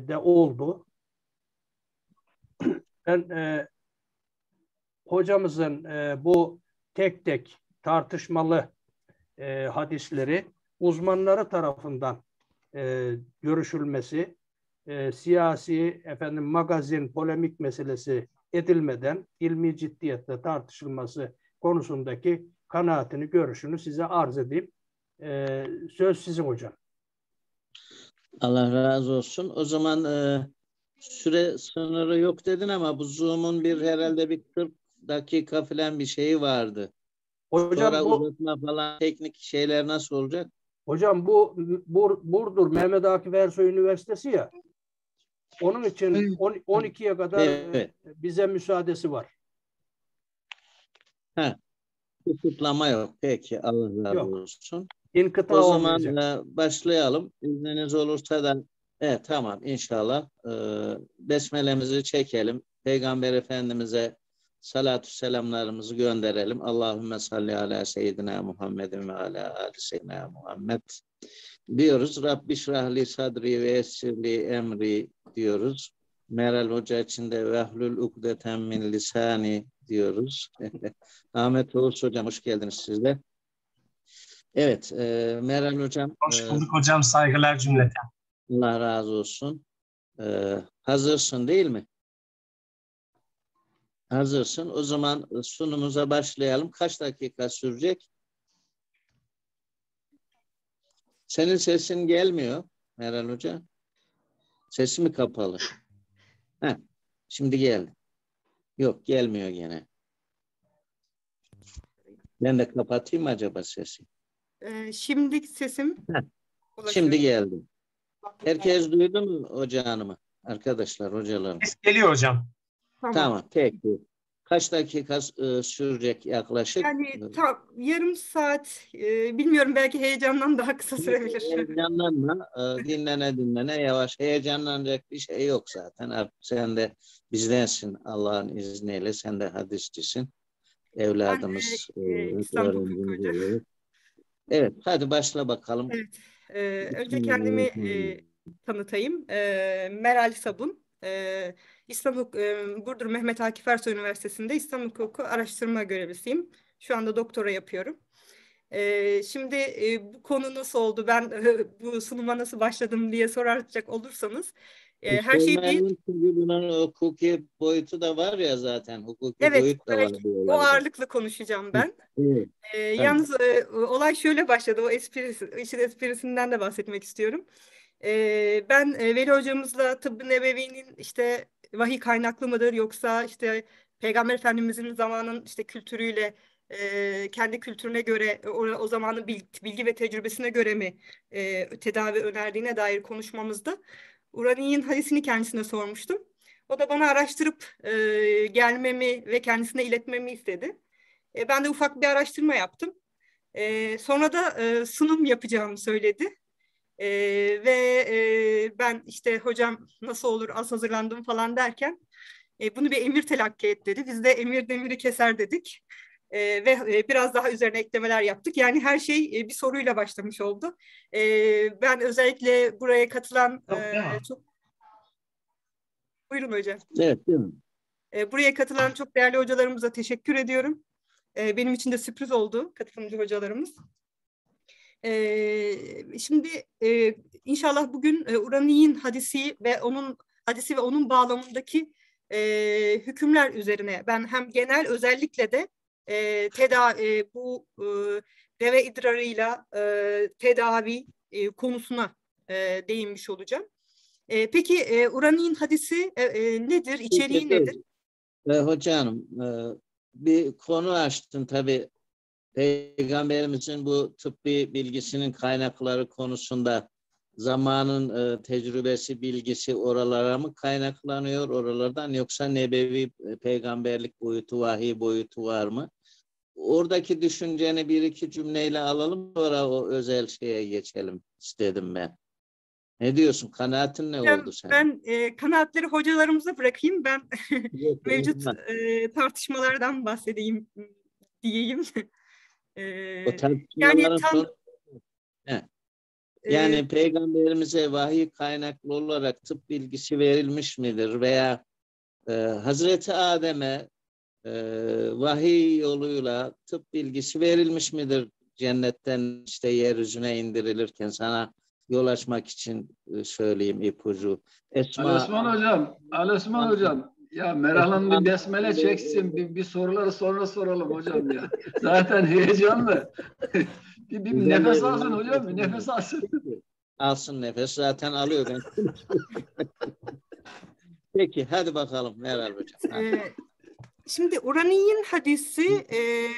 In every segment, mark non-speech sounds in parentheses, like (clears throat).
de oldu. Ben e, hocamızın e, bu tek tek tartışmalı e, hadisleri uzmanları tarafından e, görüşülmesi, e, siyasi, efendim magazin, polemik meselesi edilmeden ilmi ciddiyetle tartışılması konusundaki kanaatini, görüşünü size arz edeyim. E, söz sizin hocam. Allah razı olsun. O zaman e, süre sınırı yok dedin ama bu Zoom'un bir herhalde bir 40 dakika falan bir şeyi vardı. Hocam Sonra bu, uzatma falan teknik şeyler nasıl olacak? Hocam bu Bur, Burdur Mehmet Akif Ersoy Üniversitesi ya. Onun için 12'ye kadar evet. bize müsaadesi var. Ha. Kısıtlama yok. Peki Allah razı yok. olsun. İnkıta o zaman e, başlayalım. İzniniz olursa da evet tamam inşallah. E, besmelemizi çekelim. Peygamber Efendimiz'e salatu selamlarımızı gönderelim. Allahümme salli ala seyyidina Muhammedin ve ala ali seyyidina Muhammed diyoruz. Rabbi şrahli sadri ve esirli emri diyoruz. Meral Hoca için de vehlül ukdeten min lisani diyoruz. (laughs) Ahmet Oğuz Hocam hoş geldiniz siz de. Evet, e, Meral Hocam. Hoş e, bulduk e, hocam, saygılar cümleten. Allah razı olsun. E, hazırsın değil mi? Hazırsın. O zaman sunumuza başlayalım. Kaç dakika sürecek? Senin sesin gelmiyor Meral Hoca. Sesi mi kapalı? Heh, şimdi geldi. Yok gelmiyor gene. Ben de kapatayım acaba sesi? Ee, şimdi sesim Heh, Şimdi geldi. Herkes duydu mu hoca Arkadaşlar, hocalarım. Ses geliyor hocam. Tamam, tamam peki. Kaç dakika e, sürecek yaklaşık? Yani tam yarım saat, e, bilmiyorum belki heyecandan daha kısa sürebilir. Heyecanlanma, e, dinlene dinlene yavaş. Heyecanlanacak bir şey yok zaten. Artık sen de bizdensin Allah'ın izniyle. Sen de hadisçisin. Evladımız, ben, e, öğrencimiz Evet, hadi başla bakalım. Evet, e, önce kendimi e, tanıtayım. E, Meral Sabun. E, İslam e, Burdur Mehmet Akif Ersoy Üniversitesi'nde İslam Hukuku Araştırma Görevlisiyim. Şu anda doktora yapıyorum. E, şimdi e, bu konu nasıl oldu, ben e, (laughs) bu sunuma nasıl başladım diye soracak olursanız e, her şey bir... Bunun hukuki boyutu da var ya zaten. Hukuki evet, boyut da var. Evet, o ağırlıklı konuşacağım ben. evet. E, yalnız e, olay şöyle başladı. O esprisi, işin esprisinden de bahsetmek istiyorum. E, ben e, Veli hocamızla Tıbbı Nebevi'nin işte vahiy kaynaklı mıdır yoksa işte Peygamber Efendimizin zamanın işte kültürüyle e, kendi kültürüne göre o, o zamanın bilgi ve tecrübesine göre mi e, tedavi önerdiğine dair konuşmamızda Urani'nin hadisini kendisine sormuştum. O da bana araştırıp e, gelmemi ve kendisine iletmemi istedi. E, ben de ufak bir araştırma yaptım. E, sonra da e, sunum yapacağımı söyledi. E, ve e, ben işte hocam nasıl olur az hazırlandım falan derken e, bunu bir emir telakki et dedi. Biz de emir demiri keser dedik. E, ve e, biraz daha üzerine eklemeler yaptık. Yani her şey e, bir soruyla başlamış oldu. E, ben özellikle buraya katılan e, çok... Buyurun hocam. Evet, değil mi? E, buraya katılan çok değerli hocalarımıza teşekkür ediyorum. E, benim için de sürpriz oldu katılımcı hocalarımız. E, şimdi e, inşallah bugün e, Urani'nin hadisi ve onun hadisi ve onun bağlamındaki e, hükümler üzerine ben hem genel özellikle de e, teda e, bu e, deve idrarıyla e, tedavi e, konusuna e, değinmiş olacağım. E, peki e, Urani'nin hadisi e, e, nedir? İçeriği nedir? E, hocam e, bir konu açtın tabii Peygamberimizin bu tıbbi bilgisinin kaynakları konusunda zamanın e, tecrübesi, bilgisi oralara mı kaynaklanıyor oralardan yoksa nebevi e, peygamberlik boyutu, vahiy boyutu var mı? Oradaki düşünceni bir iki cümleyle alalım sonra o özel şeye geçelim istedim ben. Ne diyorsun? Kanaatin ne ben, oldu sen? Ben e, kanaatleri hocalarımıza bırakayım. Ben (laughs) (laughs) mevcut e, tartışmalardan bahsedeyim diyeyim. Ee, (laughs) o yani tam He. Yani peygamberimize vahiy kaynaklı olarak tıp bilgisi verilmiş midir veya e, Hazreti Adem'e e, vahiy yoluyla tıp bilgisi verilmiş midir cennetten işte yeryüzüne indirilirken sana yol açmak için e, söyleyeyim ipucu. Esma, Ali Osman Hocam, Ali Osman Hocam. Ya Meral Hanım bir besmele çeksin, bir, bir soruları sonra soralım hocam ya. (laughs) Zaten heyecanlı. (laughs) bir, bir nefes alsın hocam, bir nefes alsın. Alsın nefes zaten alıyor ben. (laughs) Peki hadi bakalım Meral Hocam. Ee, şimdi Urani'nin hadisi e,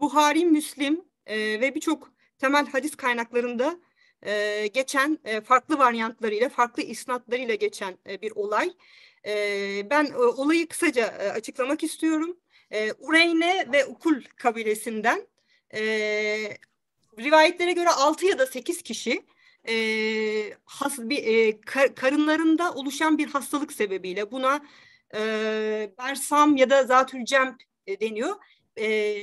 Buhari, Müslim e, ve birçok temel hadis kaynaklarında e, geçen e, farklı varyantlarıyla, farklı isnatlarıyla geçen e, bir olay. E, ben e, olayı kısaca e, açıklamak istiyorum. E, Ureyne ve Ukul kabilesinden e, rivayetlere göre 6 ya da 8 kişi e, has, bir, e, kar, karınlarında oluşan bir hastalık sebebiyle buna e, Bersam ya da Zatülcem e, deniyor. E,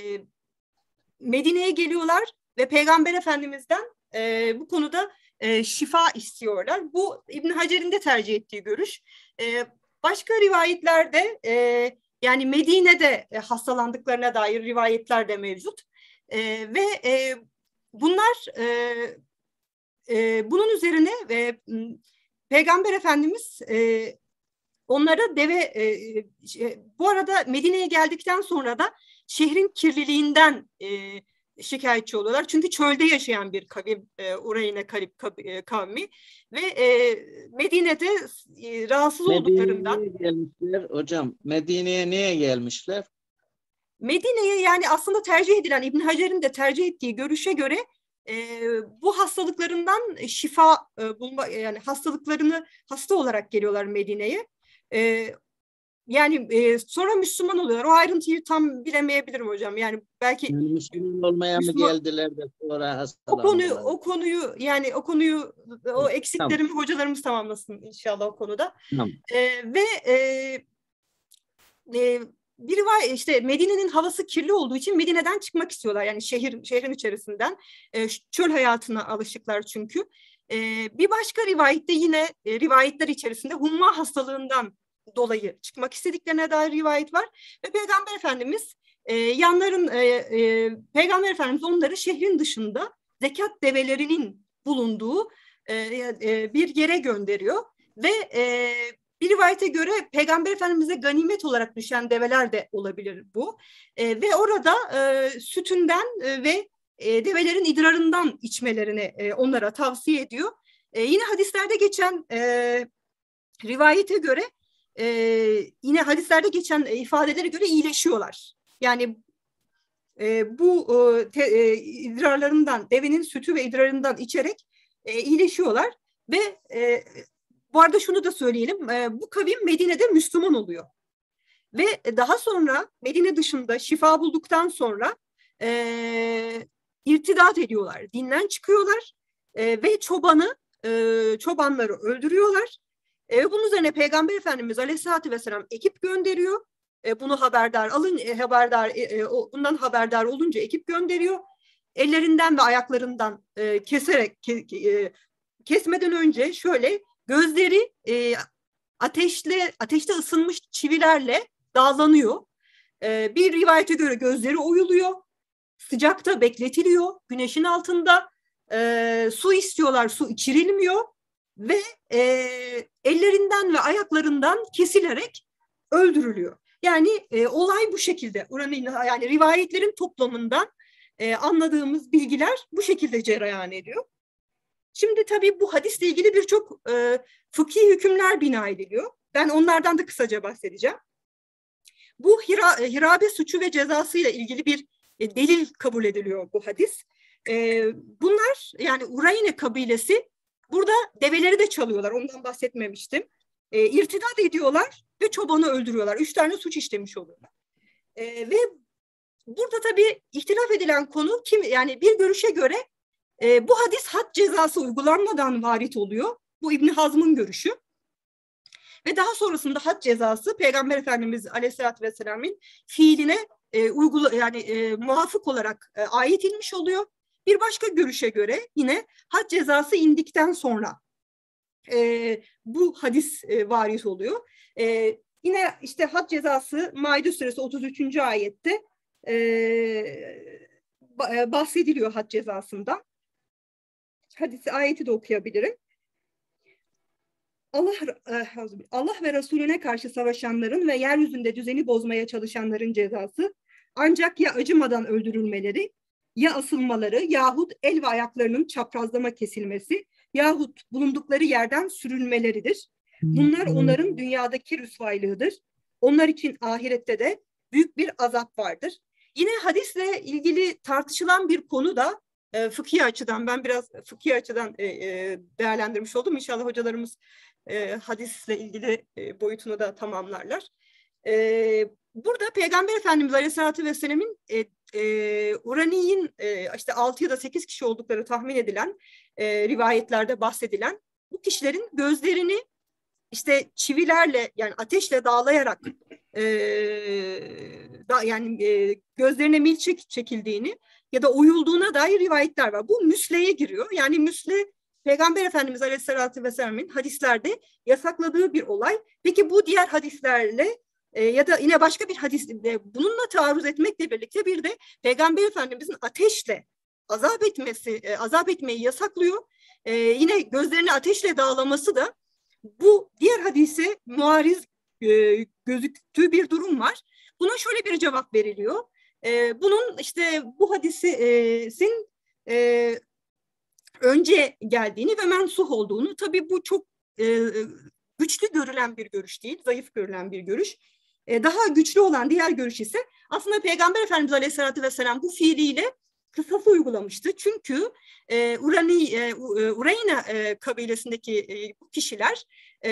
Medine'ye geliyorlar ve Peygamber Efendimiz'den e, bu konuda e, şifa istiyorlar. Bu İbn Hacer'in de tercih ettiği görüş. E, başka rivayetlerde e, yani Medine'de hastalandıklarına dair rivayetler de mevcut. E, ve e, bunlar e, e, bunun üzerine e, Peygamber Efendimiz onlara deve e, e, bu arada Medine'ye geldikten sonra da şehrin kirliliğinden e, şikayetçi oluyorlar. Çünkü çölde yaşayan bir kavim, e, Ureyne Kalip e, kavmi ve e, Medine'de e, rahatsız Medine'ye olduklarından. gelmişler hocam. Medine'ye niye gelmişler? Medine'ye yani aslında tercih edilen İbn Hacer'in de tercih ettiği görüşe göre e, bu hastalıklarından şifa e, bulma yani hastalıklarını hasta olarak geliyorlar Medine'ye. E, yani e, sonra Müslüman oluyorlar. O ayrıntıyı tam bilemeyebilirim hocam. Yani belki Yani Müslüman olmaya Müslüman- mı geldiler de sonra o hastalandılar? konuyu o konuyu yani o konuyu o eksiklerimi hocalarımız tamamlasın inşallah o konuda. Tamam. E, ve e, e, biri var işte Medine'nin havası kirli olduğu için Medine'den çıkmak istiyorlar. Yani şehir şehrin içerisinden e, çöl hayatına alışıklar çünkü. E, bir başka rivayette yine e, rivayetler içerisinde humma hastalığından dolayı çıkmak istediklerine dair rivayet var ve Peygamber Efendimiz e, yanların e, e, Peygamber Efendimiz onları şehrin dışında zekat develerinin bulunduğu e, e, bir yere gönderiyor ve e, bir rivayete göre Peygamber Efendimiz'e ganimet olarak düşen develer de olabilir bu. E, ve orada e, sütünden e, ve e, develerin idrarından içmelerini e, onlara tavsiye ediyor. E, yine hadislerde geçen e, rivayete göre e, yine hadislerde geçen ifadelere göre iyileşiyorlar. Yani e, bu te, e, idrarlarından, devenin sütü ve idrarından içerek e, iyileşiyorlar ve e, bu arada şunu da söyleyelim, e, bu kavim Medine'de Müslüman oluyor. Ve daha sonra Medine dışında şifa bulduktan sonra e, irtidat ediyorlar, dinden çıkıyorlar e, ve çobanı, e, çobanları öldürüyorlar. E, bunun üzerine Peygamber Efendimiz Aleyhisselatü Vesselam ekip gönderiyor. E, bunu haberdar alın, e, haberdar e, e, bundan haberdar olunca ekip gönderiyor. Ellerinden ve ayaklarından e, keserek ke, e, kesmeden önce şöyle gözleri e, ateşle ateşte ısınmış çivilerle dağlanıyor. E, bir rivayete göre gözleri oyuluyor. Sıcakta bekletiliyor. Güneşin altında e, su istiyorlar. Su içirilmiyor ve e, ellerinden ve ayaklarından kesilerek öldürülüyor. Yani e, olay bu şekilde. Oranın yani rivayetlerin toplamından e, anladığımız bilgiler bu şekilde cereyan ediyor. Şimdi tabii bu hadisle ilgili birçok e, fıkhi hükümler bina ediliyor. Ben onlardan da kısaca bahsedeceğim. Bu hira, hirabe suçu ve cezasıyla ilgili bir e, delil kabul ediliyor bu hadis. E, bunlar yani Urayne kabilesi burada develeri de çalıyorlar. Ondan bahsetmemiştim. E, irtidat ediyorlar ve çobanı öldürüyorlar. Üç tane suç işlemiş oluyorlar. E, ve burada tabii ihtilaf edilen konu kim yani bir görüşe göre bu hadis had cezası uygulanmadan varit oluyor. Bu İbni Hazm'ın görüşü. Ve daha sonrasında had cezası Peygamber Efendimiz Aleyhisselatü Vesselam'ın fiiline e, uygula yani e, muafık olarak e, ayet inmiş oluyor. Bir başka görüşe göre yine had cezası indikten sonra e, bu hadis e, varis oluyor. E, yine işte had cezası Maide suresi 33. ayette e, bahsediliyor had cezasından. Hadisi ayeti de okuyabilirim. Allah Allah ve Resulüne karşı savaşanların ve yeryüzünde düzeni bozmaya çalışanların cezası ancak ya acımadan öldürülmeleri ya asılmaları yahut el ve ayaklarının çaprazlama kesilmesi yahut bulundukları yerden sürülmeleridir. Bunlar onların dünyadaki rüsvaylığıdır. Onlar için ahirette de büyük bir azap vardır. Yine hadisle ilgili tartışılan bir konu da e, fıkhi açıdan ben biraz fıkhi açıdan e, e, değerlendirmiş oldum. İnşallah hocalarımız e, hadisle ilgili e, boyutunu da tamamlarlar. E, burada Peygamber Efendimiz Aleyhisselatü Vesselam'ın e, e, Urani'nin e, işte 6 ya da 8 kişi oldukları tahmin edilen e, rivayetlerde bahsedilen bu kişilerin gözlerini işte çivilerle yani ateşle dağlayarak e, da, yani e, gözlerine mil çek, çekildiğini ya da oyulduğuna dair rivayetler var. Bu müsleye giriyor. Yani müsle Peygamber Efendimiz Aleyhisselatü Vesselam'ın hadislerde yasakladığı bir olay. Peki bu diğer hadislerle e, ya da yine başka bir hadiste bununla taarruz etmekle birlikte bir de Peygamber Efendimizin ateşle azap etmesi, e, azap etmeyi yasaklıyor. E, yine gözlerini ateşle dağlaması da bu diğer hadise muariz e, gözüktüğü bir durum var. Buna şöyle bir cevap veriliyor. E, bunun işte bu hadisin e, önce geldiğini ve mensuh olduğunu tabii bu çok e, güçlü görülen bir görüş değil, zayıf görülen bir görüş. E, daha güçlü olan diğer görüş ise aslında Peygamber Efendimiz Aleyhisselatü Vesselam bu fiiliyle kısası uygulamıştı. Çünkü e, Urani, e, e, Urayna e, kabilesindeki e, bu kişiler e,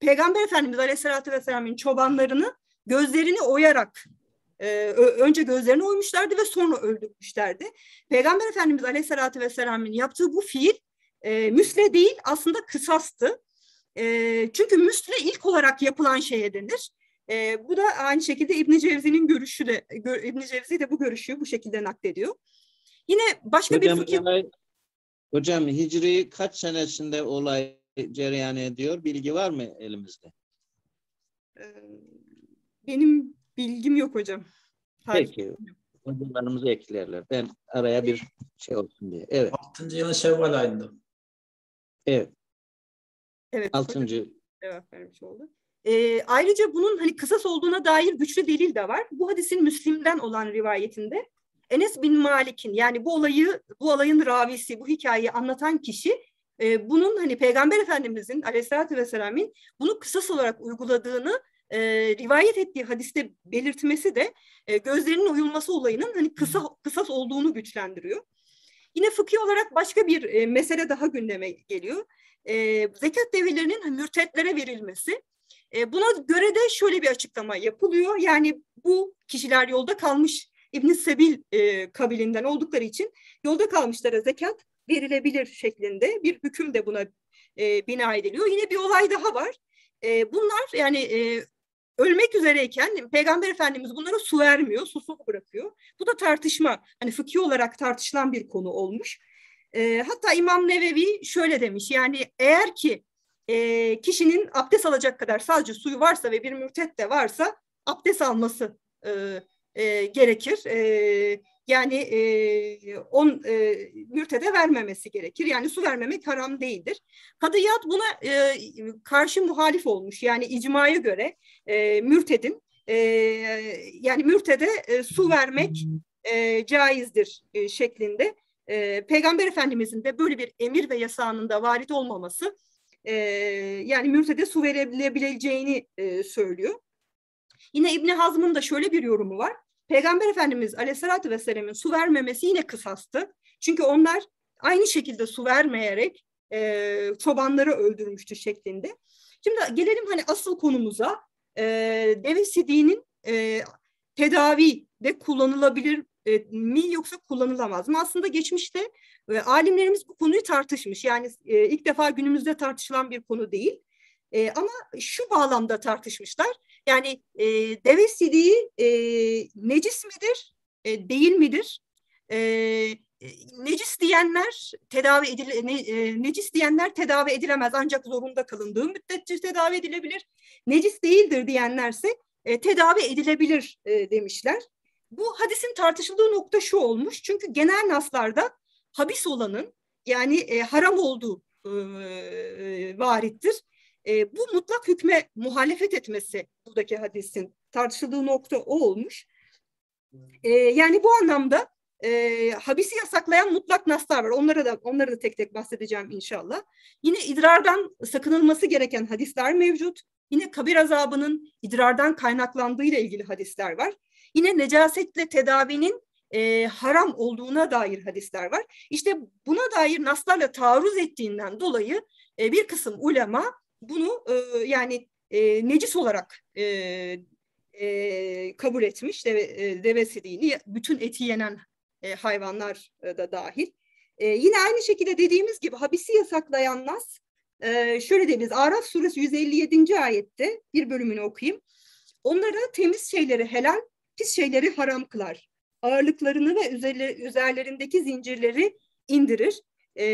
Peygamber Efendimiz Aleyhisselatü Vesselam'ın çobanlarını gözlerini oyarak e, önce gözlerini oymuşlardı ve sonra öldürmüşlerdi. Peygamber Efendimiz Aleyhisselatü Vesselam'ın yaptığı bu fiil e, müsle değil aslında kısastı. E, çünkü müsle ilk olarak yapılan şeye denir. E, bu da aynı şekilde İbn Cevzi'nin görüşü de İbn Cevzi de bu görüşü bu şekilde naklediyor. Yine başka hocam, bir fıkıh... olay, hocam Hicri kaç senesinde olay cereyan ediyor? Bilgi var mı elimizde? Benim bilgim yok hocam. Peki. Hocalarımızı eklerler. Ben araya bir şey olsun diye. Evet. 6. yılın Şevval ayında. Evet. Evet. 6. Cevap vermiş oldu. E, ayrıca bunun hani kısas olduğuna dair güçlü delil de var. Bu hadisin Müslim'den olan rivayetinde Enes bin Malik'in yani bu olayı bu olayın ravisi, bu hikayeyi anlatan kişi e, bunun hani Peygamber Efendimizin Aleyhisselatü Vesselam'ın bunu kısas olarak uyguladığını e, rivayet ettiği hadiste belirtmesi de e, gözlerinin uyulması olayının hani kısa kısas olduğunu güçlendiriyor. Yine fıkhi olarak başka bir e, mesele daha gündeme geliyor. E, zekat develerinin hani, mürtetlere verilmesi. E, buna göre de şöyle bir açıklama yapılıyor. Yani bu kişiler yolda kalmış İbn Sebil e, kabilinden oldukları için yolda kalmışlara zekat verilebilir şeklinde bir hüküm de buna e, bina ediliyor. Yine bir olay daha var. E, bunlar yani e, ölmek üzereyken Peygamber Efendimiz bunlara su vermiyor, susuz bırakıyor. Bu da tartışma, hani fıkhi olarak tartışılan bir konu olmuş. E, hatta İmam Nevevi şöyle demiş, yani eğer ki e, kişinin abdest alacak kadar sadece suyu varsa ve bir mürtet de varsa abdest alması e, e, gerekir. E, yani e, on e, mürtede vermemesi gerekir. Yani su vermemek haram değildir. Kadıyat buna e, karşı muhalif olmuş. Yani icmaya göre e, mürtedin e, yani mürtede e, su vermek e, caizdir e, şeklinde. E, Peygamber Efendimizin de böyle bir emir ve yasağının da varit olmaması e, yani mürtede su verebileceğini e, söylüyor. Yine İbni Hazm'ın da şöyle bir yorumu var. Peygamber Efendimiz Aleyhisselatü Vesselam'ın su vermemesi yine kısastı. Çünkü onlar aynı şekilde su vermeyerek e, çobanları öldürmüştü şeklinde. Şimdi gelelim hani asıl konumuza. E, deve sidiğinin e, tedavi de kullanılabilir e, mi yoksa kullanılamaz mı? Aslında geçmişte e, alimlerimiz bu konuyu tartışmış. Yani e, ilk defa günümüzde tartışılan bir konu değil. E, ama şu bağlamda tartışmışlar. Yani e, deve sidiği e, necis midir, e, değil midir? E, necis diyenler tedavi edile, ne, e, necis diyenler tedavi edilemez ancak zorunda kalındığı müddetçe tedavi edilebilir. Necis değildir diyenlerse e, tedavi edilebilir e, demişler. Bu hadisin tartışıldığı nokta şu olmuş. Çünkü genel naslarda habis olanın yani e, haram olduğu e, varittir. E, bu mutlak hükme muhalefet etmesi buradaki hadisin tartışıldığı nokta o olmuş. E, yani bu anlamda e, habisi yasaklayan mutlak naslar var. Onlara da onları da tek tek bahsedeceğim inşallah. Yine idrardan sakınılması gereken hadisler mevcut. Yine kabir azabının idrardan kaynaklandığı ile ilgili hadisler var. Yine necasetle tedavinin e, haram olduğuna dair hadisler var. İşte buna dair naslarla taarruz ettiğinden dolayı e, bir kısım ulema bunu e, yani e, necis olarak e, e, kabul etmiş deve, e, deve sidiğini bütün eti yenen e, hayvanlar e, da dahil. E, yine aynı şekilde dediğimiz gibi habisi yasaklayan nas e, şöyle diyebiliriz. Araf suresi 157. ayette bir bölümünü okuyayım. Onlara temiz şeyleri helal, pis şeyleri haram kılar. Ağırlıklarını ve üzerlerindeki zincirleri indirir. E,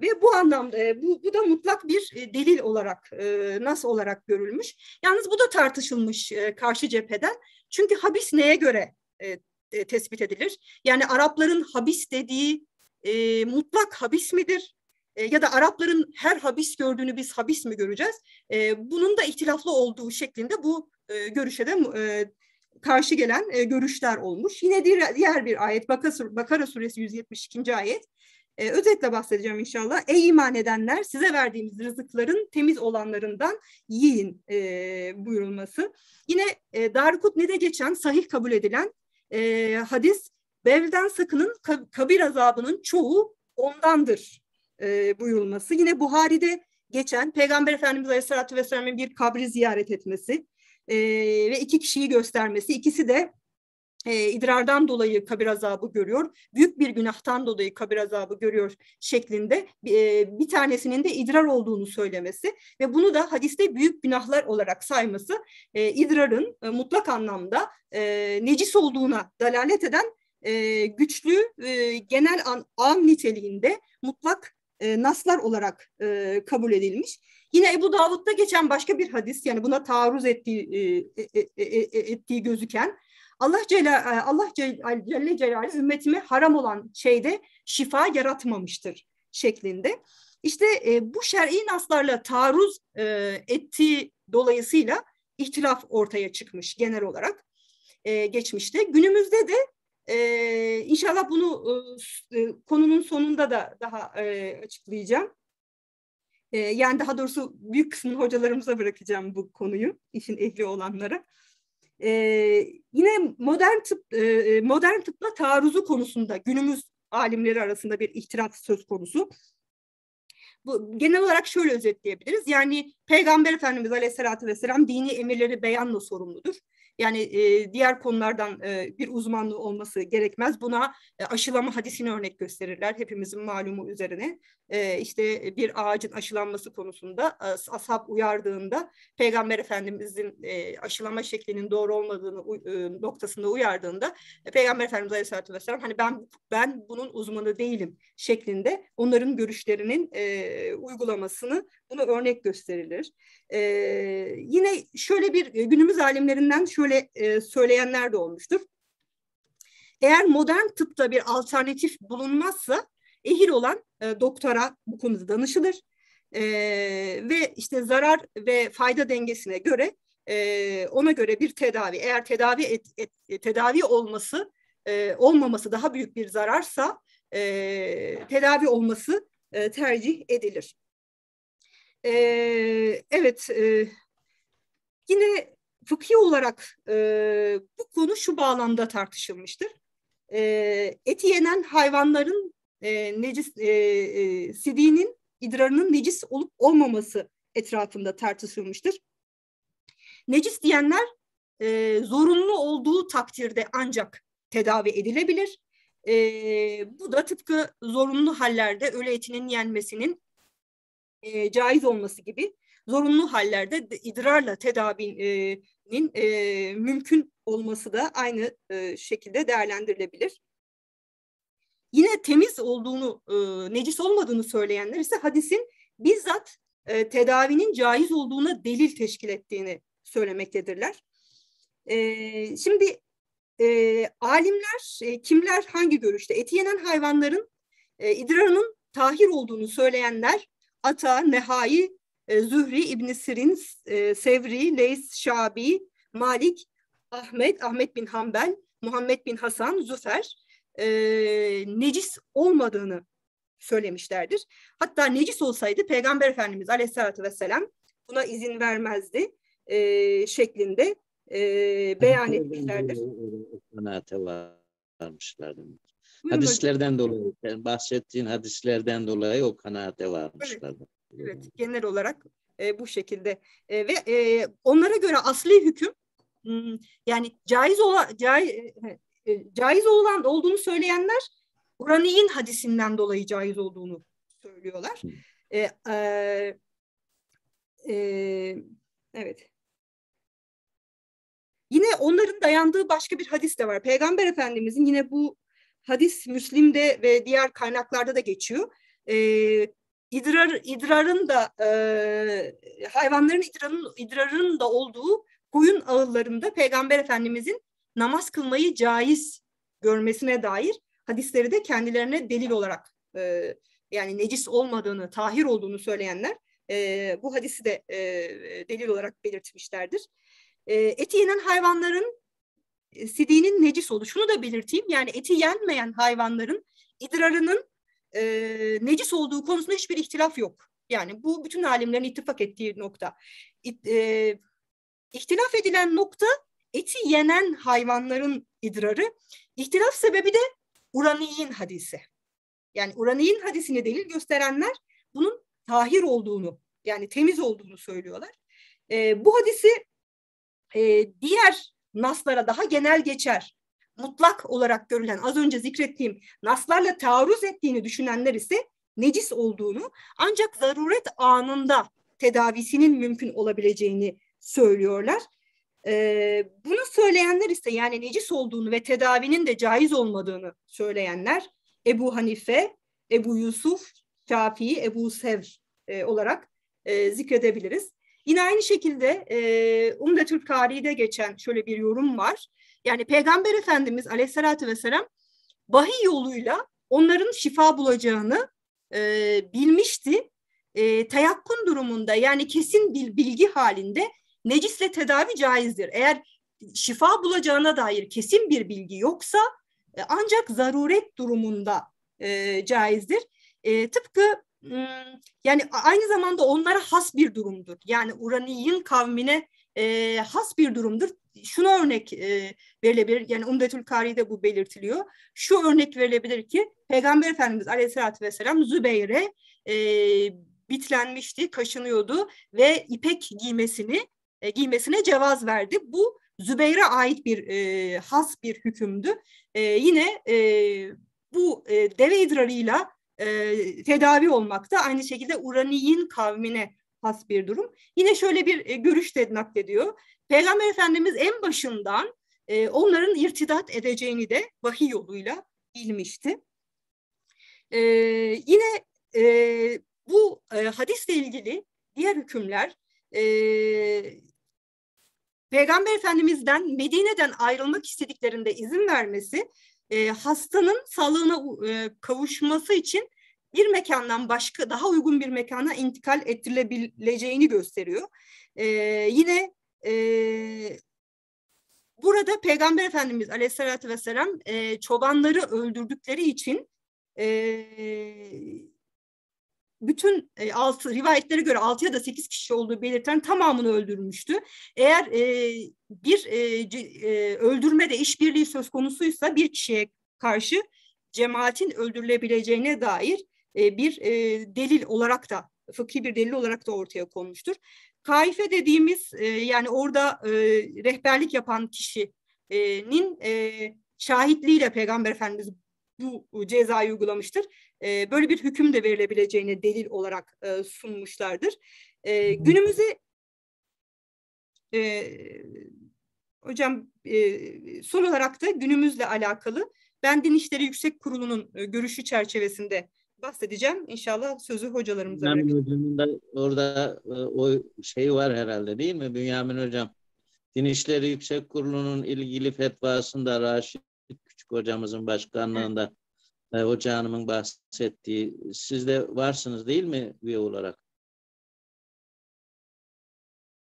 ve bu anlamda e, bu, bu da mutlak bir e, delil olarak e, nas olarak görülmüş. Yalnız bu da tartışılmış e, karşı cepheden. Çünkü habis neye göre e, e, tespit edilir? Yani Arapların habis dediği e, mutlak habis midir? E, ya da Arapların her habis gördüğünü biz habis mi göreceğiz? E, bunun da ihtilaflı olduğu şeklinde bu e, görüşe de e, karşı gelen e, görüşler olmuş. Yine diğer, diğer bir ayet Bakara suresi 172. ayet. E, özetle bahsedeceğim inşallah. Ey iman edenler size verdiğimiz rızıkların temiz olanlarından yiyin e, buyurulması. Yine e, Darukutni'de geçen sahih kabul edilen e, hadis Bevden sakının kabir azabının çoğu ondandır e, buyurulması. Yine Buhari'de geçen Peygamber Efendimiz Aleyhisselatü Vesselam'ın bir kabri ziyaret etmesi e, ve iki kişiyi göstermesi. İkisi de e, idrardan dolayı kabir azabı görüyor, büyük bir günahtan dolayı kabir azabı görüyor şeklinde e, bir tanesinin de idrar olduğunu söylemesi ve bunu da hadiste büyük günahlar olarak sayması e, idrarın e, mutlak anlamda e, necis olduğuna dalalet eden e, güçlü e, genel an, am niteliğinde mutlak e, naslar olarak e, kabul edilmiş. Yine Ebu Davud'da geçen başka bir hadis yani buna taarruz ettiği, e, e, e, e, ettiği gözüken Allah Celle, Allah Celle Celaluhu ümmetime haram olan şeyde şifa yaratmamıştır şeklinde. İşte e, bu şer'i naslarla taarruz e, ettiği dolayısıyla ihtilaf ortaya çıkmış genel olarak e, geçmişte. Günümüzde de e, inşallah bunu e, konunun sonunda da daha e, açıklayacağım. E, yani daha doğrusu büyük kısmını hocalarımıza bırakacağım bu konuyu, işin ehli olanlara. E, yine modern tıp e, modern tıpla taarruzu konusunda günümüz alimleri arasında bir ihtilaf söz konusu. Bu genel olarak şöyle özetleyebiliriz. Yani Peygamber Efendimiz Aleyhisselatü Vesselam dini emirleri beyanla sorumludur. Yani e, diğer konulardan e, bir uzmanlığı olması gerekmez. Buna e, aşılama hadisini örnek gösterirler hepimizin malumu üzerine. E, işte bir ağacın aşılanması konusunda e, ashab uyardığında Peygamber Efendimizin e, aşılama şeklinin doğru olmadığını e, noktasında uyardığında e, Peygamber Efendimiz Aleyhisselatü Vesselam hani ben ben bunun uzmanı değilim şeklinde onların görüşlerinin e, uygulamasını bunu örnek gösterilir. E, yine şöyle bir e, günümüz alimlerinden şöyle e, söyleyenler de olmuştur. Eğer modern tıpta bir alternatif bulunmazsa ehil olan e, doktora bu konuda danışılır. E, ve işte zarar ve fayda dengesine göre e, ona göre bir tedavi eğer tedavi et, et, tedavi olması e, olmaması daha büyük bir zararsa e, tedavi olması e, tercih edilir. E, evet, e, yine fıkhi olarak e, bu konu şu bağlamda tartışılmıştır. E, eti yenen hayvanların e, necis, e, e, sidiğinin idrarının necis olup olmaması etrafında tartışılmıştır. Necis diyenler e, zorunlu olduğu takdirde ancak tedavi edilebilir. E, bu da tıpkı zorunlu hallerde ölü etinin yenmesinin e, caiz olması gibi zorunlu hallerde idrarla tedavinin e, mümkün olması da aynı e, şekilde değerlendirilebilir. yine temiz olduğunu, e, necis olmadığını söyleyenler ise hadisin bizzat e, tedavinin caiz olduğuna delil teşkil ettiğini söylemektedirler. E, şimdi e, alimler e, kimler hangi görüşte? Eti yenen hayvanların e, idrarının tahir olduğunu söyleyenler Ata, Nehai, e, Zühri, İbn Sirin, e, Sevri, Leys, Şabi, Malik, Ahmet, Ahmet bin Hanbel, Muhammed bin Hasan, Züfer e, necis olmadığını söylemişlerdir. Hatta necis olsaydı Peygamber Efendimiz Aleyhisselatü Vesselam buna izin vermezdi e, şeklinde e, beyan etmişlerdir. Kanaate varmışlardır. Hadislerden dolayı, yani bahsettiğin hadislerden dolayı o kanaate varmışlardır. Evet, evet genel olarak e, bu şekilde e, ve e, onlara göre asli hüküm hmm, yani caiz olan caiz, e, caiz olan olduğunu söyleyenler Urani'nin hadisinden dolayı caiz olduğunu söylüyorlar. E, e, e, evet. Yine onların dayandığı başka bir hadis de var. Peygamber Efendimizin yine bu hadis Müslim'de ve diğer kaynaklarda da geçiyor. E, idrar, idrarın da e, hayvanların idrarın, idrarın da olduğu koyun ağıllarında Peygamber Efendimizin namaz kılmayı caiz görmesine dair hadisleri de kendilerine delil olarak e, yani necis olmadığını, tahir olduğunu söyleyenler e, bu hadisi de e, delil olarak belirtmişlerdir. E, eti yenen hayvanların sidiğinin necis oluşunu da belirteyim. Yani eti yenmeyen hayvanların idrarının e, necis olduğu konusunda hiçbir ihtilaf yok. Yani bu bütün alimlerin ittifak ettiği nokta. İt, e, ihtilaf edilen nokta eti yenen hayvanların idrarı. İhtilaf sebebi de Uraniyin hadisi. Yani Uraniyin hadisine delil gösterenler bunun tahir olduğunu yani temiz olduğunu söylüyorlar. E, bu hadisi e, diğer naslara daha genel geçer, mutlak olarak görülen az önce zikrettiğim naslarla taarruz ettiğini düşünenler ise necis olduğunu ancak zaruret anında tedavisinin mümkün olabileceğini söylüyorlar. Ee, bunu söyleyenler ise yani necis olduğunu ve tedavinin de caiz olmadığını söyleyenler Ebu Hanife, Ebu Yusuf, Şafii, Ebu Sev e, olarak e, zikredebiliriz. Yine aynı şekilde e, Umdetül Kari'de geçen şöyle bir yorum var. Yani Peygamber Efendimiz Aleyhisselatü Vesselam vahiy yoluyla onların şifa bulacağını e, bilmişti. E, teyakkun durumunda yani kesin bir bilgi halinde necisle tedavi caizdir. Eğer şifa bulacağına dair kesin bir bilgi yoksa e, ancak zaruret durumunda e, caizdir. E, tıpkı yani aynı zamanda onlara has bir durumdur. Yani Uraniyin kavmine e, has bir durumdur. Şunu örnek e, verilebilir. Yani Umdetül Kari'de bu belirtiliyor. Şu örnek verilebilir ki Peygamber Efendimiz Aleyhisselatü Vesselam Zübeyir'e e, bitlenmişti, kaşınıyordu ve ipek giymesini e, giymesine cevaz verdi. Bu Zübeyir'e ait bir e, has bir hükümdü. E, yine e, bu e, deve idrarıyla e, tedavi olmakta. Aynı şekilde Uraniyin kavmine has bir durum. Yine şöyle bir e, görüş de naklediyor. Peygamber Efendimiz en başından e, onların irtidat edeceğini de vahiy yoluyla bilmişti. E, yine e, bu e, hadisle ilgili diğer hükümler e, Peygamber Efendimiz'den Medine'den ayrılmak istediklerinde izin vermesi e, hastanın sağlığına e, kavuşması için bir mekandan başka daha uygun bir mekana intikal ettirilebileceğini gösteriyor. E, yine e, burada Peygamber Efendimiz Aleyhisselatü Vesselam e, çobanları öldürdükleri için e, bütün e, altı rivayetlere göre altı ya da sekiz kişi olduğu belirten tamamını öldürmüştü. Eğer e, bir e, c, e, öldürme de işbirliği söz konusuysa bir kişiye karşı cemaatin öldürülebileceğine dair e, bir e, delil olarak da fıkhi bir delil olarak da ortaya konmuştur. Kaife dediğimiz e, yani orada e, rehberlik yapan kişinin e, şahitliğiyle Peygamber Efendimiz bu cezayı uygulamıştır. E, böyle bir hüküm de verilebileceğine delil olarak e, sunmuşlardır. E, günümüze e, hocam e, son olarak da günümüzle alakalı ben Din İşleri Yüksek Kurulu'nun e, görüşü çerçevesinde bahsedeceğim. İnşallah sözü hocalarımıza Bünyamin Hocam'ın da orada e, o şey var herhalde değil mi Bünyamin Hocam? Din İşleri Yüksek Kurulu'nun ilgili fetvasında Raşit Küçük hocamızın başkanlığında e, Hoca Hanım'ın bahsettiği siz de varsınız değil mi üye olarak?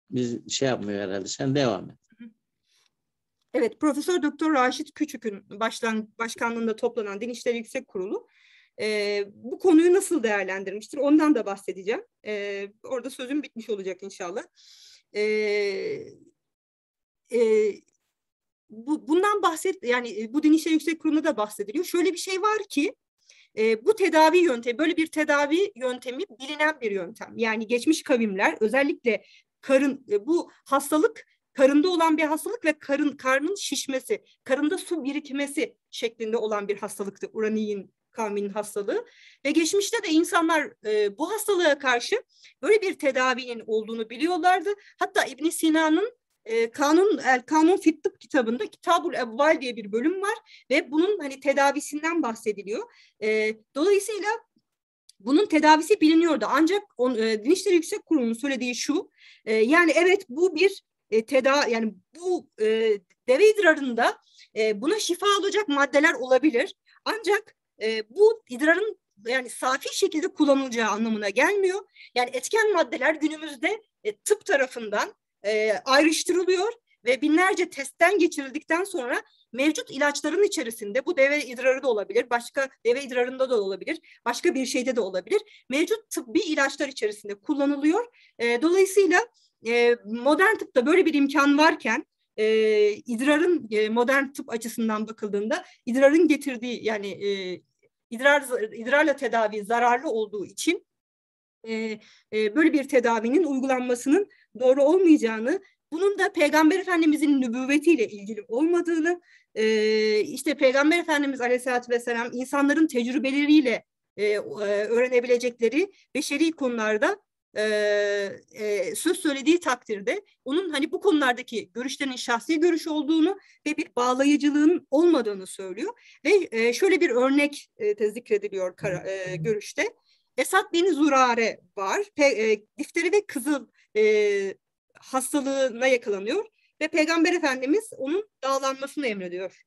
Biz şey yapmıyor herhalde. Sen devam et. Evet, Profesör Doktor Raşit Küçük'ün başlan, başkanlığında toplanan Din İşleri Yüksek Kurulu e, bu konuyu nasıl değerlendirmiştir? Ondan da bahsedeceğim. E, orada sözüm bitmiş olacak inşallah. E, e, bu, bundan bahset yani bu Din İşleri Yüksek Kurulu'nda da bahsediliyor. Şöyle bir şey var ki e, bu tedavi yöntemi böyle bir tedavi yöntemi bilinen bir yöntem. Yani geçmiş kavimler özellikle karın e, bu hastalık karında olan bir hastalık ve karın karnın şişmesi, karında su birikmesi şeklinde olan bir hastalıktı Uraniyin kavminin hastalığı ve geçmişte de insanlar e, bu hastalığa karşı böyle bir tedavinin olduğunu biliyorlardı. Hatta İbn Sina'nın e, Kanun Kanun Fit kitabında Kitabul Evval diye bir bölüm var ve bunun hani tedavisinden bahsediliyor. E, dolayısıyla bunun tedavisi biliniyordu. Ancak on, e, Din Yüksek Kurulu'nun söylediği şu, e, yani evet bu bir e, teda yani bu e, deve idrarında e, buna şifa olacak maddeler olabilir. Ancak e, bu idrarın yani safi şekilde kullanılacağı anlamına gelmiyor. Yani etken maddeler günümüzde e, tıp tarafından e, ayrıştırılıyor ve binlerce testten geçirildikten sonra mevcut ilaçların içerisinde bu deve idrarı da olabilir, başka deve idrarında da olabilir, başka bir şeyde de olabilir. Mevcut tıbbi ilaçlar içerisinde kullanılıyor. E, dolayısıyla e, modern tıpta böyle bir imkan varken e, idrarın e, modern tıp açısından bakıldığında idrarın getirdiği yani e, idrar idrarla tedavi zararlı olduğu için e, e, böyle bir tedavinin uygulanmasının doğru olmayacağını, bunun da Peygamber Efendimizin nübüvvetiyle ilgili olmadığını, e, işte Peygamber Efendimiz Aleyhisselatü Vesselam insanların tecrübeleriyle e, öğrenebilecekleri beşeri konularda e, e, söz söylediği takdirde onun hani bu konulardaki görüşlerin şahsi görüş olduğunu ve bir bağlayıcılığın olmadığını söylüyor ve e, şöyle bir örnek e, zikrediliyor e, görüşte. Esat bin Zurare var. E, difteri ve kızıl e, hastalığına yakalanıyor ve Peygamber Efendimiz onun dağlanmasını emrediyor.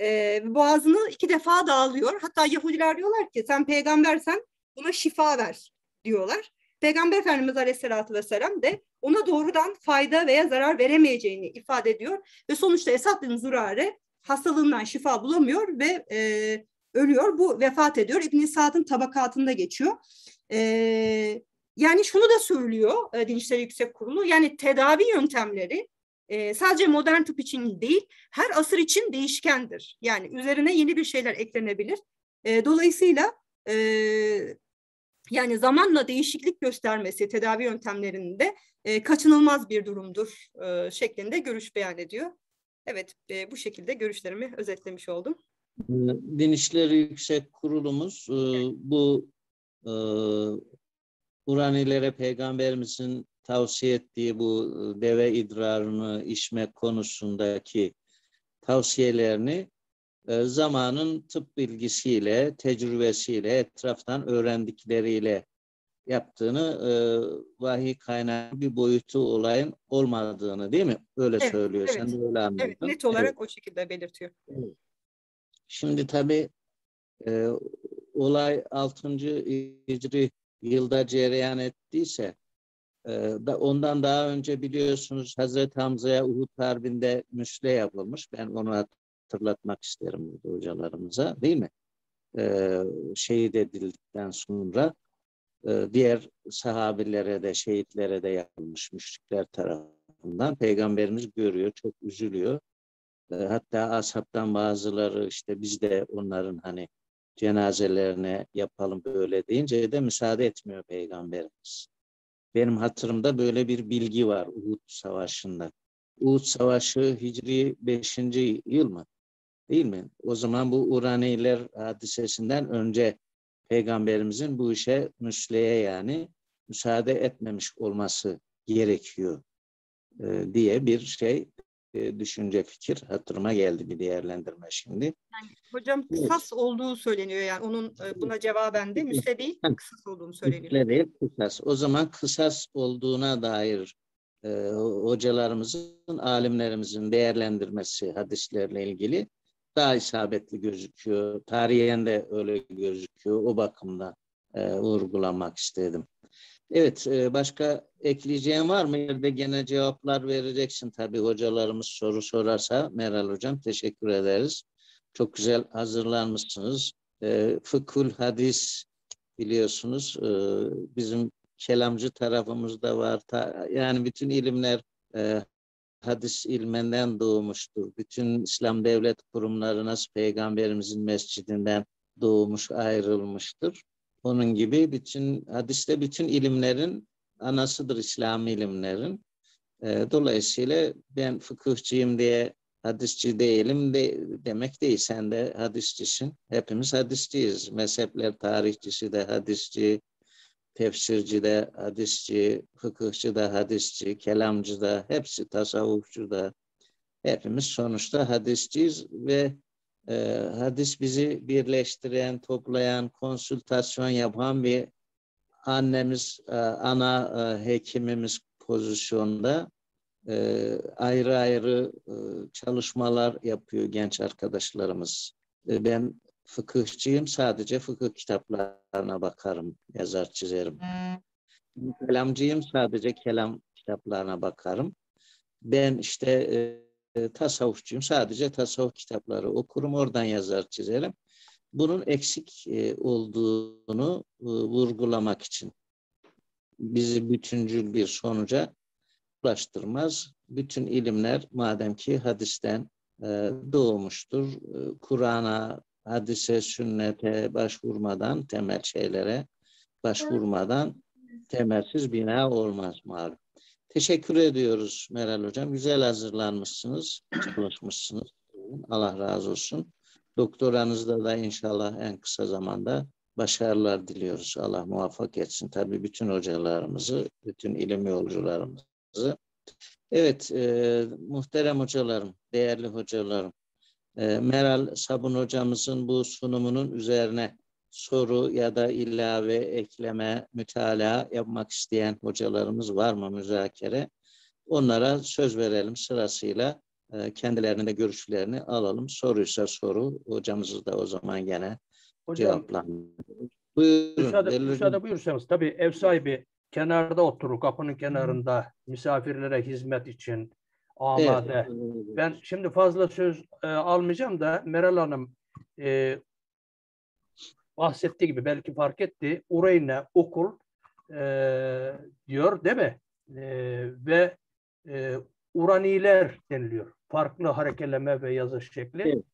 E, boğazını iki defa dağılıyor. Hatta Yahudiler diyorlar ki sen peygambersen buna şifa ver diyorlar. Peygamber Efendimiz Aleyhisselatü Vesselam de ona doğrudan fayda veya zarar veremeyeceğini ifade ediyor. Ve sonuçta Esad bin Zurare hastalığından şifa bulamıyor ve e, ölüyor. Bu vefat ediyor. İbn-i Sa'd'ın tabakatında geçiyor. E, yani şunu da söylüyor e, Din Yüksek Kurulu. Yani tedavi yöntemleri e, sadece modern tıp için değil, her asır için değişkendir. Yani üzerine yeni bir şeyler eklenebilir. E, dolayısıyla e, yani zamanla değişiklik göstermesi tedavi yöntemlerinde e, kaçınılmaz bir durumdur e, şeklinde görüş beyan ediyor. Evet, e, bu şekilde görüşlerimi özetlemiş oldum. Din İşleri Yüksek Kurulumuz e, bu e, Uranilere Peygamberimizin tavsiye ettiği bu e, deve idrarını içme konusundaki tavsiyelerini e, zamanın tıp bilgisiyle, tecrübesiyle, etraftan öğrendikleriyle yaptığını e, vahiy kaynağı bir boyutu olayın olmadığını değil mi? Öyle evet, söylüyor. Evet. Sen de öyle anladın. Evet, net olarak evet. o şekilde belirtiyor. Evet. Şimdi tabii e, olay 6. Hicri yılda cereyan ettiyse e, ondan daha önce biliyorsunuz Hazreti Hamza'ya Uhud Harbi'nde müsle yapılmış. Ben onu hatırlatmak isterim burada hocalarımıza değil mi? Ee, şehit edildikten sonra e, diğer sahabilere de şehitlere de yapılmış müşrikler tarafından peygamberimiz görüyor, çok üzülüyor. E, hatta ashabtan bazıları işte biz de onların hani cenazelerine yapalım böyle deyince de müsaade etmiyor peygamberimiz. Benim hatırımda böyle bir bilgi var Uhud Savaşı'nda. Uhud Savaşı Hicri 5. yıl mı? Değil mi? O zaman bu Uraniler hadisesinden önce peygamberimizin bu işe müsleye yani müsaade etmemiş olması gerekiyor e, diye bir şey e, düşünce fikir hatırıma geldi bir değerlendirme şimdi. Yani hocam kısas olduğu söyleniyor yani onun e, buna cevaben de müsle değil kısas olduğunu söyleniyor. Müsle değil kısas. O zaman kısas olduğuna dair e, hocalarımızın, alimlerimizin değerlendirmesi hadislerle ilgili daha isabetli gözüküyor. Tarihen de öyle gözüküyor. O bakımda e, vurgulamak istedim. Evet, e, başka ekleyeceğin var mı? Yerde gene cevaplar vereceksin tabii hocalarımız soru sorarsa. Meral Hocam teşekkür ederiz. Çok güzel hazırlanmışsınız. E, fıkhul hadis biliyorsunuz e, bizim kelamcı tarafımızda var. Yani bütün ilimler hadis ilmenden doğmuştur. Bütün İslam devlet kurumları nasıl peygamberimizin mescidinden doğmuş, ayrılmıştır. Onun gibi bütün hadiste bütün ilimlerin anasıdır İslam ilimlerin. E, dolayısıyla ben fıkıhçıyım diye hadisçi değilim de, demek değil. Sen de hadisçisin. Hepimiz hadisçiyiz. Mezhepler tarihçisi de hadisçi, tefsirci de hadisçi, fıkıhçı da hadisçi, kelamcı da, hepsi tasavvufçu da. Hepimiz sonuçta hadisçiyiz ve e, hadis bizi birleştiren, toplayan, konsültasyon yapan bir annemiz, e, ana e, hekimimiz pozisyonda e, ayrı ayrı e, çalışmalar yapıyor genç arkadaşlarımız. E, ben fıkıhçıyım, sadece fıkıh kitaplarına bakarım, yazar çizerim. Kelamcıyım, sadece kelam kitaplarına bakarım. Ben işte e, tasavvufçuyum, sadece tasavvuf kitapları okurum, oradan yazar çizerim. Bunun eksik e, olduğunu e, vurgulamak için bizi bütüncül bir sonuca ulaştırmaz. Bütün ilimler madem ki hadisten e, doğmuştur, Kur'an'a, hadise, sünnete başvurmadan, temel şeylere başvurmadan temelsiz bina olmaz malum. Teşekkür ediyoruz Meral Hocam. Güzel hazırlanmışsınız, çalışmışsınız. Allah razı olsun. Doktoranızda da inşallah en kısa zamanda başarılar diliyoruz. Allah muvaffak etsin. Tabii bütün hocalarımızı, bütün ilim yolcularımızı. Evet, e, muhterem hocalarım, değerli hocalarım. E, Meral Sabun hocamızın bu sunumunun üzerine soru ya da ilave, ekleme, mütalaa yapmak isteyen hocalarımız var mı müzakere? Onlara söz verelim sırasıyla. E, kendilerine de görüşlerini alalım. Soruysa soru, hocamızı da o zaman gene cevaplandırırız. Buyurun. Müsaade, müsaade buyursanız tabii ev sahibi kenarda oturur, kapının kenarında misafirlere hizmet için amade. Evet. Ben şimdi fazla söz e, almayacağım da Meral Hanım e, bahsettiği gibi belki fark etti. Ureyne okul e, diyor değil mi? E, ve e, uraniler deniliyor. Farklı harekeleme ve yazış şekli. Evet.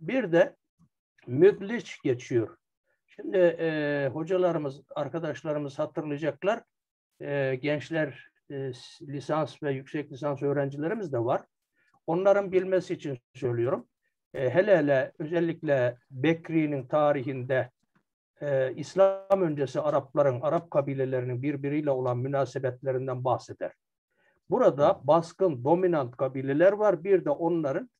Bir de mübliç geçiyor. Şimdi e, hocalarımız, arkadaşlarımız hatırlayacaklar. E, gençler e, lisans ve yüksek lisans öğrencilerimiz de var. Onların bilmesi için söylüyorum. E, hele hele özellikle Bekri'nin tarihinde e, İslam öncesi Arapların, Arap kabilelerinin birbiriyle olan münasebetlerinden bahseder. Burada baskın, dominant kabileler var. Bir de onların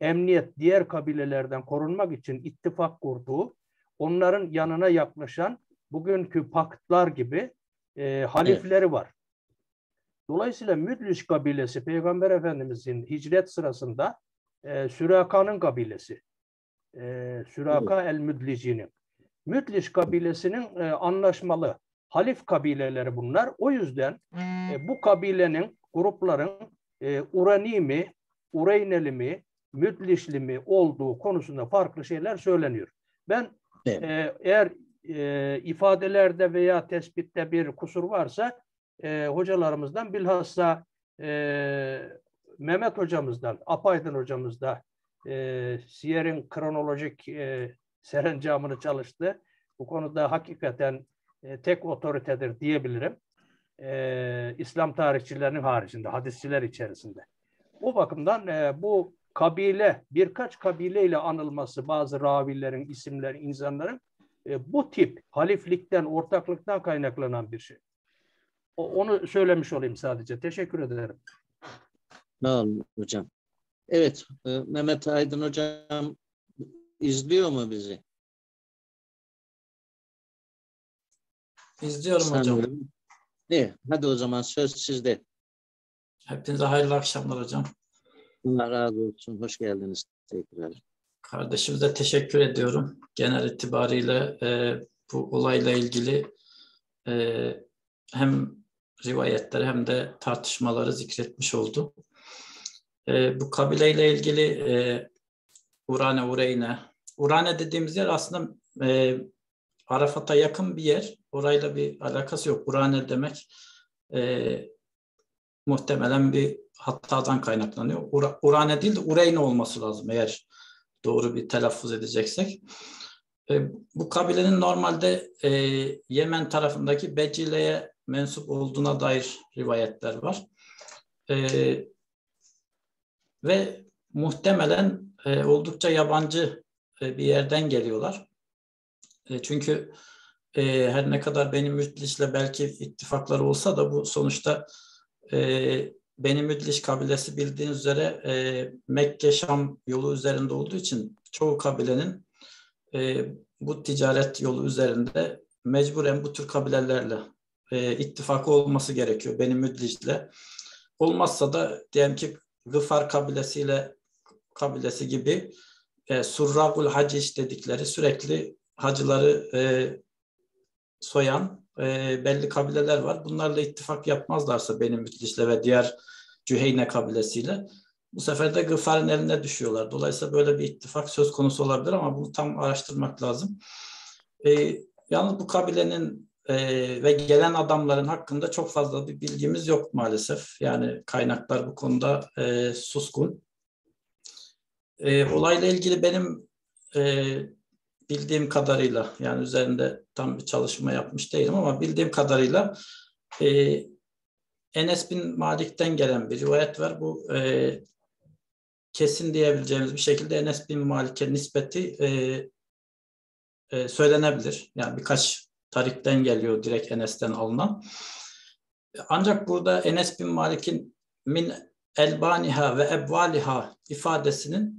emniyet, diğer kabilelerden korunmak için ittifak kurduğu, onların yanına yaklaşan bugünkü paktlar gibi e, halifleri var. Dolayısıyla Müdliş kabilesi Peygamber Efendimizin hicret sırasında e, Süraka'nın kabilesi. E, Süraka el-Müdlici'nin. Müdliş kabilesinin e, anlaşmalı halif kabileleri bunlar. O yüzden e, bu kabilenin, grupların e, Urani mi, Ureyneli mi, Müdlişli mi olduğu konusunda farklı şeyler söyleniyor. Ben evet. e, eğer e, ifadelerde veya tespitte bir kusur varsa e, hocalarımızdan bilhassa e, Mehmet hocamızdan, Apaydın hocamızda e, Siyer'in kronolojik e, serencamını çalıştı. Bu konuda hakikaten e, tek otoritedir diyebilirim. E, İslam tarihçilerinin haricinde, hadisçiler içerisinde. Bu bakımdan e, bu kabile, birkaç kabileyle anılması bazı ravilerin, isimlerin, insanların e, bu tip haliflikten, ortaklıktan kaynaklanan bir şey. O, onu söylemiş olayım sadece. Teşekkür ederim. Sağ olun hocam. Evet, e, Mehmet Aydın Hocam izliyor mu bizi? İzliyorum hocam. Sanıyorum. İyi, hadi o zaman söz sizde. Hepinize hayırlı akşamlar hocam. Allah razı olsun. Hoş geldiniz tekrar. Kardeşimize teşekkür ediyorum. Genel itibariyle e, bu olayla ilgili e, hem rivayetleri hem de tartışmaları zikretmiş oldu. E, bu kabileyle ilgili e, Urane, Ureyne. Urane dediğimiz yer aslında e, Arafat'a yakın bir yer. Orayla bir alakası yok. Urane demek e, muhtemelen bir hatadan kaynaklanıyor. Ura, Urane değil de Ureyne olması lazım eğer doğru bir telaffuz edeceksek. E, bu kabilenin normalde e, Yemen tarafındaki Becile'ye mensup olduğuna dair rivayetler var. E, ve muhtemelen e, oldukça yabancı e, bir yerden geliyorlar. E, çünkü e, her ne kadar benim Mütlis'le belki ittifakları olsa da bu sonuçta e, benim Mütlis kabilesi bildiğiniz üzere e, Mekke-Şam yolu üzerinde olduğu için çoğu kabilenin e, bu ticaret yolu üzerinde mecburen bu tür kabilelerle e, ittifakı olması gerekiyor benim Müdlic'le. Olmazsa da diyelim ki Gıfar kabilesiyle kabilesi gibi e, Surragul Hacic dedikleri sürekli hacıları e, soyan e, belli kabileler var. Bunlarla ittifak yapmazlarsa benim Mütlis'le ve diğer Cüheyne kabilesiyle bu sefer de Gıfar'ın eline düşüyorlar. Dolayısıyla böyle bir ittifak söz konusu olabilir ama bunu tam araştırmak lazım. E, yalnız bu kabilenin e, ve gelen adamların hakkında çok fazla bir bilgimiz yok maalesef. Yani kaynaklar bu konuda e, suskun. E, olayla ilgili benim e, bildiğim kadarıyla yani üzerinde tam bir çalışma yapmış değilim ama bildiğim kadarıyla e, Enes bin Malik'ten gelen bir rivayet var. Bu e, kesin diyebileceğimiz bir şekilde Enes bin Malik'e nispeti e, e, söylenebilir. Yani birkaç tarikten geliyor direkt Enes'ten alınan. Ancak burada Enes bin Malik'in min elbaniha ve ebvaliha ifadesinin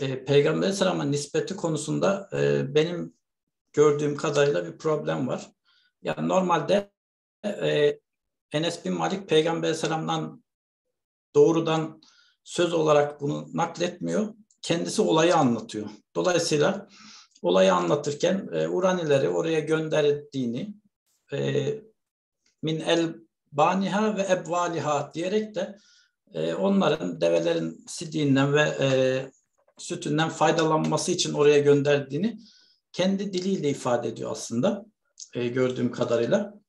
e, Peygamber Aleyhisselam'a nispeti konusunda e, benim gördüğüm kadarıyla bir problem var. Yani normalde e, Enes bin Malik Peygamber Aleyhisselam'dan doğrudan söz olarak bunu nakletmiyor. Kendisi olayı anlatıyor. Dolayısıyla olayı anlatırken e, Uranileri oraya gönderdiğini e, min el baniha ve ebvaliha diyerek de e, onların develerin sidiğinden ve e, sütünden faydalanması için oraya gönderdiğini kendi diliyle ifade ediyor aslında e, gördüğüm kadarıyla.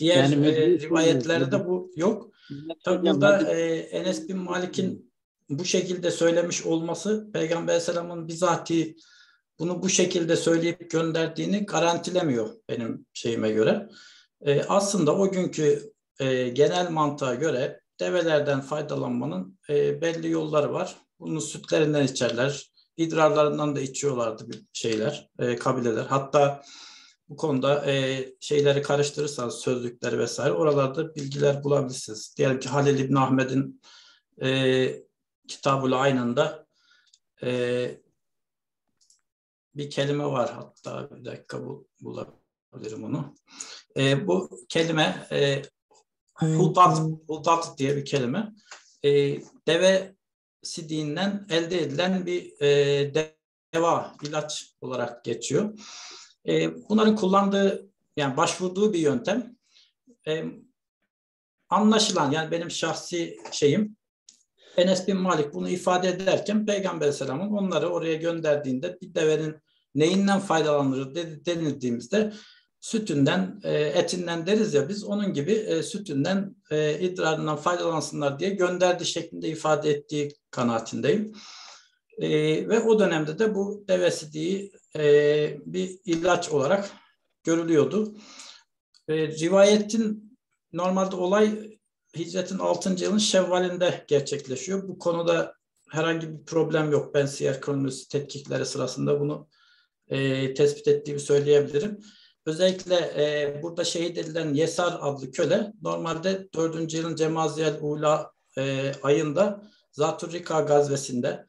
Diğer yani, e, rivayetlerde bu yok. Tabi burada e, Enes bin Malik'in bu şekilde söylemiş olması Peygamber Aleyhisselam'ın bizatihi bunu bu şekilde söyleyip gönderdiğini garantilemiyor benim şeyime göre. E, aslında o günkü e, genel mantığa göre develerden faydalanmanın e, belli yolları var. Bunun sütlerinden içerler, idrarlarından da içiyorlardı bir şeyler, e, kabileler. Hatta bu konuda e, şeyleri karıştırırsanız sözlükleri vesaire oralarda bilgiler bulabilirsiniz. Diyelim ki Halil İbn Ahmet'in e, Kitabul Aynı'nda e, bir kelime var hatta bir dakika bu, bulabilirim onu. E, bu kelime e, hudat, hudat diye bir kelime. E, deve sidiğinden elde edilen bir e, deva, ilaç olarak geçiyor. E, bunların kullandığı, yani başvurduğu bir yöntem. E, anlaşılan, yani benim şahsi şeyim, Enes bin Malik bunu ifade ederken Peygamber Aleyhisselam'ın onları oraya gönderdiğinde bir devenin neyinden faydalanır denildiğimizde sütünden, e, etinden deriz ya biz onun gibi e, sütünden, e, idrarından faydalansınlar diye gönderdi şeklinde ifade ettiği kanaatindeyim. Ve o dönemde de bu devesidiği bir ilaç olarak görülüyordu. Rivayetin normalde olay hicretin 6. yılın Şevval'inde gerçekleşiyor. Bu konuda herhangi bir problem yok. Ben siyer kronolojisi tetkikleri sırasında bunu e, tespit ettiğimi söyleyebilirim. Özellikle e, burada şehit edilen Yesar adlı köle normalde 4. yılın Cemaziyel Ula e, ayında Zaturrika gazvesinde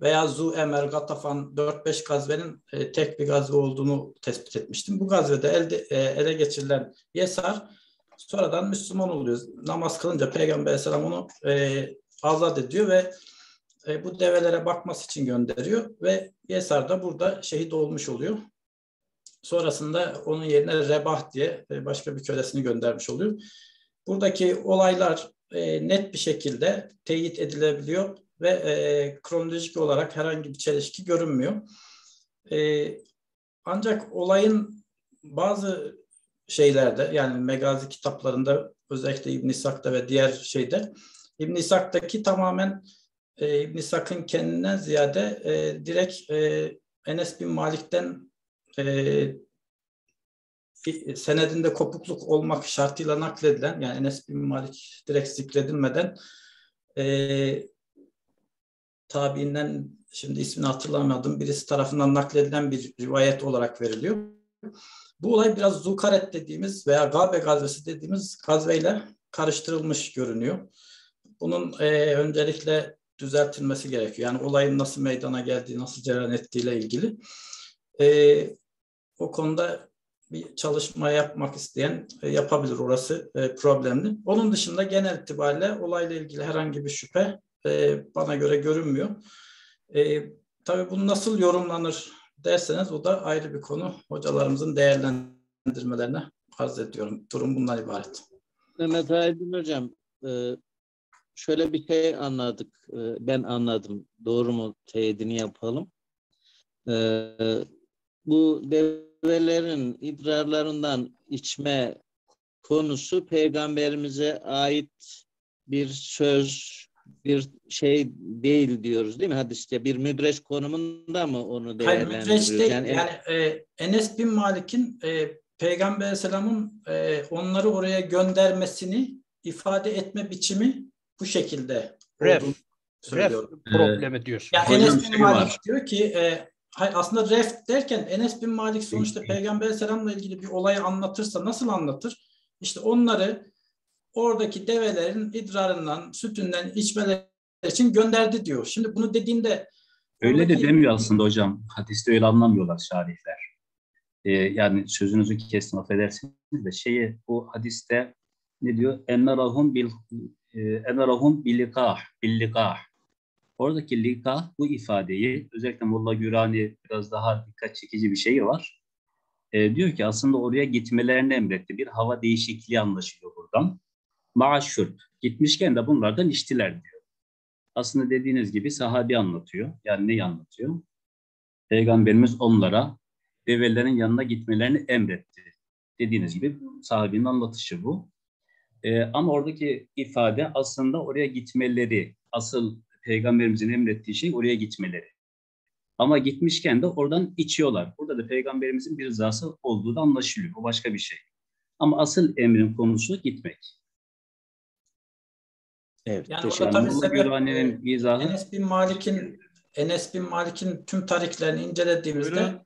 veya Zu Emer, Gatafan 4-5 gazvenin e, tek bir gazve olduğunu tespit etmiştim. Bu gazvede elde, e, ele geçirilen Yesar sonradan Müslüman oluyor. Namaz kılınca Peygamber Aleyhisselam onu e, azat ediyor ve e, bu develere bakması için gönderiyor ve Yesar da burada şehit olmuş oluyor. Sonrasında onun yerine Rebah diye e, başka bir kölesini göndermiş oluyor. Buradaki olaylar e, net bir şekilde teyit edilebiliyor ve e, kronolojik olarak herhangi bir çelişki görünmüyor. E, ancak olayın bazı şeylerde yani Megazi kitaplarında özellikle İbn İshak'ta ve diğer şeyde İbn İshak'taki tamamen e, İbn İshak'ın kendinden ziyade e, direkt e, Enes bin Malik'ten e, senedinde kopukluk olmak şartıyla nakledilen yani Enes bin Malik direkt zikredilmeden e, tabiinden şimdi ismini hatırlamadım birisi tarafından nakledilen bir rivayet olarak veriliyor. Bu olay biraz Zukaret dediğimiz veya Gabe gazvesi dediğimiz gazveyle karıştırılmış görünüyor. Bunun e, öncelikle düzeltilmesi gerekiyor. Yani olayın nasıl meydana geldiği, nasıl cereyan ettiğiyle ilgili. E, o konuda bir çalışma yapmak isteyen e, yapabilir. Orası e, problemli. Onun dışında genel itibariyle olayla ilgili herhangi bir şüphe e, bana göre görünmüyor. Tabii bu nasıl yorumlanır derseniz o da ayrı bir konu. Hocalarımızın değerlendirmelerine arz ediyorum. Durum bundan ibaret. Mehmet Aydın Hocam, şöyle bir şey anladık. Ben anladım. Doğru mu teyidini yapalım. Bu develerin idrarlarından içme konusu peygamberimize ait bir söz, bir şey değil diyoruz değil mi hadiste? Bir müdreç konumunda mı onu değerlendiriyoruz? Hayır müdreç değil. Yani, yani e, Enes bin Malik'in e, Peygamber Aleyhisselam'ın e, onları oraya göndermesini ifade etme biçimi bu şekilde Ref. Ref problemi diyorsun. Yani Enes bin şey Malik diyor ki e, hayır, aslında ref derken Enes bin Malik sonuçta Peygamber Aleyhisselam'la ilgili bir olayı anlatırsa nasıl anlatır? İşte onları oradaki develerin idrarından, sütünden içmeleri için gönderdi diyor. Şimdi bunu dediğinde Öyle oradaki... de demiyor aslında hocam. Hadiste öyle anlamıyorlar şarihler. Ee, yani sözünüzü kestim affedersiniz de şeyi bu hadiste ne diyor? Ennarahum bil e, ennarahum bilikah billikah. Oradaki likah bu ifadeyi özellikle Molla Gürani biraz daha dikkat çekici bir şeyi var. E, diyor ki aslında oraya gitmelerini emretti. Bir hava değişikliği anlaşılıyor buradan. Maaşşurb. Gitmişken de bunlardan içtiler diyor. Aslında dediğiniz gibi sahabi anlatıyor. Yani neyi anlatıyor? Peygamberimiz onlara develerin yanına gitmelerini emretti. Dediğiniz gibi sahabinin anlatışı bu. Ee, ama oradaki ifade aslında oraya gitmeleri, asıl peygamberimizin emrettiği şey oraya gitmeleri. Ama gitmişken de oradan içiyorlar. Burada da peygamberimizin bir rızası olduğu da anlaşılıyor. Bu başka bir şey. Ama asıl emrin konusu gitmek. Evet, yani orada tabii sebep, Gürani'nin izahı. Enes bin Malik'in Enes bin Malik'in tüm tarihlerini incelediğimizde Buyurun.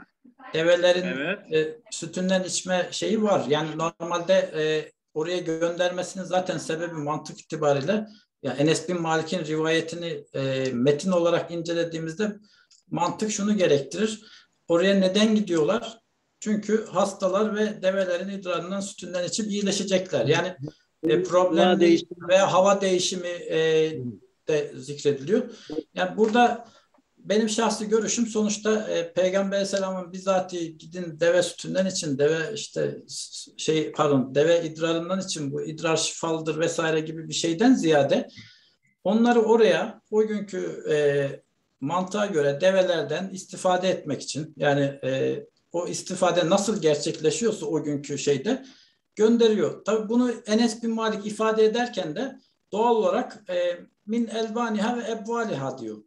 develerin evet. e, sütünden içme şeyi var. Yani normalde e, oraya göndermesinin zaten sebebi mantık itibariyle ya Enes bin Malik'in rivayetini e, metin olarak incelediğimizde mantık şunu gerektirir. Oraya neden gidiyorlar? Çünkü hastalar ve develerin idrarından sütünden içip iyileşecekler. Yani e, problem veya hava değişimi e, de zikrediliyor. Yani burada benim şahsi görüşüm sonuçta e, Peygamber Aleyhisselam'ın bizatihi gidin deve sütünden için deve işte şey pardon deve idrarından için bu idrar şifalıdır vesaire gibi bir şeyden ziyade onları oraya o günkü e, mantığa göre develerden istifade etmek için yani e, o istifade nasıl gerçekleşiyorsa o günkü şeyde gönderiyor. Tabii bunu Enes bin Malik ifade ederken de doğal olarak e, min elvaniha ve ebvaliha diyor.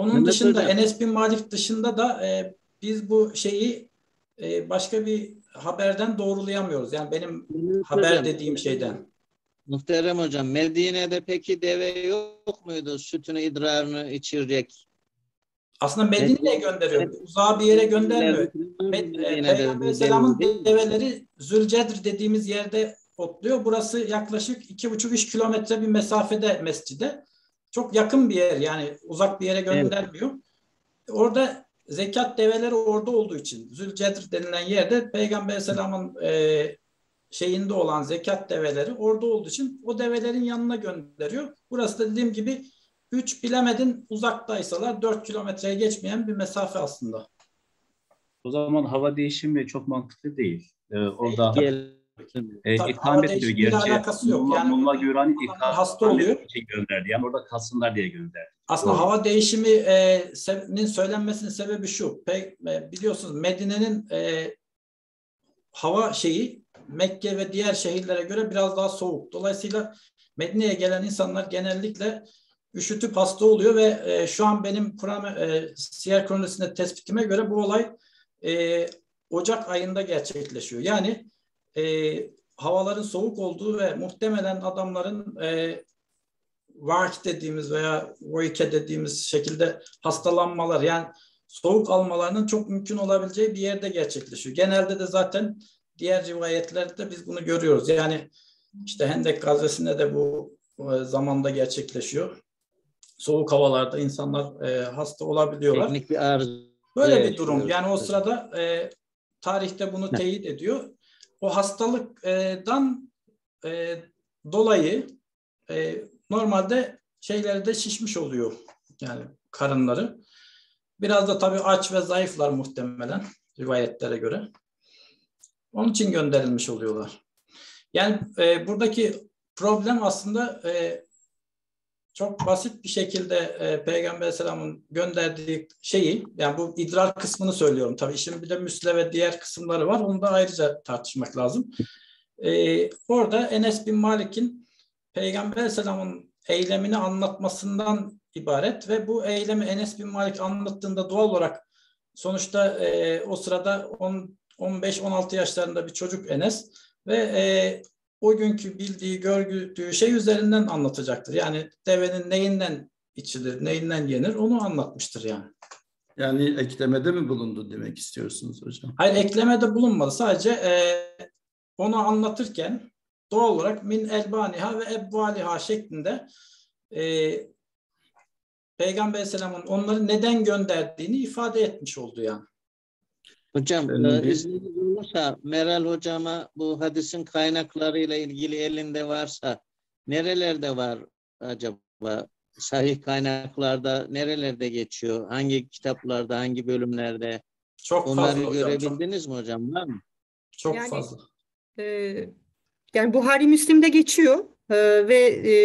Onun evet, dışında hocam. Enes bin Malik dışında da e, biz bu şeyi e, başka bir haberden doğrulayamıyoruz. Yani benim evet, haber hocam. dediğim şeyden. Muhterem hocam Medine'de peki deve yok muydu sütünü idrarını içirecek? Aslında Medine'ye gönderiyor. Uzağa bir yere göndermiyor. E, Peygamber Aleyhisselam'ın develeri Zülcedr dediğimiz yerde otluyor. Burası yaklaşık iki buçuk üç kilometre bir mesafede mescide. Çok yakın bir yer yani uzak bir yere göndermiyor. Evet. Orada zekat develeri orada olduğu için Zülcedr denilen yerde Peygamber Aleyhisselam'ın e, şeyinde olan zekat develeri orada olduğu için o develerin yanına gönderiyor. Burası da dediğim gibi 3 bilemedin uzaktaysalar 4 kilometreye geçmeyen bir mesafe aslında. O zaman hava değişimi çok mantıklı değil. Ee, orada e, ikamet ediyor gerçi. alakası yok. Yani Molla Gürani hasta oluyor. için gönderdi. Yani orada kalsınlar diye gönderdi. Aslında Doğru. hava değişiminin söylenmesinin sebebi şu. Pe, e, biliyorsunuz Medine'nin e, hava şeyi Mekke ve diğer şehirlere göre biraz daha soğuk. Dolayısıyla Medine'ye gelen insanlar genellikle üşütüp hasta oluyor ve e, şu an benim Kur'an e, siyer kronolojisinde tespitime göre bu olay e, Ocak ayında gerçekleşiyor. Yani e, havaların soğuk olduğu ve muhtemelen adamların e, vark dediğimiz veya voike dediğimiz şekilde hastalanmalar yani soğuk almalarının çok mümkün olabileceği bir yerde gerçekleşiyor. Genelde de zaten diğer rivayetlerde biz bunu görüyoruz. Yani işte Hendek gazvesinde de bu e, zamanda gerçekleşiyor. Soğuk havalarda insanlar e, hasta olabiliyorlar. Teknik bir arıza. Böyle Evet, bir durum. Yani o sırada e, tarihte bunu teyit ediyor. O hastalıktan e, dolayı e, normalde şeyleri de şişmiş oluyor. Yani karınları. Biraz da tabii aç ve zayıflar muhtemelen rivayetlere göre. Onun için gönderilmiş oluyorlar. Yani e, buradaki problem aslında e, çok basit bir şekilde e, Peygamber Aleyhisselam'ın gönderdiği şeyi, yani bu idrar kısmını söylüyorum tabii. Şimdi bir de müsle ve diğer kısımları var. Onu da ayrıca tartışmak lazım. E, orada Enes bin Malik'in Peygamber Aleyhisselam'ın eylemini anlatmasından ibaret ve bu eylemi Enes bin Malik anlattığında doğal olarak sonuçta e, o sırada 10 15-16 yaşlarında bir çocuk Enes ve e, o günkü bildiği, gördüğü şey üzerinden anlatacaktır. Yani devenin neyinden içilir, neyinden yenir onu anlatmıştır yani. Yani eklemede mi bulundu demek istiyorsunuz hocam? Hayır eklemede bulunmadı. Sadece e, onu anlatırken doğal olarak min elbaniha ve ebvaliha şeklinde e, Peygamber Aleyhisselam'ın onları neden gönderdiğini ifade etmiş oldu yani. Hocam Benim e, bir- izniniz olursa Meral hocama bu hadisin kaynaklarıyla ilgili elinde varsa nerelerde var acaba? Sahih kaynaklarda nerelerde geçiyor? Hangi kitaplarda, hangi bölümlerde? Çok Onları fazla hocam. Çok, görebildiniz mi hocam? Var mı? çok Yani- fazla. Ee, yani Buhari Müslim'de geçiyor ee, ve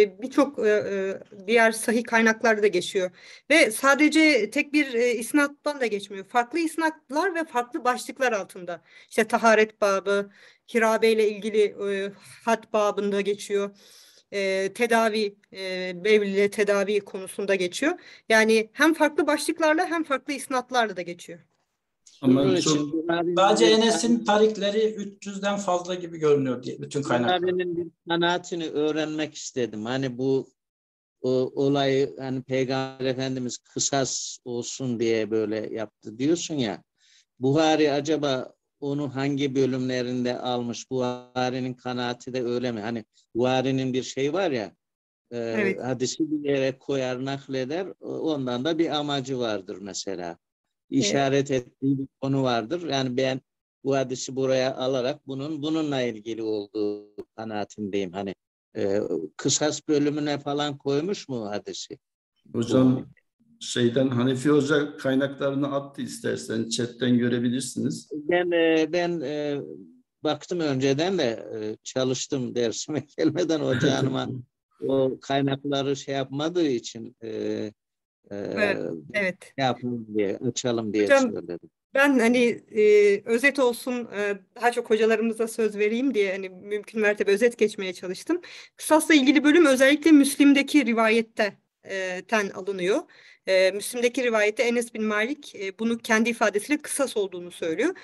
e, birçok e, e, diğer sahih kaynaklarda da geçiyor. Ve sadece tek bir e, isnattan da geçmiyor. Farklı isnatlar ve farklı başlıklar altında. İşte taharet babı, hirabe ile ilgili e, had babında geçiyor. Tedavi, e, bevl ile tedavi konusunda geçiyor. Yani hem farklı başlıklarla hem farklı isnatlarla da geçiyor. Ama çok Sadece Enes'in tarikleri 300'den fazla gibi görünüyor diye bütün kaynaklar. Bir kanaatini öğrenmek istedim. Hani bu o, olayı hani Peygamber Efendimiz kısas olsun diye böyle yaptı diyorsun ya. Buhari acaba onu hangi bölümlerinde almış? Buhari'nin kanaati de öyle mi? Hani Buhari'nin bir şey var ya e, Evet. hadisi bir yere koyar nakleder ondan da bir amacı vardır mesela. İşaret ettiği bir konu vardır. Yani ben bu hadisi buraya alarak bunun bununla ilgili olduğu kanaatindeyim. Hani e, kısas bölümüne falan koymuş mu hadisi? hocam şeyden Hanefi Hoca kaynaklarını attı istersen chatten görebilirsiniz. Ben e, ben e, baktım önceden de e, çalıştım dersime (laughs) gelmeden hoca hanıma (laughs) o kaynakları şey yapmadığı için e, e, Evet. Evet. şey yapalım diye açalım diye Hocam, söyledim. Ben hani e, özet olsun e, daha çok hocalarımıza söz vereyim diye hani mümkün mertebe özet geçmeye çalıştım. Kısasla ilgili bölüm özellikle Müslim'deki rivayette e, ten alınıyor. E, Müslim'deki rivayette Enes bin Malik e, bunu kendi ifadesiyle kısas olduğunu söylüyor.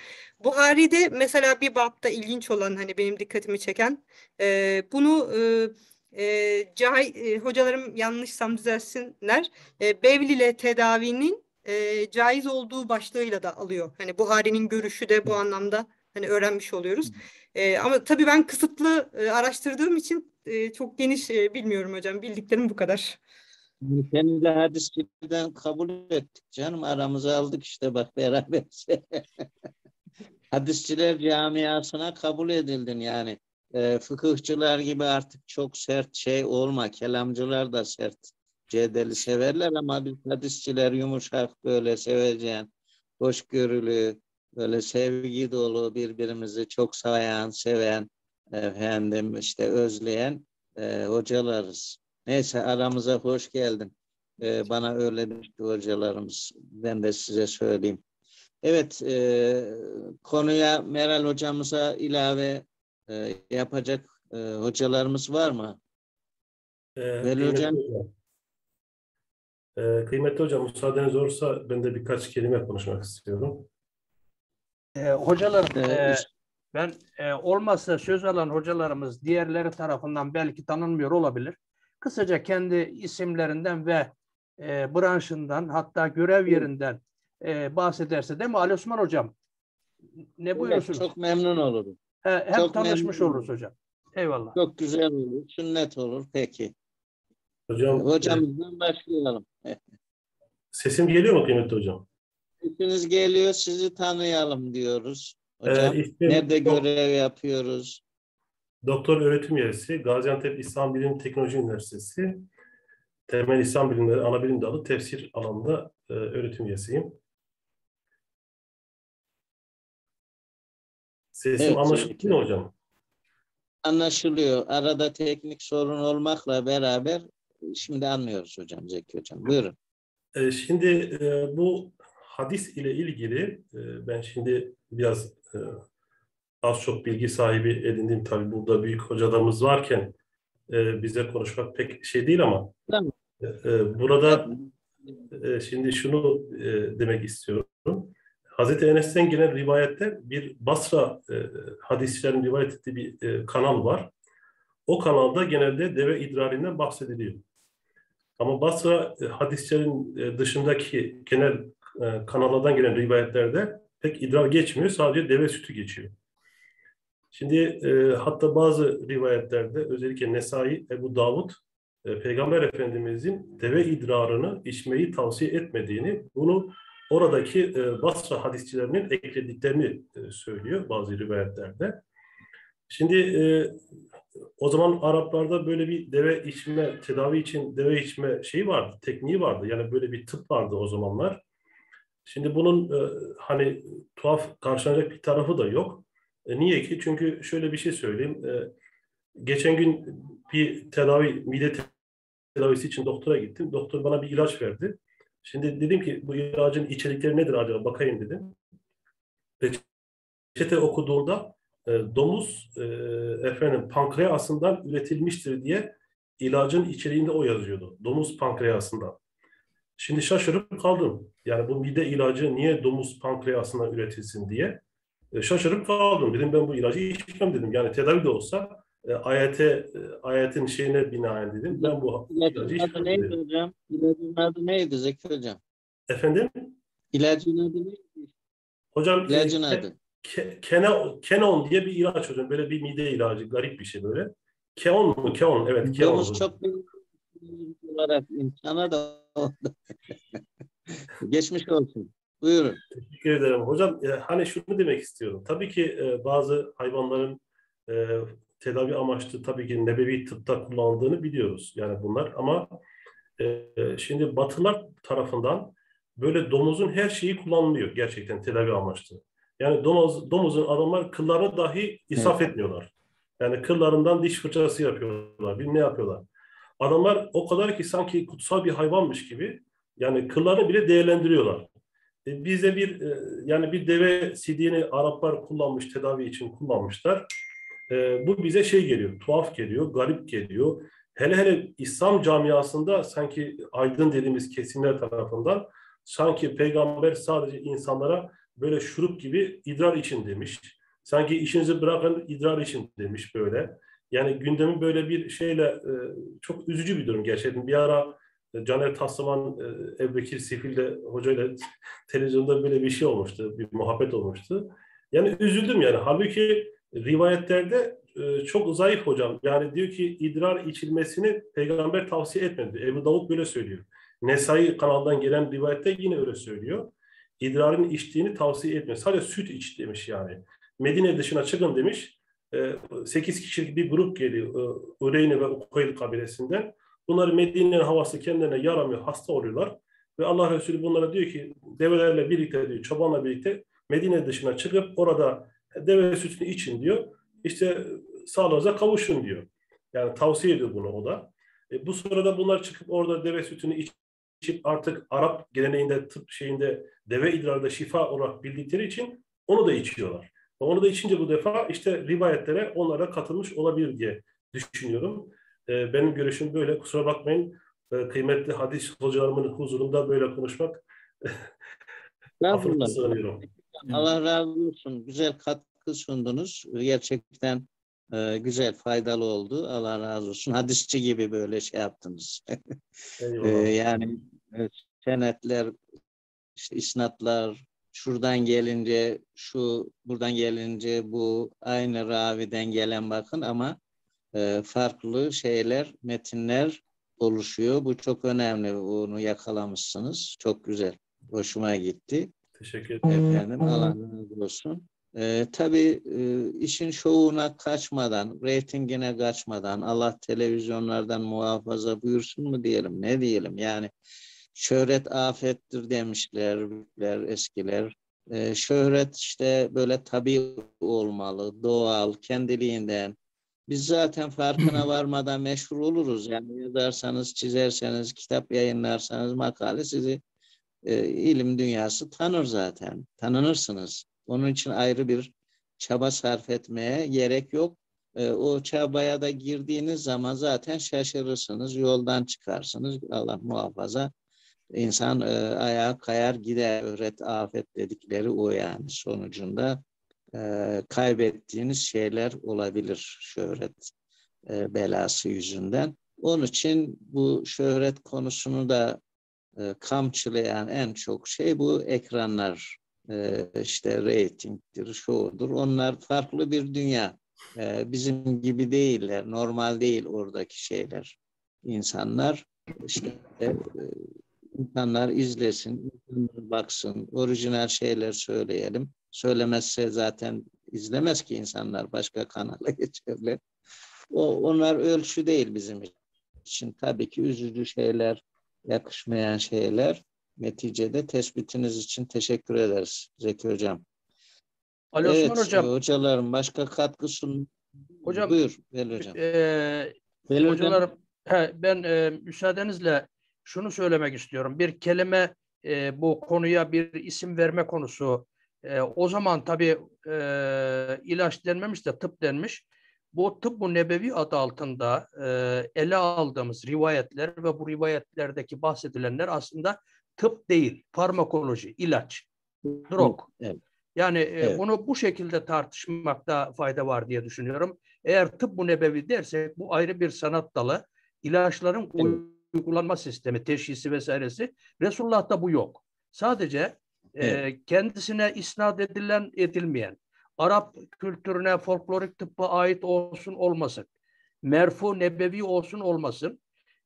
Buhari'de mesela bir bapta ilginç olan hani benim dikkatimi çeken e, bunu e, e, cahil, e, hocalarım yanlışsam düzelsinler. E, Bevl ile tedavinin e, caiz olduğu başlığıyla da alıyor. Hani Buhari'nin görüşü de bu anlamda hani öğrenmiş oluyoruz. E, ama tabii ben kısıtlı e, araştırdığım için e, çok geniş e, bilmiyorum hocam. Bildiklerim bu kadar. Seni de hadisçiden kabul ettik canım. Aramıza aldık işte bak beraber. (laughs) Hadisçiler camiasına kabul edildin yani. E, fıkıhçılar gibi artık çok sert şey olma. Kelamcılar da sert. Cedeli severler ama biz hadisçiler yumuşak böyle seveceğin, hoşgörülü, böyle sevgi dolu birbirimizi çok sayan, seven, efendim işte özleyen e, hocalarız. Neyse aramıza hoş geldin. E, bana öyle demişti hocalarımız. Ben de size söyleyeyim. Evet, e, konuya Meral hocamıza ilave e, yapacak e, hocalarımız var mı? Ee, Veli kıymetli hocam. hocam. Ee, kıymetli hocam müsaadeniz olursa ben de birkaç kelime konuşmak istiyorum. E, hocalarım, E, e, ben e, olmazsa söz alan hocalarımız diğerleri tarafından belki tanınmıyor olabilir. Kısaca kendi isimlerinden ve e, branşından hatta görev yerinden e, bahsederse değil mi Ali Osman Hocam? Ne evet, buyursunuz? çok memnun olurum. He, hem çok tanışmış memnun oluruz hocam. Eyvallah. Çok güzel olur, sünnet olur. Peki. Hocam e, Hocamızdan başlayalım. (laughs) sesim geliyor mu kıymetli hocam? Sesiniz geliyor, sizi tanıyalım diyoruz. Hocam, Ee, ismim nerede görev yapıyoruz? Doktor öğretim üyesi Gaziantep İslam Bilim Teknoloji Üniversitesi Temel İslam Bilimleri Anabilim Dalı Tefsir alanında e, öğretim üyesiyim. Sesim Evet, ki. mu hocam? Anlaşılıyor. Arada teknik sorun olmakla beraber şimdi anlıyoruz hocam Zeki hocam. Buyurun. E, Şimdi e, bu hadis ile ilgili e, ben şimdi biraz e, az çok bilgi sahibi edindim. Tabii burada büyük hocalarımız varken e, bize konuşmak pek şey değil ama Tamam. e, e, burada e, şimdi şunu e, demek istiyorum. Hazreti Enes'ten gelen rivayette bir Basra e, hadisçilerin rivayet ettiği bir e, kanal var. O kanalda genelde deve idrarinden bahsediliyor. Ama Basra e, hadislerin e, dışındaki genel e, kanallardan gelen rivayetlerde pek idrar geçmiyor. Sadece deve sütü geçiyor. Şimdi e, hatta bazı rivayetlerde özellikle Nesai, Ebu Davud e, Peygamber Efendimizin deve idrarını içmeyi tavsiye etmediğini, bunu oradaki e, Basra hadisçilerinin eklediklerini e, söylüyor bazı rivayetlerde. Şimdi e, o zaman Araplarda böyle bir deve içme, tedavi için deve içme şeyi vardı, tekniği vardı. Yani böyle bir tıp vardı o zamanlar. Şimdi bunun e, hani tuhaf karşılanacak bir tarafı da yok. E, niye ki? Çünkü şöyle bir şey söyleyeyim. E, geçen gün bir tedavi, mide tedavisi için doktora gittim. Doktor bana bir ilaç verdi. Şimdi dedim ki bu ilacın içerikleri nedir acaba bakayım dedim. Reçete okuduğunda e, domuz e, efendim pankreasından üretilmiştir diye ilacın içeriğinde o yazıyordu. Domuz pankreasından. Şimdi şaşırıp kaldım. Yani bu mide ilacı niye domuz pankreasından üretilsin diye. E, şaşırıp kaldım. Dedim ben bu ilacı içmem dedim. Yani tedavi de olsa e, ayete, e, ayetin şeyine binaen dedim. Ben bu ilacı İlacın adı neydi hocam? İlacın adı neydi Zeki hocam? Efendim? İlacın adı neydi? Hocam İlacın e, adı. Ke- Kenon diye bir ilaç hocam. Böyle bir mide ilacı. Garip bir şey böyle. Keon mu? Keon. Evet Keon. Domuz çok büyük olarak insana da oldu. (laughs) Geçmiş olsun. Buyurun. Teşekkür ederim. Hocam e, hani şunu demek istiyorum. Tabii ki e, bazı hayvanların e, tedavi amaçlı tabii ki nebevi tıpta kullanıldığını biliyoruz. Yani bunlar ama e, şimdi batılar tarafından böyle domuzun her şeyi kullanılıyor gerçekten tedavi amaçlı. Yani domuz, domuzun adamlar kıllarını dahi israf etmiyorlar. Yani kıllarından diş fırçası yapıyorlar. Bir ne yapıyorlar. Adamlar o kadar ki sanki kutsal bir hayvanmış gibi yani kıllarını bile değerlendiriyorlar. E, Bizde bir e, yani bir deve sidiğini Araplar kullanmış, tedavi için kullanmışlar. E, bu bize şey geliyor, tuhaf geliyor, garip geliyor. Hele hele İslam camiasında sanki aydın dediğimiz kesimler tarafından sanki peygamber sadece insanlara böyle şurup gibi idrar için demiş. Sanki işinizi bırakın idrar için demiş böyle. Yani gündemin böyle bir şeyle e, çok üzücü bir durum gerçekten. Bir ara e, Caner Taslaman, e, Ebubekir Sifil'de hocayla (laughs) televizyonda böyle bir şey olmuştu, bir muhabbet olmuştu. Yani üzüldüm yani. Halbuki rivayetlerde e, çok zayıf hocam. Yani diyor ki idrar içilmesini peygamber tavsiye etmedi. Ebu Davud böyle söylüyor. Nesai kanaldan gelen rivayette yine öyle söylüyor. İdrarın içtiğini tavsiye etmiyor. Sadece süt iç demiş yani. Medine dışına çıkın demiş. 8 kişilik bir grup geliyor Ureyne ve Ukayl kabilesinden. Bunlar Medine'nin havası kendilerine yaramıyor, hasta oluyorlar. Ve Allah Resulü bunlara diyor ki develerle birlikte diyor, çobanla birlikte Medine dışına çıkıp orada deve sütünü için diyor. İşte sağlığınıza kavuşun diyor. Yani tavsiye ediyor bunu o da. E, bu sırada bunlar çıkıp orada deve sütünü içip artık Arap geleneğinde tıp şeyinde deve idrarda şifa olarak bildikleri için onu da içiyorlar. Onu da içince bu defa işte rivayetlere onlara katılmış olabilir diye düşünüyorum. E, benim görüşüm böyle. Kusura bakmayın. E, kıymetli hadis hocalarımın huzurunda böyle konuşmak (laughs) affınıza Allah razı olsun. Güzel katkı sundunuz. Gerçekten e, güzel, faydalı oldu. Allah razı olsun. Hadisçi gibi böyle şey yaptınız. (laughs) e, yani e, senetler, işte isnatlar, şuradan gelince şu, buradan gelince bu aynı raviden gelen bakın ama e, farklı şeyler, metinler oluşuyor. Bu çok önemli. Onu yakalamışsınız. Çok güzel. Hoşuma gitti. Teşekkür ederim. Efendim Allah razı olsun. Ee, tabii e, işin şovuna kaçmadan, reytingine kaçmadan, Allah televizyonlardan muhafaza buyursun mu diyelim, ne diyelim yani şöhret afettir demişler eskiler. Ee, şöhret işte böyle tabii olmalı, doğal, kendiliğinden. Biz zaten farkına (clears throat) varmadan meşhur oluruz. Yani yazarsanız, çizerseniz, kitap yayınlarsanız makale sizi e, ilim dünyası tanır zaten. Tanınırsınız. Onun için ayrı bir çaba sarf etmeye gerek yok. E, o çabaya da girdiğiniz zaman zaten şaşırırsınız, yoldan çıkarsınız. Allah muhafaza. İnsan e, ayağa kayar gider. Öğret afet dedikleri o yani sonucunda e, kaybettiğiniz şeyler olabilir şöhret e, belası yüzünden. Onun için bu şöhret konusunu da e, kamçılayan en çok şey bu ekranlar. E, işte reytingdir, şudur. Onlar farklı bir dünya. E, bizim gibi değiller. Normal değil oradaki şeyler. İnsanlar işte insanlar izlesin, baksın, orijinal şeyler söyleyelim. Söylemezse zaten izlemez ki insanlar başka kanala (laughs) geçerler. O, onlar ölçü değil bizim için. Tabii ki üzücü şeyler, yakışmayan şeyler. Neticede tespitiniz için teşekkür ederiz Zeki Hocam. Ali evet, Osman Hocam. Hocalarım başka katkı sun. Hocam, Buyur Veli Hocam. E, Veli hocalarım, he, ben e, müsaadenizle şunu söylemek istiyorum. Bir kelime e, bu konuya bir isim verme konusu. E, o zaman tabii e, ilaç denmemiş de tıp denmiş. Bu tıp-ı nebevi adı altında e, ele aldığımız rivayetler ve bu rivayetlerdeki bahsedilenler aslında tıp değil, farmakoloji, ilaç, drog. Evet. Yani e, Evet. bunu bu şekilde tartışmakta fayda var diye düşünüyorum. Eğer tıp-ı nebevi dersek bu ayrı bir sanat dalı. İlaçların Evet. uygulanma sistemi, teşhisi vesairesi. Resulullah'ta bu yok. Sadece e, Evet. kendisine isnat edilen, edilmeyen, Arap kültürüne, folklorik tıbba ait olsun olmasın, merfu nebevi olsun olmasın,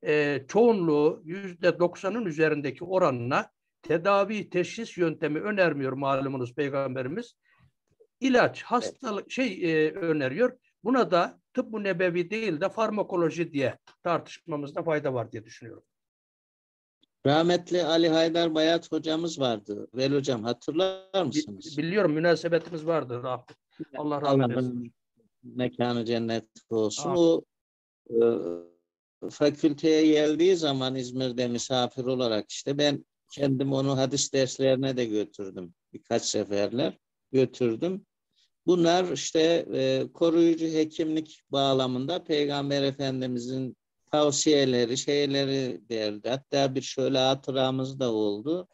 e, çoğunluğu yüzde doksanın üzerindeki oranına tedavi, teşhis yöntemi önermiyor malumunuz Peygamberimiz. İlaç, hastalık şey e, öneriyor. Buna da tıbbu nebevi değil de farmakoloji diye tartışmamızda fayda var diye düşünüyorum. Rahmetli Ali Haydar Bayat hocamız vardı. Veli Hocam hatırlar mısınız? Biliyorum münasebetimiz vardı. rahmet. Allah rahmet eylesin. mekanı cennet olsun. Amin. O e, fakülteye geldiği zaman İzmir'de misafir olarak işte ben kendim onu hadis derslerine de götürdüm. Birkaç seferler götürdüm. Bunlar işte e, koruyucu hekimlik bağlamında Peygamber Efendimizin tavsiyeleri, şeyleri derdi. Hatta bir şöyle hatıramız da oldu.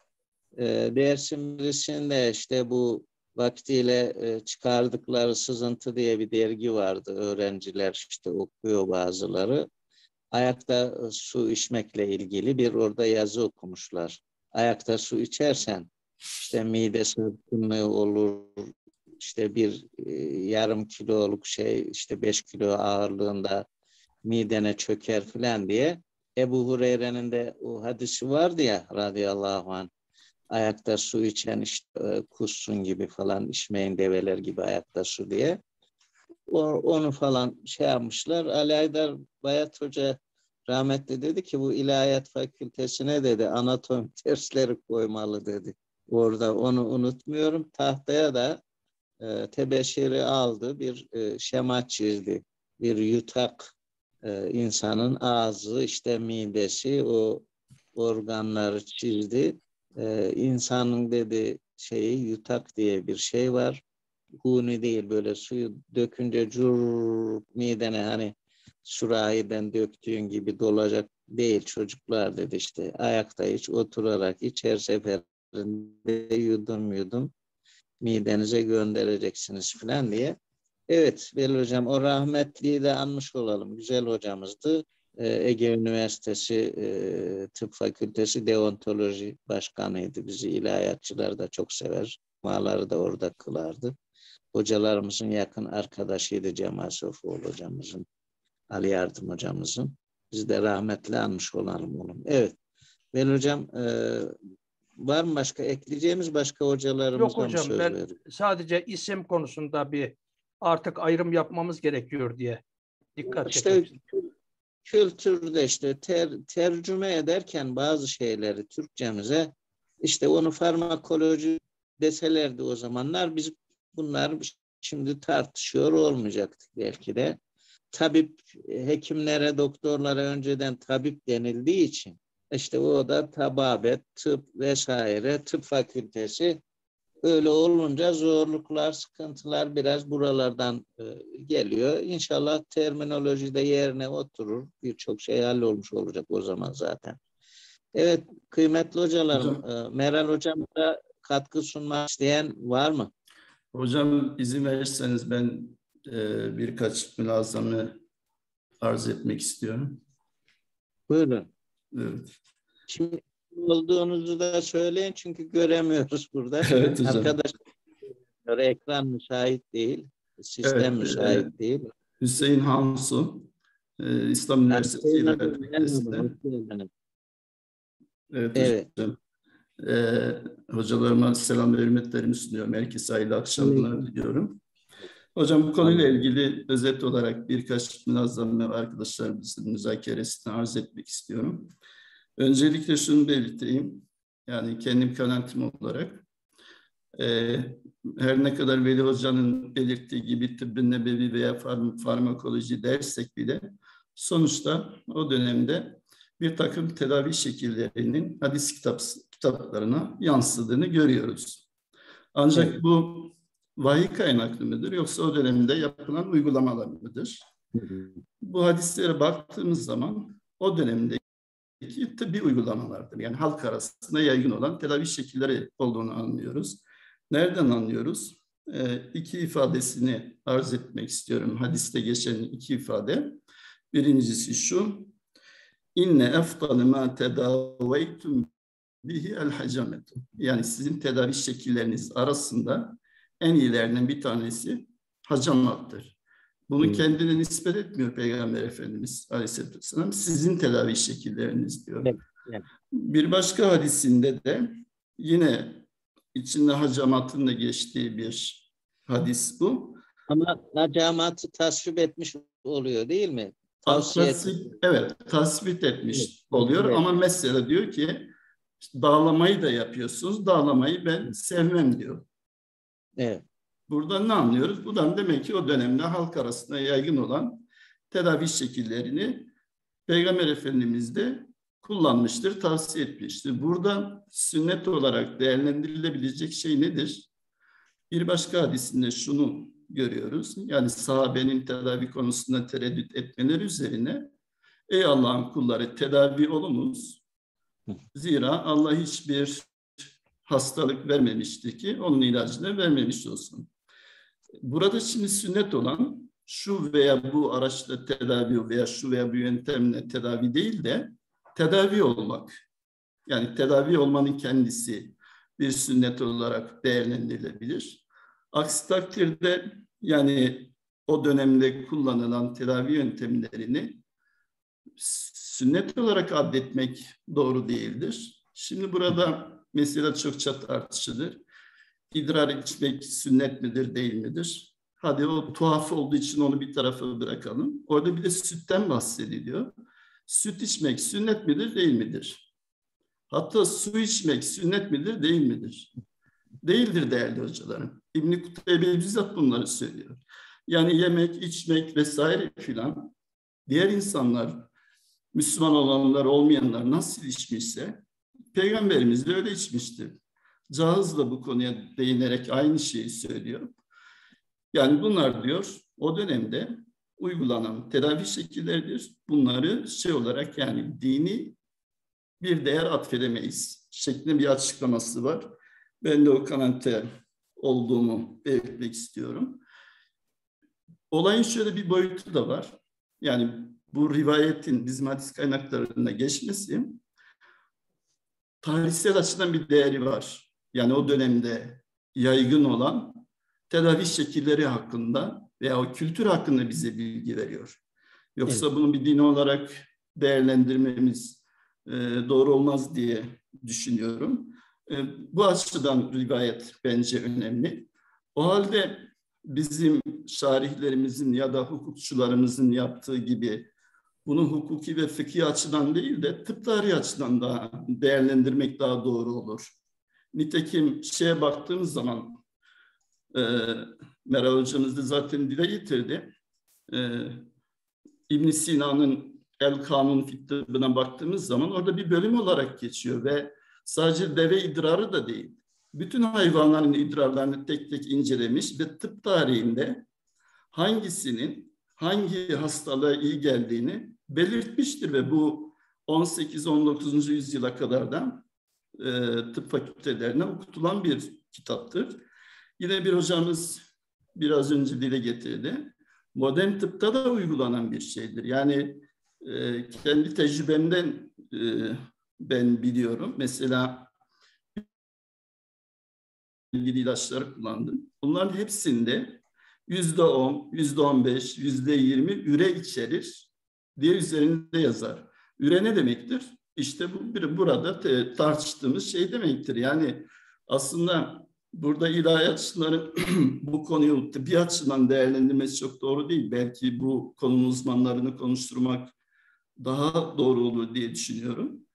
E, dersin birisinde işte bu vaktiyle e, çıkardıkları Sızıntı diye bir dergi vardı. Öğrenciler işte okuyor bazıları. Ayakta e, su içmekle ilgili bir orada yazı okumuşlar. Ayakta su içersen işte mide sırtınlığı olur, işte bir e, yarım kiloluk şey işte beş kilo ağırlığında midene çöker filan diye Ebu Hureyre'nin de o hadisi vardı ya radıyallahu anh ayakta su içen işte e, kussun gibi falan içmeyin develer gibi ayakta su diye. O, onu falan şey yapmışlar. Ali Aydar Bayat Hoca rahmetli dedi ki bu ilahiyat fakültesine dedi anatomi dersleri (laughs) koymalı dedi. Orada onu unutmuyorum. Tahtaya da e, tebeşiri aldı. Bir e, şema çizdi. Bir yutak e, insanın ağzı işte midesi o organları çizdi. E, insanın dedi şeyi yutak diye bir şey var. Huni değil böyle suyu dökünce cur midene hani sürahiden döktüğün gibi dolacak değil çocuklar dedi işte ayakta iç oturarak iç her seferinde yudum yudum midenize göndereceksiniz falan diye. Evet Veli Hocam o rahmetliyi de anmış olalım. Güzel hocamızdı. Ee, Ege Üniversitesi e, Tıp Fakültesi Deontoloji Başkanıydı. Bizi ilahiyatçılar da çok sever. Maları da orada kılardı. Hocalarımızın yakın arkadaşıydı Cemal Sofuoğlu hocamızın. Ali Yardım hocamızın. Biz de rahmetli anmış olalım onun. Evet. Veli hocam e, var mı başka ekleyeceğimiz başka hocalarımızdan Yok hocam söz ben verin? sadece isim konusunda bir artık ayrım yapmamız gerekiyor diye dikkat İşte çekmek. kültürde işte ter, tercüme ederken bazı şeyleri Türkçemize işte onu farmakoloji deselerdi o zamanlar biz bunlar şimdi tartışıyor olmayacaktık belki de. Tabip hekimlere, doktorlara önceden tabip denildiği için işte o da tababet, tıp vesaire, tıp fakültesi öyle olunca zorluklar, sıkıntılar biraz buralardan e, geliyor. İnşallah terminoloji de yerine oturur. Birçok şey hallolmuş olacak o zaman zaten. Evet kıymetli hocalarım, Hocam. e, Meral hocam da katkı sunmak isteyen var mı? Hocam izin verirseniz ben e, birkaç mülazamı arz etmek istiyorum. Buyurun. Evet. Şimdi olduğunuzu da söyleyin çünkü göremiyoruz burada. (laughs) Evet hocam. Arkadaşlar ekran müsait değil. Sistem Evet, müsait evet. değil. Hüseyin Hansu, e, İslam Üniversitesi Fakültesi'nde. Geldiniz. Evet, Evet. hocam. Ee, hocalarıma selam ve hürmetlerimi sunuyorum. Herkese hayırlı akşamlar diliyorum. Hocam bu konuyla ilgili özet olarak birkaç münazzam ve arkadaşlarımızın müzakeresini arz etmek istiyorum. Öncelikle şunu belirteyim. Yani kendim kanaatim olarak e, her ne kadar Veli Hoca'nın belirttiği gibi tıbbın nebevi veya farm farmakoloji dersek bile sonuçta o dönemde bir takım tedavi şekillerinin hadis kitap, kitaplarına yansıdığını görüyoruz. Ancak Evet. bu vahiy kaynaklı mıdır yoksa o dönemde yapılan uygulamalar mıdır? Bu hadislere baktığımız zaman o dönemdeki tıbbi uygulamalardır. Yani halk arasında yaygın olan tedavi şekilleri olduğunu anlıyoruz. Nereden anlıyoruz? Ee, iki ifadesini arz etmek istiyorum. Hadiste geçen iki ifade. Birincisi şu. İnne efdalı ma tedaveytum bihi el hacametu. Yani sizin tedavi şekilleriniz arasında en iyilerinden bir tanesi hacamattır. Bunu Hmm. kendine nispet etmiyor Peygamber Efendimiz Aleyhisselatü Vesselam. Sizin tedavi şekilleriniz diyor. Evet, evet. Bir başka hadisinde de yine içinde hacamatın da geçtiği bir hadis bu. Ama hacamatı tasvip etmiş oluyor değil mi? Tavsiye Tasvip, evet, tasvip etmiş Evet, oluyor evet. ama mesela diyor ki işte dağlamayı da yapıyorsunuz. Dağlamayı ben sevmem diyor. Evet. Buradan ne anlıyoruz? Buradan demek ki o dönemde halk arasında yaygın olan tedavi şekillerini Peygamber Efendimiz de kullanmıştır, tavsiye etmiştir. Buradan sünnet olarak değerlendirilebilecek şey nedir? Bir başka hadisinde şunu görüyoruz. Yani sahabenin tedavi konusunda tereddüt etmeleri üzerine ey Allah'ın kulları tedavi olunuz. Zira Allah hiçbir hastalık vermemiştir ki onun ilacını vermemiş olsun. Burada şimdi sünnet olan şu veya bu araçla tedavi veya şu veya bu yöntemle tedavi değil de tedavi olmak. Yani tedavi olmanın kendisi bir sünnet olarak değerlendirilebilir. Aksi takdirde yani o dönemde kullanılan tedavi yöntemlerini sünnet olarak addetmek doğru değildir. Şimdi burada mesela çokça tartışılır. İdrar içmek sünnet midir, değil midir? Hadi o tuhaf olduğu için onu bir tarafa bırakalım. Orada bir de sütten bahsediliyor. Süt içmek sünnet midir, değil midir? Hatta su içmek sünnet midir, değil midir? Değildir değerli hocalarım. İbn-i Kuteybe bizzat bunları söylüyor. Yani yemek, içmek vesaire filan diğer insanlar, Müslüman olanlar, olmayanlar nasıl içmişse Peygamberimiz de öyle içmiştir. Cahız da bu konuya değinerek aynı şeyi söylüyor. Yani bunlar diyor o dönemde uygulanan tedavi şekilleridir. Bunları şey olarak yani dini bir değer atfedemeyiz şeklinde bir açıklaması var. Ben de o kanaatte olduğumu belirtmek istiyorum. Olayın şöyle bir boyutu da var. Yani bu rivayetin bizim hadis kaynaklarında geçmesi tarihsel açıdan bir değeri var. Yani o dönemde yaygın olan tedavi şekilleri hakkında veya o kültür hakkında bize bilgi veriyor. Yoksa evet. bunu bir din olarak değerlendirmemiz e, doğru olmaz diye düşünüyorum. E, bu açıdan rivayet bence önemli. O halde bizim şarihlerimizin ya da hukukçularımızın yaptığı gibi bunu hukuki ve fıkhi açıdan değil de tıp tarihi açıdan da değerlendirmek daha doğru olur. Nitekim şeye baktığımız zaman e, Meral hocamız da zaten dile getirdi. E, ibn Sina'nın El Kanun Fittibine baktığımız zaman orada bir bölüm olarak geçiyor ve sadece deve idrarı da değil. Bütün hayvanların idrarlarını tek tek incelemiş ve tıp tarihinde hangisinin hangi hastalığa iyi geldiğini belirtmiştir ve bu 18-19. yüzyıla kadar da e, tıp fakültelerine okutulan bir kitaptır. Yine bir hocamız biraz önce dile getirdi. Modern tıpta da uygulanan bir şeydir. Yani e, kendi tecrübemden e, ben biliyorum. Mesela ilgili ilaçları kullandım. Bunların hepsinde yüzde on, yüzde on beş, yüzde yirmi üre içerir diye üzerinde yazar. Üre ne demektir? İşte bu bir, burada te, tartıştığımız şey demektir. Yani aslında burada ilahiyatçıların (clears throat) bu konuyu bir açıdan değerlendirmesi çok doğru değil. Belki bu konunun uzmanlarını konuşturmak daha doğru olur diye düşünüyorum.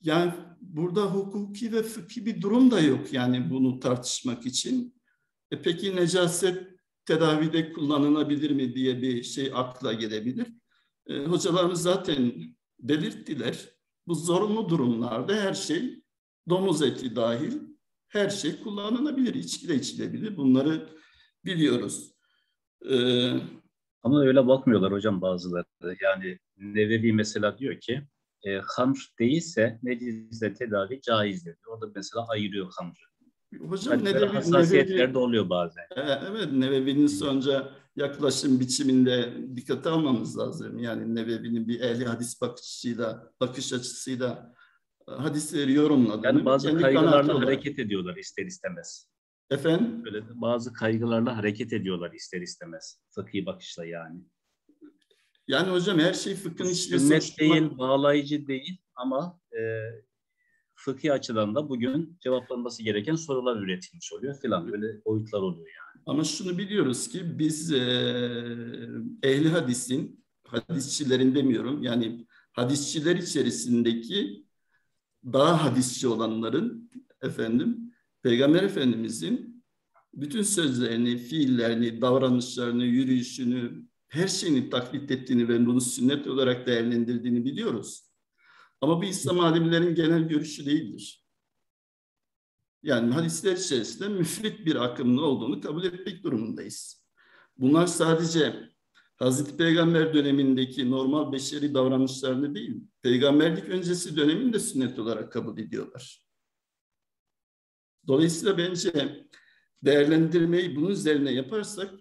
Yani burada hukuki ve fıkhi bir durum da yok yani bunu tartışmak için. E peki necaset tedavide kullanılabilir mi diye bir şey akla gelebilir. E, hocalarımız zaten belirttiler. Bu zorunlu durumlarda her şey domuz eti dahil her şey kullanılabilir, içki de içilebilir. Bunları biliyoruz. Ee, Ama öyle bakmıyorlar hocam bazıları. Yani Nevevi mesela diyor ki e, hamr değilse necisle tedavi caizdir. Orada mesela ayırıyor hamrı. Hocam yani Nevevi, hassasiyetler Nevevi, de oluyor bazen. E, evet Nevevi'nin sonca yaklaşım biçiminde dikkat almamız lazım. Yani Nevevi'nin bir ehli hadis bakışıyla, bakış açısıyla e, hadisleri yorumladığını. Yani bazı kaygılarla hareket ediyorlar ister istemez. Efendim? Böyle bazı kaygılarla hareket ediyorlar ister istemez. Fıkhi bakışla yani. Yani hocam her şey fıkhın içinde Sünnet değil, bağlayıcı değil ama e, fıkhi açıdan da bugün cevaplanması gereken sorular üretilmiş oluyor filan. Böyle boyutlar oluyor yani. Ama şunu biliyoruz ki biz e, ehli hadisin, hadisçilerin demiyorum yani hadisçiler içerisindeki daha hadisçi olanların efendim Peygamber Efendimizin bütün sözlerini, fiillerini, davranışlarını, yürüyüşünü, her şeyini taklit ettiğini ve bunu sünnet olarak değerlendirdiğini biliyoruz. Ama bu İslam alimlerin genel görüşü değildir. Yani hadisler içerisinde müfrit bir akımın olduğunu kabul etmek durumundayız. Bunlar sadece Hazreti Peygamber dönemindeki normal beşeri davranışlarını değil, peygamberlik öncesi dönemini de sünnet olarak kabul ediyorlar. Dolayısıyla bence değerlendirmeyi bunun üzerine yaparsak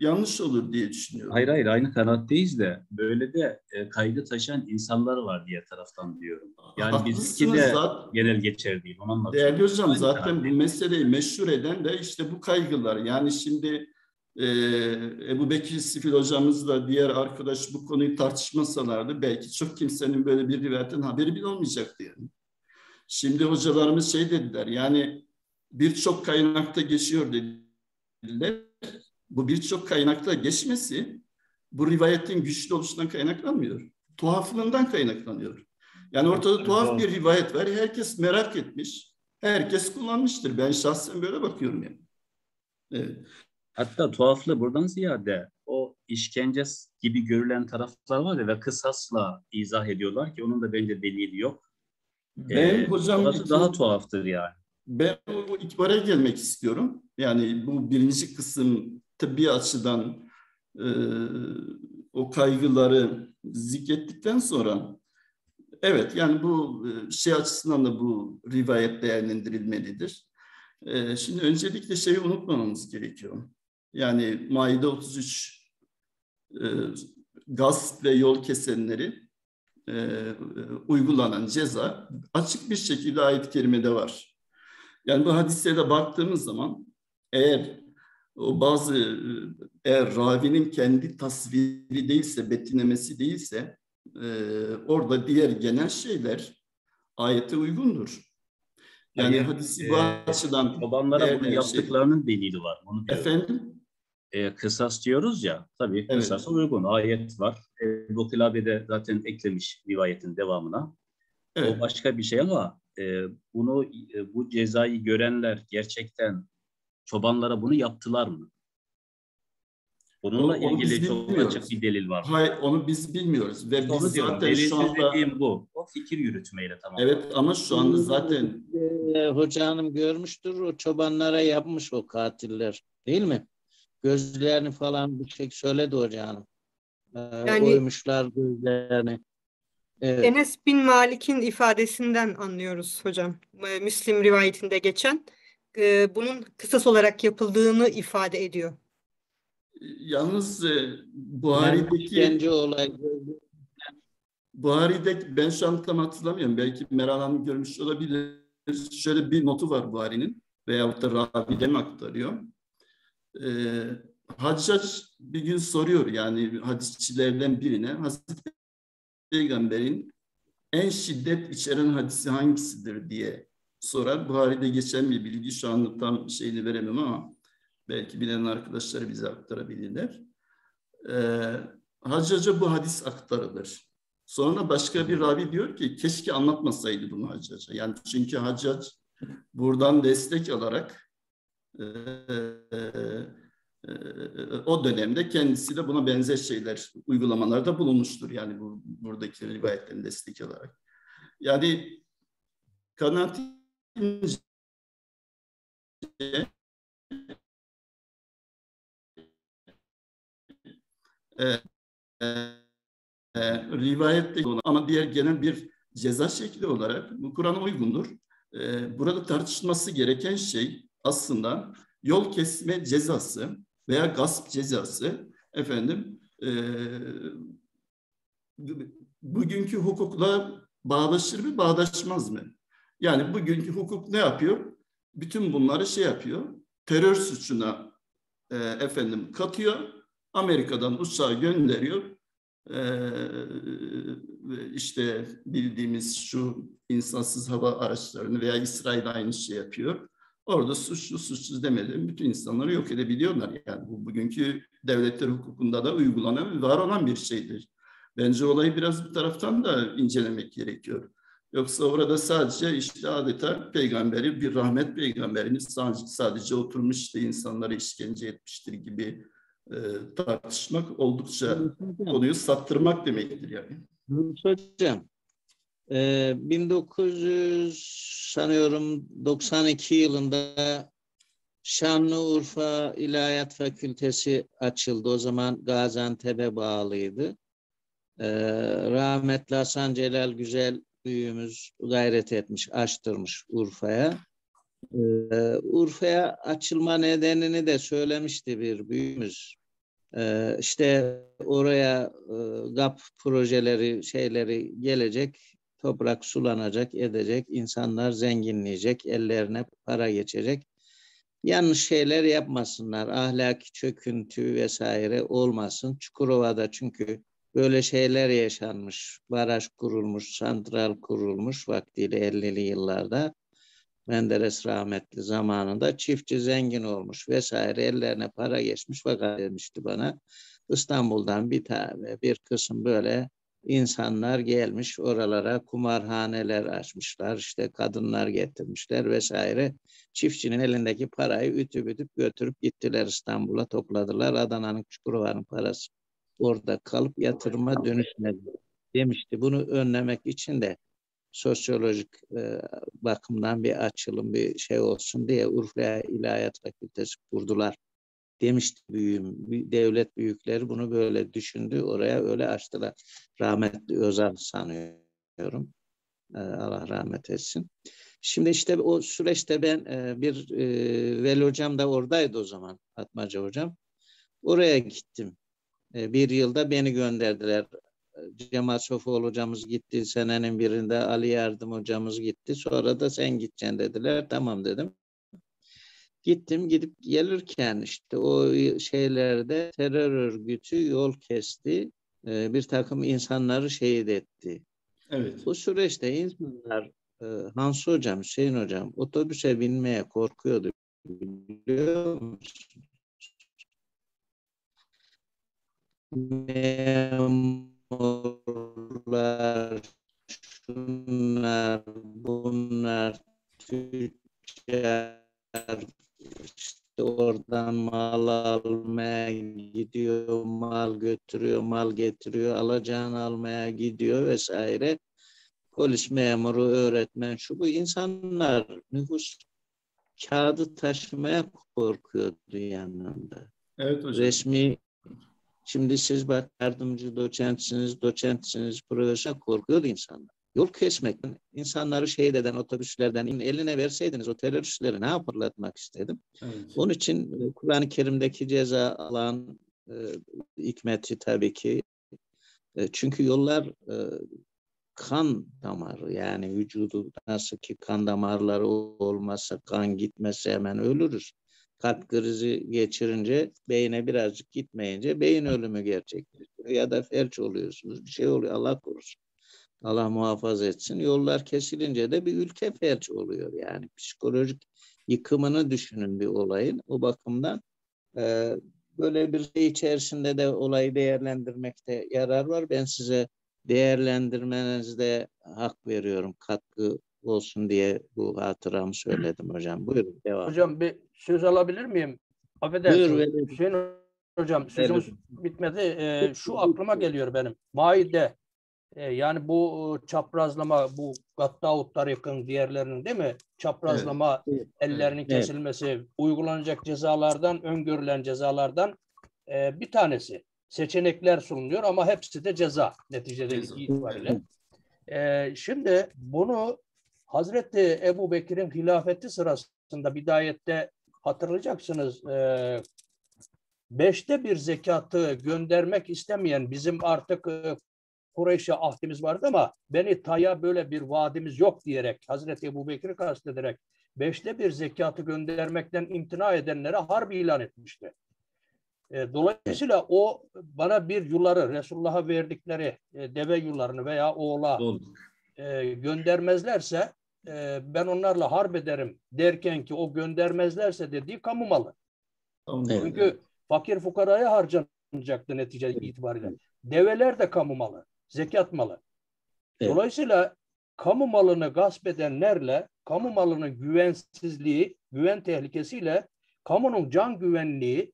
yanlış olur diye düşünüyorum. Hayır hayır aynı kanatteyiz de böyle de e, kaydı taşıyan insanlar var diğer taraftan diyorum. Yani bizimki de zaten. genel geçer değil. Onu anlatıyorum. Değerli hocam Aynı zaten bu meseleyi meşhur eden de işte bu kaygılar. Yani şimdi e, Ebu Bekir Sifil hocamızla diğer arkadaş bu konuyu tartışmasalardı belki çok kimsenin böyle bir rivayetten haberi bile olmayacaktı yani. Şimdi hocalarımız şey dediler yani birçok kaynakta geçiyor dediler. Bu birçok kaynakta geçmesi bu rivayetin güçlü oluşundan kaynaklanmıyor. Tuhaflığından kaynaklanıyor. Yani ortada tuhaf bir rivayet var. Herkes merak etmiş. Herkes kullanmıştır. Ben şahsen böyle bakıyorum yani. Evet. Hatta tuhaflığı buradan ziyade o işkence gibi görülen taraflar var ya ve kısasla izah ediyorlar ki onun da bence delili yok. Ben Ee, hocam iki- daha tuhaftır yani. Ben o ikbara gelmek istiyorum. Yani bu birinci kısım tıbbi açıdan e, o kaygıları zikrettikten sonra evet yani bu e, şey açısından da bu rivayet değerlendirilmelidir. E, şimdi öncelikle şeyi unutmamamız gerekiyor. Yani Maide 33 e, gasp ve yol kesenleri e, uygulanan ceza açık bir şekilde ayet-i kerimede var. Yani bu hadislere baktığımız zaman eğer o bazı eğer ravinin kendi tasviri değilse, betimlemesi değilse e, orada diğer genel şeyler ayete uygundur. Yani Hayır, hadisi bu e, açıdan Çobanlara bunu şey. yaptıklarının delili var. Onu diyorum. Efendim? E, kısas diyoruz ya, tabii Evet. kısasa uygun. Ayet var. E, bu Kilabe de zaten eklemiş rivayetin devamına. Evet. O başka bir şey ama e, bunu e, bu cezayı görenler gerçekten çobanlara bunu yaptılar mı? Bununla Onu- ilgili çok bilmiyoruz. açık bir delil var. Hayır onu biz bilmiyoruz ve Onu biz diyorum. zaten Delilsiz şu anda dediğim bu. O fikir yürütmeyle tamam. evet ama şu anda zaten Ee, hoca hanım görmüştür o çobanlara yapmış o katiller değil mi? Gözlerini falan bir şey söyledi hoca hanım. Ee, Yani- oymuşlar gözlerini. Evet. Enes bin Malik'in ifadesinden anlıyoruz hocam. Ee, Müslim rivayetinde geçen e, bunun kısas olarak yapıldığını ifade ediyor. yalnız e, Buhari'deki işkence olay Buhari'de ben şu an tam hatırlamıyorum. Belki Meral Hanım görmüş olabilir. Şöyle bir notu var Buhari'nin veyahut da Rabi'den aktarıyor. Ee, Haccac bir gün soruyor yani hadisçilerden birine Hazreti Peygamber'in en şiddet içeren hadisi hangisidir diye sorar. Buhari'de geçen bir bilgi şu anda tam şeyini veremem ama belki bilen arkadaşlar bize aktarabilirler. Ee, Haccac'a bu hadis aktarılır. Sonra başka bir ravi diyor ki keşke anlatmasaydı bunu Haccac'a. Yani çünkü Haccac buradan destek alarak e, e, o dönemde kendisi de buna benzer şeyler, uygulamalarda bulunmuştur. Yani bu buradaki rivayetlerin destek alarak. Yani kanaatimce e, e, e, ama diğer genel bir ceza şekli olarak bu Kur'an'a uygundur. E, burada tartışılması gereken şey aslında yol kesme cezası veya gasp cezası efendim e, bugünkü hukukla bağdaşır mı bağdaşmaz mı? Yani bugünkü hukuk ne yapıyor? Bütün bunları şey yapıyor. Terör suçuna e, efendim katıyor. Amerika'dan uçağı gönderiyor. Ee, işte bildiğimiz şu insansız hava araçlarını veya İsrail aynı şey yapıyor. Orada suçlu suçsuz demeden bütün insanları yok edebiliyorlar. Yani bu bugünkü devletler hukukunda da uygulanan var olan bir şeydir. Bence olayı biraz bu taraftan da incelemek gerekiyor. Yoksa orada sadece işte adeta peygamberi bir rahmet peygamberimiz sadece, sadece oturmuş işte insanları işkence etmiştir gibi e, tartışmak oldukça konuyu sattırmak demektir yani. Hocam, e, 1900 sanıyorum 92 yılında Şanlıurfa İlahiyat Fakültesi açıldı. O zaman Gaziantep'e bağlıydı. E, rahmetli Hasan Celal Güzel büyüğümüz gayret etmiş, açtırmış Urfa'ya. E, Urfa'ya açılma nedenini de söylemişti bir büyüğümüz. Ee, işte oraya e, GAP projeleri şeyleri gelecek, toprak sulanacak, edecek, insanlar zenginleyecek, ellerine para geçecek. Yanlış şeyler yapmasınlar, ahlaki çöküntü vesaire olmasın. Çukurova'da çünkü böyle şeyler yaşanmış, baraj kurulmuş, santral kurulmuş vaktiyle 50'li yıllarda. Menderes rahmetli zamanında çiftçi zengin olmuş vesaire ellerine para geçmiş fakat demişti bana. İstanbul'dan bir tane bir kısım böyle insanlar gelmiş oralara kumarhaneler açmışlar işte kadınlar getirmişler vesaire. Çiftçinin elindeki parayı ütüp ütüp götürüp gittiler İstanbul'a topladılar. Adana'nın Çukurova'nın parası orada kalıp yatırıma dönüşmedi demişti bunu önlemek için de sosyolojik e, bakımdan bir açılım, bir şey olsun diye Urfa İlahiyat Fakültesi kurdular. Demişti büyüğüm, devlet büyükleri bunu böyle düşündü, oraya öyle açtılar. Rahmetli Özal sanıyorum. E, Allah rahmet etsin. Şimdi işte o süreçte ben e, bir e, Veli Hocam da oradaydı o zaman, Fatmaca Hocam. Oraya gittim. E, bir yılda beni gönderdiler Cemal Sofuoğlu hocamız gitti. Senenin birinde Ali Yardım hocamız gitti. Sonra da sen gideceksin dediler. Tamam dedim. Gittim gidip gelirken işte o şeylerde terör örgütü yol kesti. E, bir takım insanları şehit etti. Evet. Bu süreçte insanlar e, Hans hocam, Hüseyin hocam otobüse binmeye korkuyordu biliyor musun? Memurlar, şunlar, bunlar, tüccar, işte oradan mal almaya gidiyor, mal götürüyor, mal getiriyor, alacağını almaya gidiyor vesaire. Polis memuru, öğretmen, şu bu insanlar nüfus kağıdı taşımaya korkuyordu yanında. Evet hocam. Resmi Şimdi siz bak yardımcı doçentsiniz, doçentsiniz, profesör korkuyordu insanlar. Yol kesmek, insanları şehit eden otobüslerden eline verseydiniz o teröristleri ne yaparlatmak istedim. Evet. Onun için e, Kur'an-ı Kerim'deki ceza alan e, hikmeti tabii ki. E, çünkü yollar e, kan damarı yani vücudu nasıl ki kan damarları olmazsa kan gitmezse hemen ölürüz kalp krizi geçirince beyine birazcık gitmeyince beyin ölümü gerçekleşiyor. Ya da felç oluyorsunuz. Bir şey oluyor. Allah korusun. Allah muhafaza etsin. Yollar kesilince de bir ülke felç oluyor. Yani psikolojik yıkımını düşünün bir olayın. O bakımdan e, böyle bir şey içerisinde de olayı değerlendirmekte yarar var. Ben size değerlendirmenizde hak veriyorum. Katkı olsun diye bu hatıramı söyledim hocam. Buyurun devam. Hocam bir söz alabilir miyim? Affedersiniz. Buyur, Hüseyin hocam sözümüz evet. bitmedi. Ee, şu aklıma geliyor benim. Maide e, yani bu çaprazlama bu Gattavut Tarik'ın diğerlerinin değil mi? Çaprazlama evet. ellerinin kesilmesi evet. uygulanacak cezalardan öngörülen cezalardan e, bir tanesi. Seçenekler sunuluyor ama hepsi de ceza neticede itibariyle. E, şimdi bunu Hazreti Ebu Bekir'in hilafeti sırasında bidayette hatırlayacaksınız e, beşte bir zekatı göndermek istemeyen bizim artık e, Kureyş'e ahdimiz vardı ama Beni Tay'a böyle bir vaadimiz yok diyerek Hazreti Ebu Bekir'i kastederek beşte bir zekatı göndermekten imtina edenlere harbi ilan etmişti. E, dolayısıyla o bana bir yuları Resulullah'a verdikleri e, deve yularını veya oğla e, göndermezlerse e, ben onlarla harp ederim derken ki o göndermezlerse dediği kamu malı. Evet. Çünkü fakir fukaraya harcanacaktı netice itibariyle. Develer de kamu malı, zekat malı. Evet. Dolayısıyla kamu malını gasp edenlerle kamu malının güvensizliği, güven tehlikesiyle kamunun can güvenliği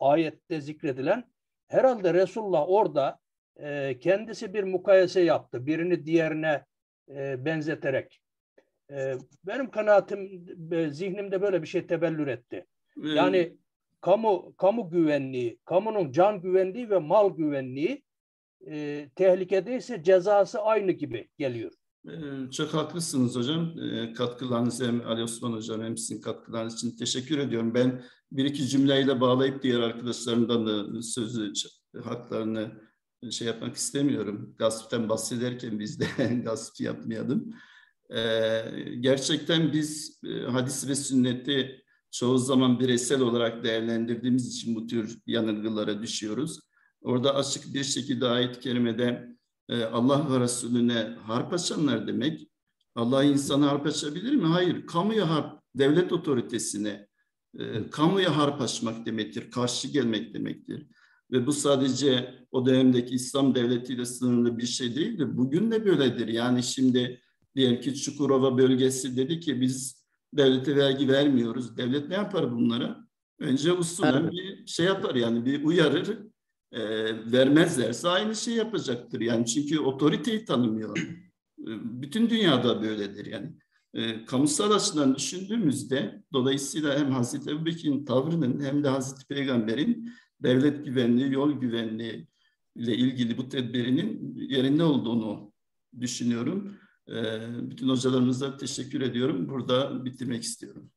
ayette zikredilen herhalde Resulullah orada e, kendisi bir mukayese yaptı. Birini diğerine e, benzeterek. Ee, benim kanaatim zihnimde böyle bir şey tebellür etti. Yani kamu kamu güvenliği, kamunun can güvenliği ve mal güvenliği e, tehlikedeyse cezası aynı gibi geliyor. Çok haklısınız hocam. Ee, katkılarınız hem Ali Osman hocam hem sizin katkılarınız için teşekkür ediyorum. Ben bir iki cümleyle bağlayıp diğer arkadaşlarımdan da sözü haklarını şey yapmak istemiyorum. Gasp'ten bahsederken biz de (laughs) gasp yapmayalım. Gerçekten biz e, hadis ve sünneti çoğu zaman bireysel olarak değerlendirdiğimiz için bu tür yanılgılara düşüyoruz. Orada açık bir şekilde ayet-i kerimede e, Allah ve Resulüne harp açanlar demek. Allah insanı harp açabilir mi? Hayır. Kamuya harp, devlet otoritesine, e, kamuya harp açmak demektir. Karşı gelmek demektir. Ve bu sadece o dönemdeki İslam devletiyle sınırlı bir şey değildir. Bugün de böyledir. Yani şimdi diyelim ki Çukurova bölgesi dedi ki biz devlete vergi vermiyoruz. Devlet ne yapar bunlara? Önce usulen bir şey yapar yani bir uyarır. E, vermezlerse aynı şey yapacaktır. Yani çünkü otoriteyi tanımıyor. E, bütün dünyada böyledir yani. E, kamusal açıdan düşündüğümüzde dolayısıyla hem Hazreti Ebubekir'in tavrının hem de Hazreti Peygamber'in devlet güvenliği, yol güvenliği ile ilgili bu tedbirinin yerinde olduğunu düşünüyorum. Ee, bütün hocalarımıza teşekkür ediyorum. Burada bitirmek istiyorum.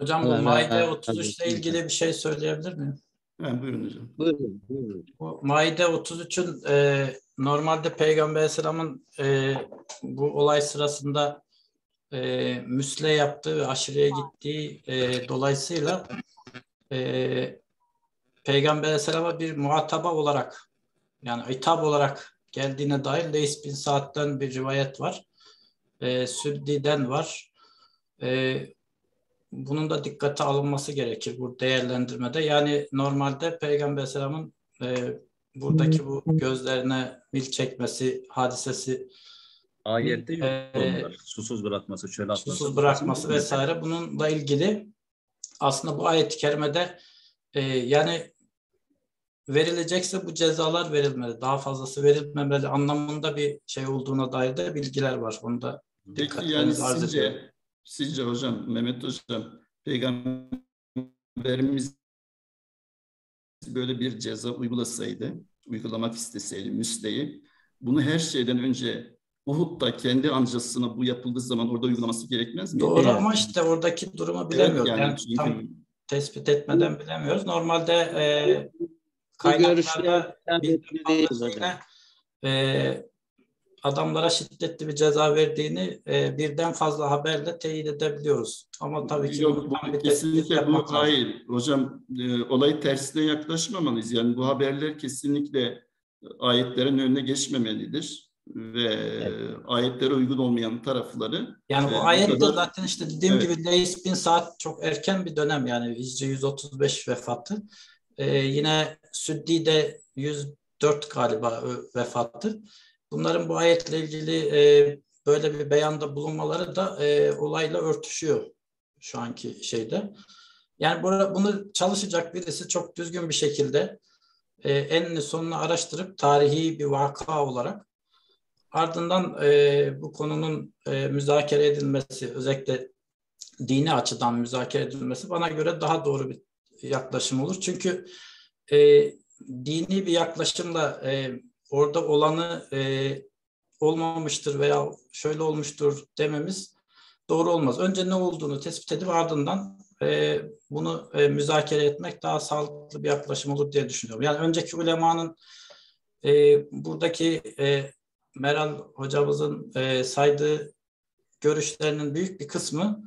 Hocam bu Maide 33 ile ilgili bir şey söyleyebilir miyim? Ha, buyurun hocam. Buyurun. buyurun. Bu Maide 33'ün e, normalde Peygamber Aleyhisselam'ın e, bu olay sırasında e, müsle yaptığı ve aşırıya gittiği e, dolayısıyla e, Peygamber Aleyhisselam'a bir muhataba olarak yani hitap olarak geldiğine dair Leys bin Saad'den bir rivayet var. E, Süddi'den var. E, bunun da dikkate alınması gerekir bu değerlendirmede. Yani normalde Peygamber Aleyhisselam'ın e, buradaki bu gözlerine mil çekmesi hadisesi Ayette yok e. Susuz bırakması, çöl atması. Susuz bırakması vesaire. Bununla ilgili aslında bu ayet-i kerimede e, yani verilecekse bu cezalar verilmeli. Daha fazlası verilmemeli anlamında bir şey olduğuna dair de bilgiler var. Onu da Peki yani sizce, sizce hocam, Mehmet hocam, peygamberimiz böyle bir ceza uygulasaydı, uygulamak isteseydi müsteyi, bunu her şeyden önce Uhud'da kendi amcasına bu yapıldığı zaman orada uygulaması gerekmez mi? Doğru ama işte oradaki durumu bilemiyoruz. Evet, yani, yani tam tespit etmeden bilemiyoruz. Normalde e, kaynaklarda e, adamlara şiddetli bir ceza verdiğini e, birden fazla haberle teyit edebiliyoruz. Ama tabii ki Yok, bu, kesinlikle bu hayır. Hocam e, olayı tersine yaklaşmamalıyız. Yani bu haberler kesinlikle ayetlerin önüne geçmemelidir ve evet. ayetlere uygun olmayan tarafları. Yani bu e, ayette kadar... zaten işte dediğim evet. gibi Leys bin Saat çok erken bir dönem yani Hicri 135 vefatı. Ee, yine Süddi de 104 galiba vefattı. Bunların bu ayetle ilgili e, böyle bir beyanda bulunmaları da e, olayla örtüşüyor şu anki şeyde. Yani bunu, bunu çalışacak birisi çok düzgün bir şekilde e, enini sonunu araştırıp tarihi bir vaka olarak ardından e, bu konunun e, müzakere edilmesi özellikle dini açıdan müzakere edilmesi bana göre daha doğru bir yaklaşım olur. Çünkü e, dini bir yaklaşımla e, orada olanı e, olmamıştır veya şöyle olmuştur dememiz doğru olmaz. Önce ne olduğunu tespit edip ardından e, bunu e, müzakere etmek daha sağlıklı bir yaklaşım olur diye düşünüyorum. Yani önceki ulemanın e, buradaki e, Meral hocamızın e, saydığı görüşlerinin büyük bir kısmı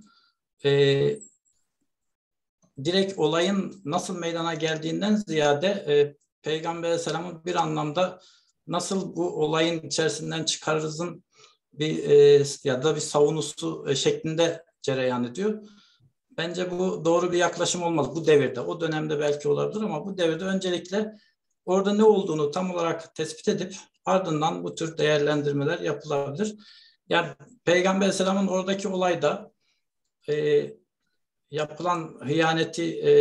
e, direkt olayın nasıl meydana geldiğinden ziyade e, Peygamber Aleyhisselam'ın bir anlamda nasıl bu olayın içerisinden çıkarırızın bir e, ya da bir savunusu e, şeklinde cereyan ediyor. Bence bu doğru bir yaklaşım olmaz bu devirde. O dönemde belki olabilir ama bu devirde öncelikle orada ne olduğunu tam olarak tespit edip ardından bu tür değerlendirmeler yapılabilir. Yani Peygamber Aleyhisselam'ın oradaki olayda e, yapılan hıyaneti e,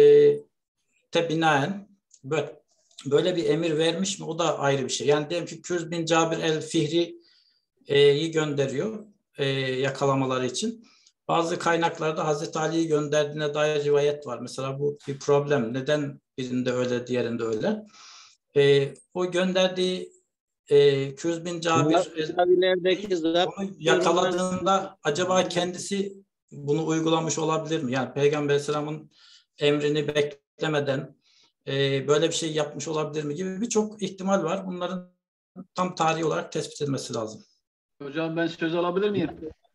te binaen böyle, böyle bir emir vermiş mi o da ayrı bir şey. Yani diyelim ki Kürz bin Cabir el Fihri'yi gönderiyor e, yakalamaları için. Bazı kaynaklarda Hazreti Ali'yi gönderdiğine dair rivayet var. Mesela bu bir problem. Neden birinde öyle, diğerinde öyle? E, o gönderdiği e, Kürz bin Cabir e, zapt onu yakaladığında acaba kendisi bunu uygulamış olabilir mi? Yani Peygamber Aleyhisselam'ın emrini beklemeden e, böyle bir şey yapmış olabilir mi gibi birçok ihtimal var. Bunların tam tarihi olarak tespit edilmesi lazım. Hocam ben söz alabilir miyim?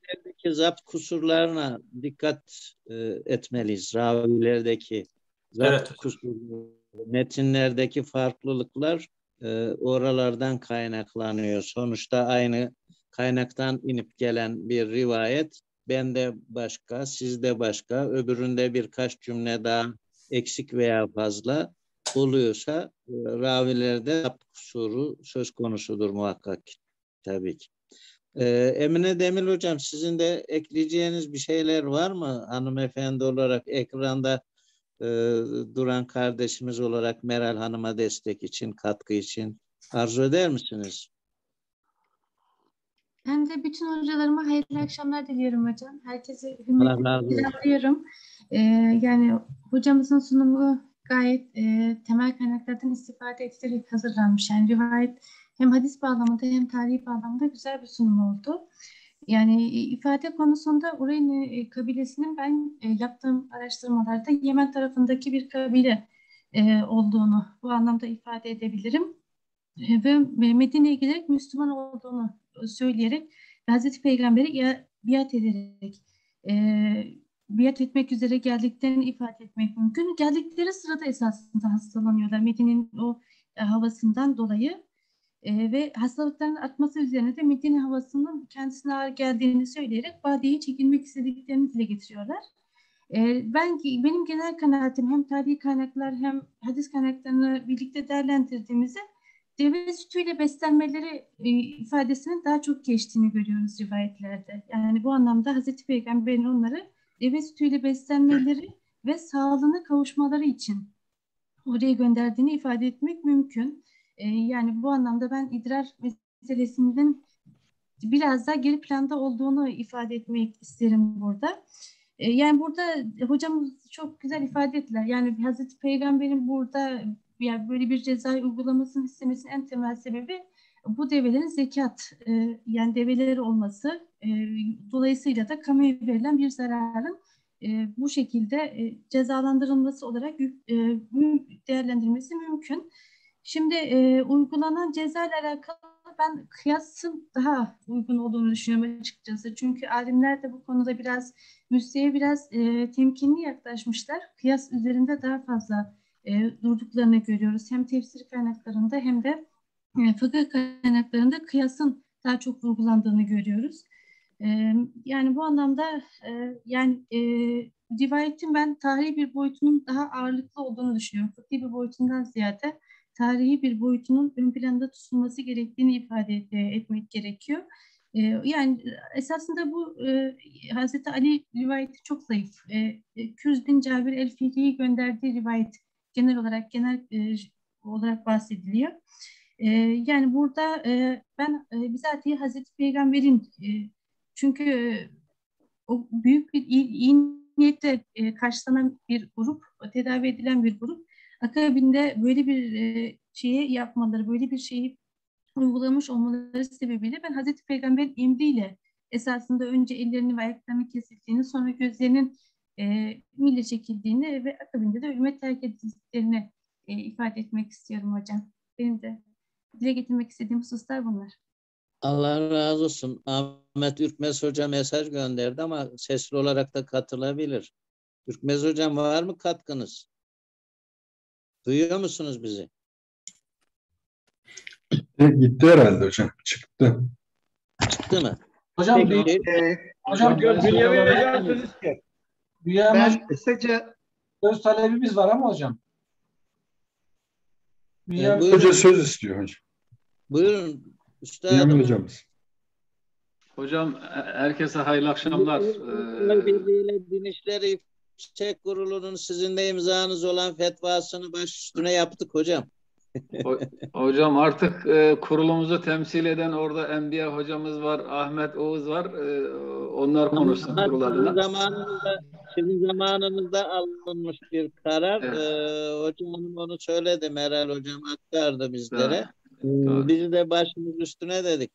ravilerdeki zapt kusurlarına dikkat e, etmeliyiz. Ravilerdeki zapt Evet. kusurları, metinlerdeki farklılıklar e, oralardan kaynaklanıyor. Sonuçta aynı kaynaktan inip gelen bir rivayet bende başka, sizde başka, öbüründe birkaç cümle daha eksik veya fazla oluyorsa e, ravilerde kusuru söz konusudur muhakkak ki, tabii ki. Ee, Emine Demir Hocam sizin de ekleyeceğiniz bir şeyler var mı hanımefendi olarak ekranda e, duran kardeşimiz olarak Meral Hanım'a destek için, katkı için arzu eder misiniz? Ben de bütün hocalarıma hayırlı akşamlar diliyorum hocam. Herkese hürmetle selamlıyorum. Ee, yani hocamızın sunumu gayet e, temel kaynaklardan istifade edilerek hazırlanmış. Yani rivayet hem hadis bağlamında hem tarihi bağlamda güzel bir sunum oldu. Yani ifade konusunda Ureyni e, kabilesinin ben e, yaptığım araştırmalarda Yemen tarafındaki bir kabile e, olduğunu bu anlamda ifade edebilirim. E, ve Medine'ye gelerek Müslüman olduğunu söyleyerek Hazreti Peygamber'i ya- biat ederek e, biat etmek üzere geldiklerini ifade etmek mümkün. Geldikleri sırada esasında hastalanıyorlar Medine'nin o e, havasından dolayı. E, ve hastalıkların artması üzerine de Medine havasının kendisine ağır geldiğini söyleyerek Badiye'ye çekilmek istediklerini dile getiriyorlar. E, ben benim genel kanaatim hem tarihi kaynaklar hem hadis kaynaklarını birlikte değerlendirdiğimizde deve sütüyle beslenmeleri e, ifadesinin daha çok geçtiğini görüyoruz rivayetlerde. Yani bu anlamda Hazreti Peygamber'in onları deve sütüyle beslenmeleri ve sağlığına kavuşmaları için oraya gönderdiğini ifade etmek mümkün. E, yani bu anlamda ben idrar meselesinin biraz daha geri planda olduğunu ifade etmek isterim burada. E, yani burada hocamız çok güzel ifade ettiler. Yani Hazreti Peygamber'in burada yani böyle bir cezayı uygulamasını istemesinin en temel sebebi bu develerin zekat e, yani develeri olması e, dolayısıyla da kamuya verilen bir zararın e, bu şekilde cezalandırılması olarak e, değerlendirilmesi mümkün. Şimdi uygulanan ceza ile alakalı ben kıyasın daha uygun olduğunu düşünüyorum açıkçası. Çünkü alimler de bu konuda biraz müsteye biraz temkinli yaklaşmışlar. Kıyas üzerinde daha fazla e, durduklarını görüyoruz. Hem tefsir kaynaklarında hem de e, fıkıh kaynaklarında kıyasın daha çok vurgulandığını görüyoruz. E, yani bu anlamda yani rivayetin ben tarihi bir boyutunun daha ağırlıklı olduğunu düşünüyorum. Fıkhi bir boyutundan ziyade tarihi bir boyutunun ön planda tutulması gerektiğini ifade et, etmek gerekiyor. Yani esasında bu Hazreti Ali rivayeti çok zayıf. E, Kürz bin Cabir el-Fihri'yi gönderdiği rivayet genel olarak genel e, olarak bahsediliyor. E, yani burada e, ben e, bizatihi Hazreti Peygamber'in e, çünkü e, o büyük bir iyi, iyi niyetle e, karşılanan bir grup, tedavi edilen bir grup akabinde böyle bir e, şeyi yapmaları, böyle bir şeyi uygulamış olmaları sebebiyle ben Hazreti Peygamber'in emriyle esasında önce ellerini ve ayaklarını kesildiğini, sonra gözlerinin e, mille çekildiğini ve akabinde de ölüme terk edildiklerini e, ifade etmek istiyorum hocam. Benim de dile getirmek istediğim hususlar bunlar. Allah razı olsun. Ahmet Ürkmez Hoca mesaj gönderdi ama sesli olarak da katılabilir. Ürkmez Hocam var mı katkınız? Duyuyor musunuz bizi? E, gitti herhalde hocam. Çıktı. Çıktı mı? Hocam, Peki. bir, e, hocam Bünyamin Hocam söz istiyor. Bünyamin Ben kısaca söz talebimiz var ama hocam. Bünyamin buyurun. Hoca söz istiyor hocam. Buyurun üstadım. Hocamız. Hocam herkese hayırlı akşamlar. İle Din İşleri Yüksek Kurulu'nun sizin de imzanız olan fetvasını baş üstüne yaptık hocam. Ho- Hocam artık e, kurulumuzu temsil eden orada Enbiya hocamız var, Ahmet Oğuz var. E, onlar konuşsun Bunlar kurul sizin zamanınızda, sizin zamanınızda alınmış bir karar. Evet. Ee, hocam onu söyledi Meral hocam aktardı bizlere. Ee, Biz de başımız üstüne dedik.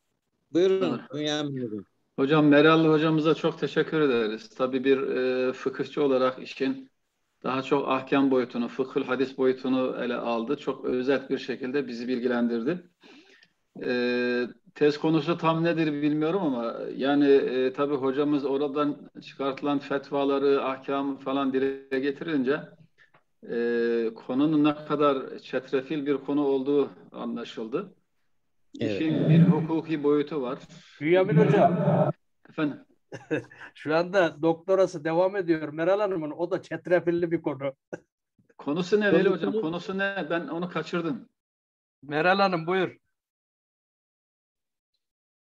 Buyurun Bünyamin Hocam. Meralli hocamıza çok teşekkür ederiz. Tabii bir e, fıkıhçı olarak işin daha çok ahkam boyutunu, fıkhül hadis boyutunu ele aldı. Çok özel bir şekilde bizi bilgilendirdi. E, tez konusu tam nedir bilmiyorum ama yani e, tabii hocamız oradan çıkartılan fetvaları, ahkamı falan dile getirince e, konunun ne kadar çetrefil bir konu olduğu anlaşıldı. Evet. İşin bir hukuki boyutu var. Bünyamin Hocam. Efendim? (laughs) Şu anda doktorası devam ediyor Meral Hanım'ın. O da çetrefilli bir konu. Konusu ne Veli Hocam? Konusu ne? Ben onu kaçırdım. Meral Hanım buyur.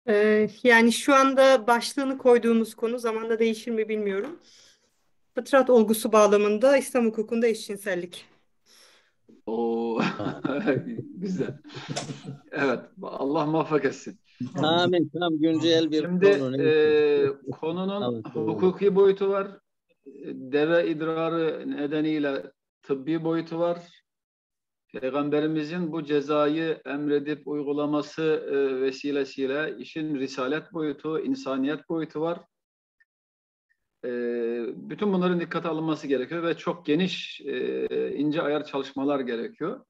Ee, yani şu anda başlığını koyduğumuz konu zamanda değişir mi bilmiyorum. Fıtrat olgusu bağlamında İslam hukukunda eşcinsellik. Oo, (laughs) güzel. Evet, Allah muvaffak etsin. Amin. Tam güncel bir Şimdi konu. e, konunun hukuki boyutu var. Deve idrarı nedeniyle tıbbi boyutu var. Peygamberimizin bu cezayı emredip uygulaması e, vesilesiyle işin risalet boyutu, insaniyet boyutu var. E, bütün bunların dikkate alınması gerekiyor ve çok geniş, e, ince ayar çalışmalar gerekiyor.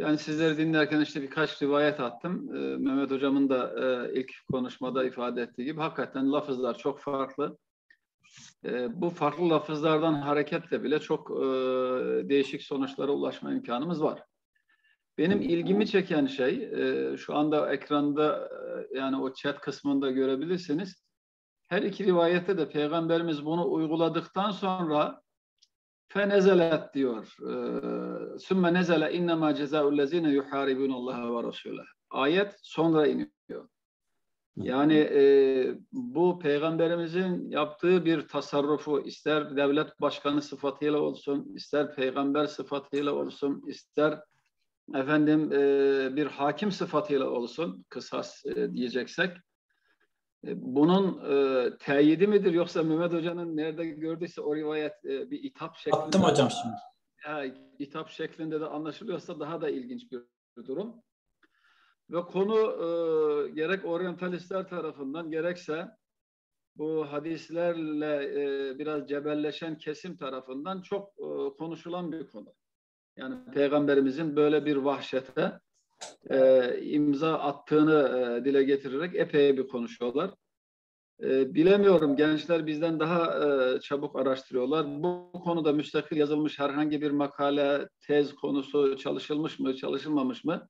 Ben sizleri dinlerken işte birkaç rivayet attım. Ee, Mehmet Hocam'ın da e, ilk konuşmada ifade ettiği gibi hakikaten lafızlar çok farklı. Ee, bu farklı lafızlardan hareketle bile çok e, değişik sonuçlara ulaşma imkanımız var. Benim ilgimi çeken şey, şu anda ekranda yani o chat kısmında görebilirsiniz. Her iki rivayette de Peygamberimiz bunu uyguladıktan sonra fenezelet diyor. Sümme nezele innema cezaüllezine yuharibun Allah ve Resuleh. Ayet sonra iniyor. Yani e, bu peygamberimizin yaptığı bir tasarrufu ister devlet başkanı sıfatıyla olsun, ister peygamber sıfatıyla olsun, ister efendim e, bir hakim sıfatıyla olsun, kısas e, diyeceksek, bunun e, teyidi midir yoksa Mehmet Hoca'nın nerede gördüyse o rivayet e, bir itap şeklinde Attım hocam şimdi. Ya, itap şeklinde de anlaşılıyorsa daha da ilginç bir durum. Ve konu e, gerek oryantalistler tarafından gerekse bu hadislerle e, biraz cebelleşen kesim tarafından çok e, konuşulan bir konu. Yani Peygamberimizin böyle bir vahşete e, imza attığını e, dile getirerek epey bir konuşuyorlar. E, bilemiyorum gençler bizden daha e, çabuk araştırıyorlar. Bu konuda müstakil yazılmış herhangi bir makale, tez konusu çalışılmış mı, çalışılmamış mı?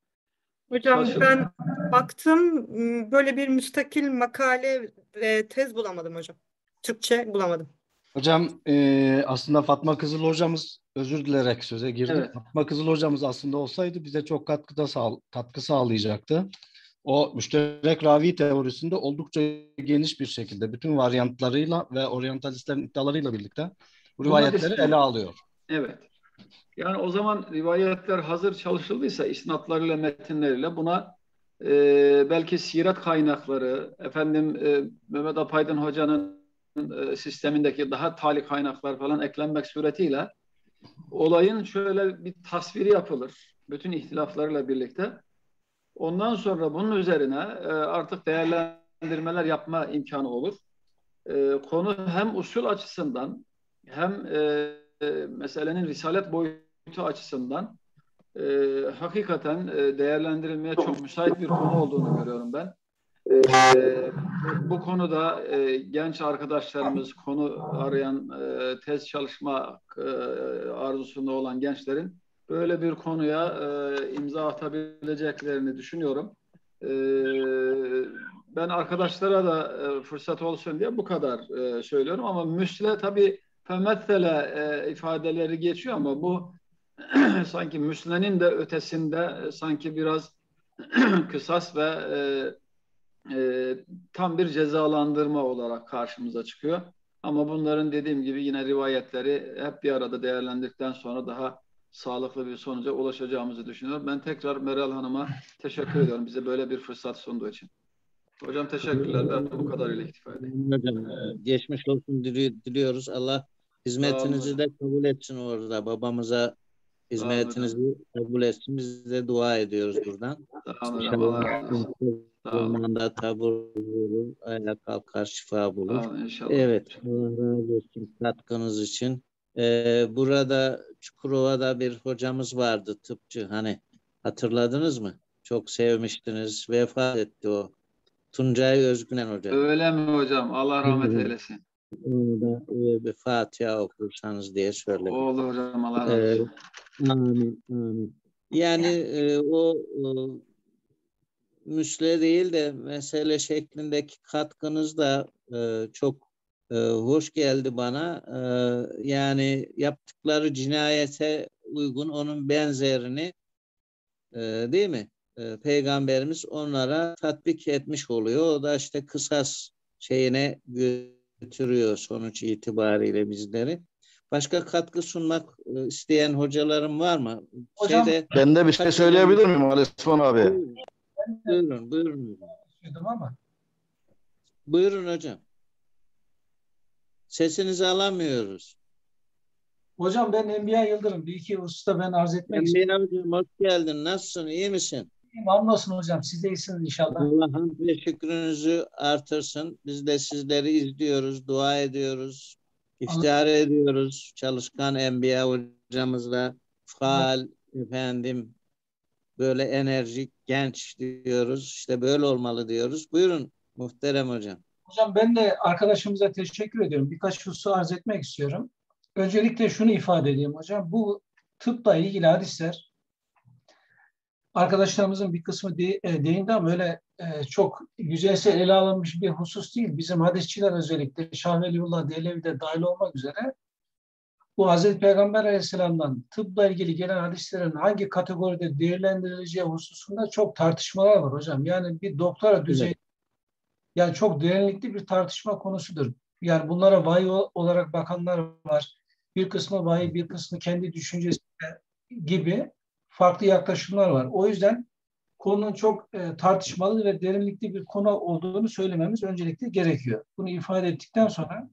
Hocam Çalışıl- ben baktım m, böyle bir müstakil makale ve tez bulamadım hocam. Türkçe bulamadım. Hocam e, aslında Fatma Kızıl hocamız özür dilerek söze girdim. Evet. Fatma Kızıl hocamız aslında olsaydı bize çok katkıda sağ, katkı sağlayacaktı. O müşterek ravi teorisinde oldukça geniş bir şekilde bütün varyantlarıyla ve oryantalistlerin iddialarıyla birlikte bu rivayetleri ele alıyor. Evet. Yani o zaman rivayetler hazır çalışıldıysa isnatlarıyla, metinleriyle buna e, belki sirat kaynakları, efendim e, Mehmet Apaydın Hoca'nın e, sistemindeki daha tali kaynaklar falan eklenmek suretiyle olayın şöyle bir tasviri yapılır. Bütün ihtilaflarıyla birlikte. Ondan sonra bunun üzerine e, artık değerlendirmeler yapma imkanı olur. E, konu hem usul açısından hem e, e, meselenin risalet boyutu açısından e, hakikaten e, değerlendirilmeye çok müsait bir konu olduğunu görüyorum ben. E, bu, bu konuda e, genç arkadaşlarımız, konu arayan, e, tez çalışma e, arzusunda olan gençlerin böyle bir konuya e, imza atabileceklerini düşünüyorum. E, ben arkadaşlara da e, fırsat olsun diye bu kadar e, söylüyorum ama müsle tabii femethele e, ifadeleri geçiyor ama bu (clears throat) sanki müslenin de ötesinde e, sanki biraz (clears throat) kısas ve e, e, tam bir cezalandırma olarak karşımıza çıkıyor. Ama bunların dediğim gibi yine rivayetleri hep bir arada değerlendirdikten sonra daha sağlıklı bir sonuca ulaşacağımızı düşünüyorum. Ben tekrar Meral Hanım'a teşekkür (laughs) ediyorum bize böyle bir fırsat sunduğu için. Hocam teşekkürler. Ben bu kadarıyla iktifa edeyim. Hocam e, geçmiş olsun dili- diliyoruz. Allah hizmetinizi de kabul etsin orada. Babamıza Hizmetinizi kabul etsin. Biz de dua ediyoruz buradan. Zamanda tabur olur, ayağa kalkar, şifa bulur. Evet, Allah razı olsun katkınız için. Ee, burada Çukurova'da bir hocamız vardı, tıpçı. Hani hatırladınız mı? Çok sevmiştiniz. Vefat etti o. Tuncay Özgünen hocam. Öyle mi hocam? Allah rahmet eylesin. Onu da e, bir Fatiha okursanız diye söyledim. Oldu hocam. Allah razı olsun. amin, amin. Yani e, o e, müsle değil de mesele şeklindeki katkınız da e, çok e, hoş geldi bana. E, yani yaptıkları cinayete uygun onun benzerini e, değil mi? E, Peygamberimiz onlara tatbik etmiş oluyor. O da işte kısas şeyine götürüyor sonuç itibariyle bizleri. Başka katkı sunmak e, isteyen hocalarım var mı? Hocam- Şeyde, Ben de bir şey söyleyebilir miyim Ali Osman abi? buyurun, buyurun. Dedim ama Buyurun hocam. Sesinizi alamıyoruz. hocam ben Enbiya Yıldırım. Bir iki hususta ben arz etmek istiyorum. Enbiya hocam hoş geldin. Nasılsın? İyi misin? Hamdolsun hocam. Siz de iyisiniz inşallah. Allah hamd ve şükrünüzü artırsın. Biz de sizleri izliyoruz, dua ediyoruz, iftihar ediyoruz. Çalışkan Enbiya hocamızla faal efendim böyle enerjik, genç diyoruz. İşte böyle olmalı diyoruz. Buyurun muhterem hocam. Hocam ben de arkadaşımıza teşekkür ediyorum. Birkaç hususu arz etmek istiyorum. Öncelikle şunu ifade edeyim hocam. Bu tıpla ilgili hadisler arkadaşlarımızın bir kısmı de, e, değindi ama öyle e, çok yüzeysel ele alınmış bir husus değil. Bizim hadisçiler özellikle Şah Veliullah Dehlevi de dahil olmak üzere bu Hazreti Peygamber Aleyhisselam'dan tıpla ilgili gelen hadislerin hangi kategoride değerlendirileceği hususunda çok tartışmalar var hocam. Yani bir doktora düzey yani çok derinlikli bir tartışma konusudur. Yani bunlara vahiy olarak bakanlar var. Bir kısmı vahiy, bir kısmı kendi düşüncesi gibi farklı yaklaşımlar var. O yüzden konunun çok e, tartışmalı ve derinlikli bir konu olduğunu söylememiz öncelikle gerekiyor. Bunu ifade ettikten sonra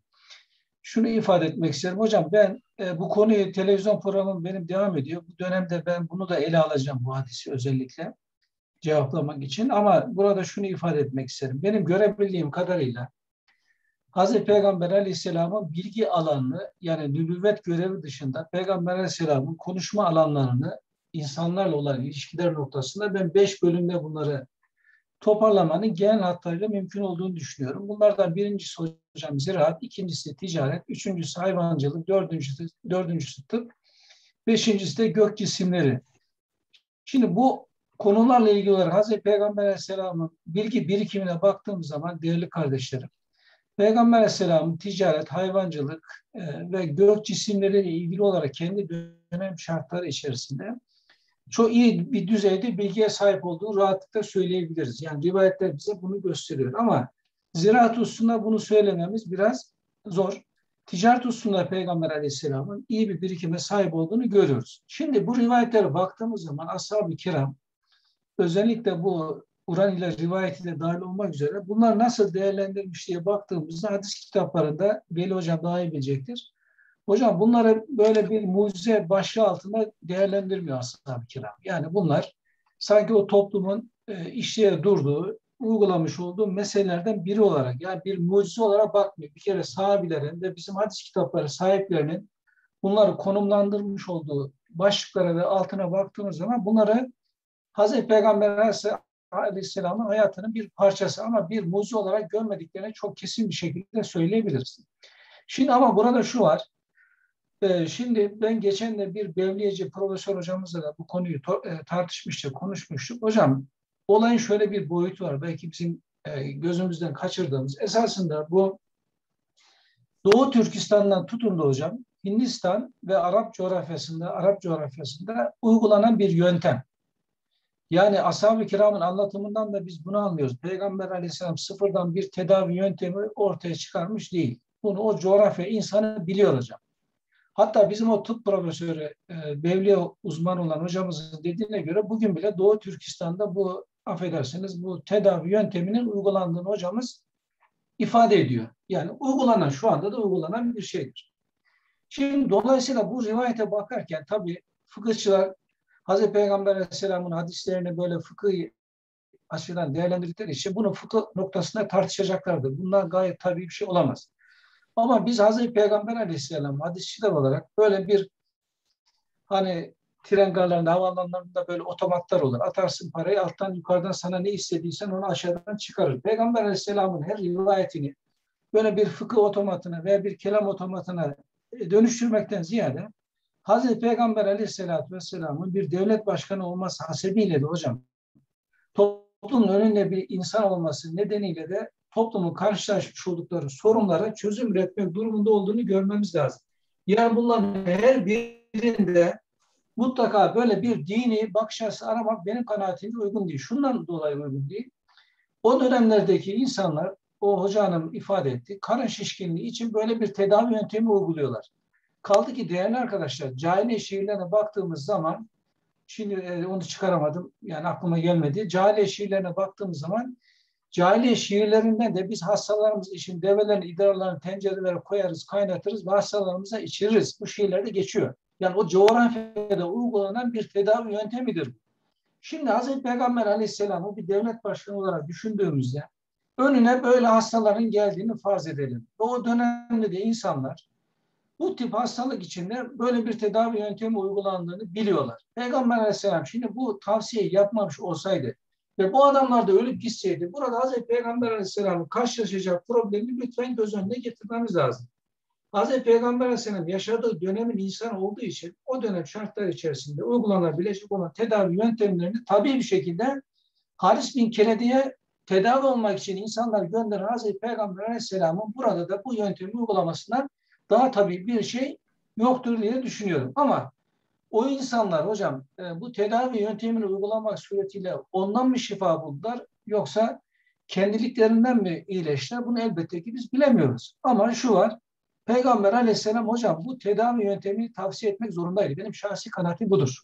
şunu ifade etmek isterim. Hocam ben e, bu konuyu televizyon programım benim devam ediyor. Bu dönemde ben bunu da ele alacağım bu hadisi özellikle cevaplamak için. Ama burada şunu ifade etmek isterim. Benim görebildiğim kadarıyla Hazreti Peygamber Aleyhisselam'ın bilgi alanını yani nübüvvet görevi dışında Peygamber Aleyhisselam'ın konuşma alanlarını insanlarla olan ilişkiler noktasında ben beş bölümde bunları toparlamanın genel hatlarıyla mümkün olduğunu düşünüyorum. Bunlardan birincisi hocam ziraat, ikincisi ticaret, üçüncüsü hayvancılık, dördüncüsü, dördüncüsü tıp, beşincisi de gök cisimleri. Şimdi bu konularla ilgili olarak Hazreti Peygamber Aleyhisselam'ın bilgi birikimine baktığımız zaman değerli kardeşlerim, Peygamber Aleyhisselam'ın ticaret, hayvancılık e, ve gök cisimleriyle ilgili olarak kendi dönem şartları içerisinde çok iyi bir düzeyde bilgiye sahip olduğunu rahatlıkla söyleyebiliriz. Yani rivayetler bize bunu gösteriyor. Ama ziraat hususunda bunu söylememiz biraz zor. Ticaret hususunda Peygamber Aleyhisselam'ın iyi bir birikime sahip olduğunu görüyoruz. Şimdi bu rivayetlere baktığımız zaman ashab-ı kiram özellikle bu Kur'an ile rivayeti de dahil olmak üzere bunlar nasıl değerlendirilmiş diye baktığımızda hadis kitaplarında Veli Hocam daha iyi bilecektir. Hocam bunları böyle bir mucize başlığı altında değerlendirmiyor ashab-ı kiram. Yani bunlar sanki o toplumun e, işleye durduğu, uygulamış olduğu meselelerden biri olarak yani bir mucize olarak bakmıyor. Bir kere sahabilerin ve bizim hadis kitapları sahiplerinin bunları konumlandırmış olduğu başlıklara ve altına baktığımız zaman bunları Hazreti Peygamber Aleyhisselam'ın hayatının bir parçası ama bir mucize olarak görmediklerini çok kesin bir şekilde söyleyebiliriz. Şimdi ama burada şu var. Ee, şimdi ben geçen de bir Bevliyeci profesör hocamızla da bu konuyu e, tartışmıştık, konuşmuştuk. Hocam olayın şöyle bir boyutu var. Belki bizim e, gözümüzden kaçırdığımız. Esasında bu Doğu Türkistan'dan tutun da hocam Hindistan ve Arap coğrafyasında, Arap coğrafyasında uygulanan bir yöntem. Yani ashab-ı kiramın anlatımından da biz bunu anlıyoruz. Peygamber aleyhisselam sıfırdan bir tedavi yöntemi ortaya çıkarmış değil. Bunu o coğrafya insanı biliyor hocam. Hatta bizim o tıp profesörü, e, Bevliye uzman olan hocamızın dediğine göre bugün bile Doğu Türkistan'da bu affedersiniz bu tedavi yönteminin uygulandığını hocamız ifade ediyor. Yani uygulanan şu anda da uygulanan bir şeydir. Şimdi dolayısıyla bu rivayete bakarken tabii fıkıhçılar Hazreti Peygamber Aleyhisselam'ın hadislerini böyle fıkıh açıdan değerlendirdikleri için bunu fıkıh noktasında tartışacaklardır. Bunlar gayet tabii bir şey olamaz. Ama biz Hazreti Peygamber Aleyhisselam hadisçiler olarak böyle bir hani tren garlarında, havaalanlarında böyle otomatlar olur. Atarsın parayı alttan yukarıdan sana ne istediysen onu aşağıdan çıkarır. Peygamber Aleyhisselam'ın her rivayetini böyle bir fıkıh otomatına veya bir kelam otomatına dönüştürmekten ziyade Hazreti Peygamber Aleyhisselatü Vesselam'ın bir devlet başkanı olması hasebiyle de hocam toplumun önünde bir insan olması nedeniyle de toplumun karşılaşmış oldukları sorunlara çözüm üretmek durumunda olduğunu görmemiz lazım. Yani bunların her birinde mutlaka böyle bir dini bakış açısı aramak benim kanaatimde uygun değil. Şundan dolayı uygun değil. O dönemlerdeki insanlar o hocanın ifade etti. Karın şişkinliği için böyle bir tedavi yöntemi uyguluyorlar. Kaldı ki değerli arkadaşlar cahiliye şiirlerine baktığımız zaman şimdi e, onu çıkaramadım yani aklıma gelmedi. Cahiliye şiirlerine baktığımız zaman cahiliye şiirlerinden de biz hastalarımız için develerin idrarlarını tencerelere koyarız, kaynatırız ve hastalarımıza içiririz. Bu şiirlerde geçiyor. Yani o coğrafyada uygulanan bir tedavi yöntemidir. Şimdi Hazreti Peygamber Aleyhisselam'ı bir devlet başkanı olarak düşündüğümüzde önüne böyle hastaların geldiğini farz edelim. Ve o dönemde de insanlar bu tip hastalık içinde böyle bir tedavi yöntemi uygulandığını biliyorlar. Peygamber Aleyhisselam şimdi bu tavsiyeyi yapmamış olsaydı ve bu adamlar da ölüp gitseydi burada Hazreti Peygamber Aleyhisselam'ın karşılaşacak problemi lütfen göz önüne getirmemiz lazım. Hazreti Peygamber Aleyhisselam yaşadığı dönemin insan olduğu için o dönem şartlar içerisinde uygulanabilecek olan tedavi yöntemlerini tabii bir şekilde Haris bin Keledi'ye tedavi olmak için insanlar gönderen Hazreti Peygamber Aleyhisselam'ın burada da bu yöntemi uygulamasından daha tabii bir şey yoktur diye düşünüyorum. Ama o insanlar hocam e, bu tedavi yöntemini uygulamak suretiyle ondan mı şifa buldular yoksa kendiliklerinden mi iyileştiler? Bunu elbette ki biz bilemiyoruz. Ama şu var, Peygamber aleyhisselam hocam bu tedavi yöntemini tavsiye etmek zorundaydı. Benim şahsi kanaatim budur.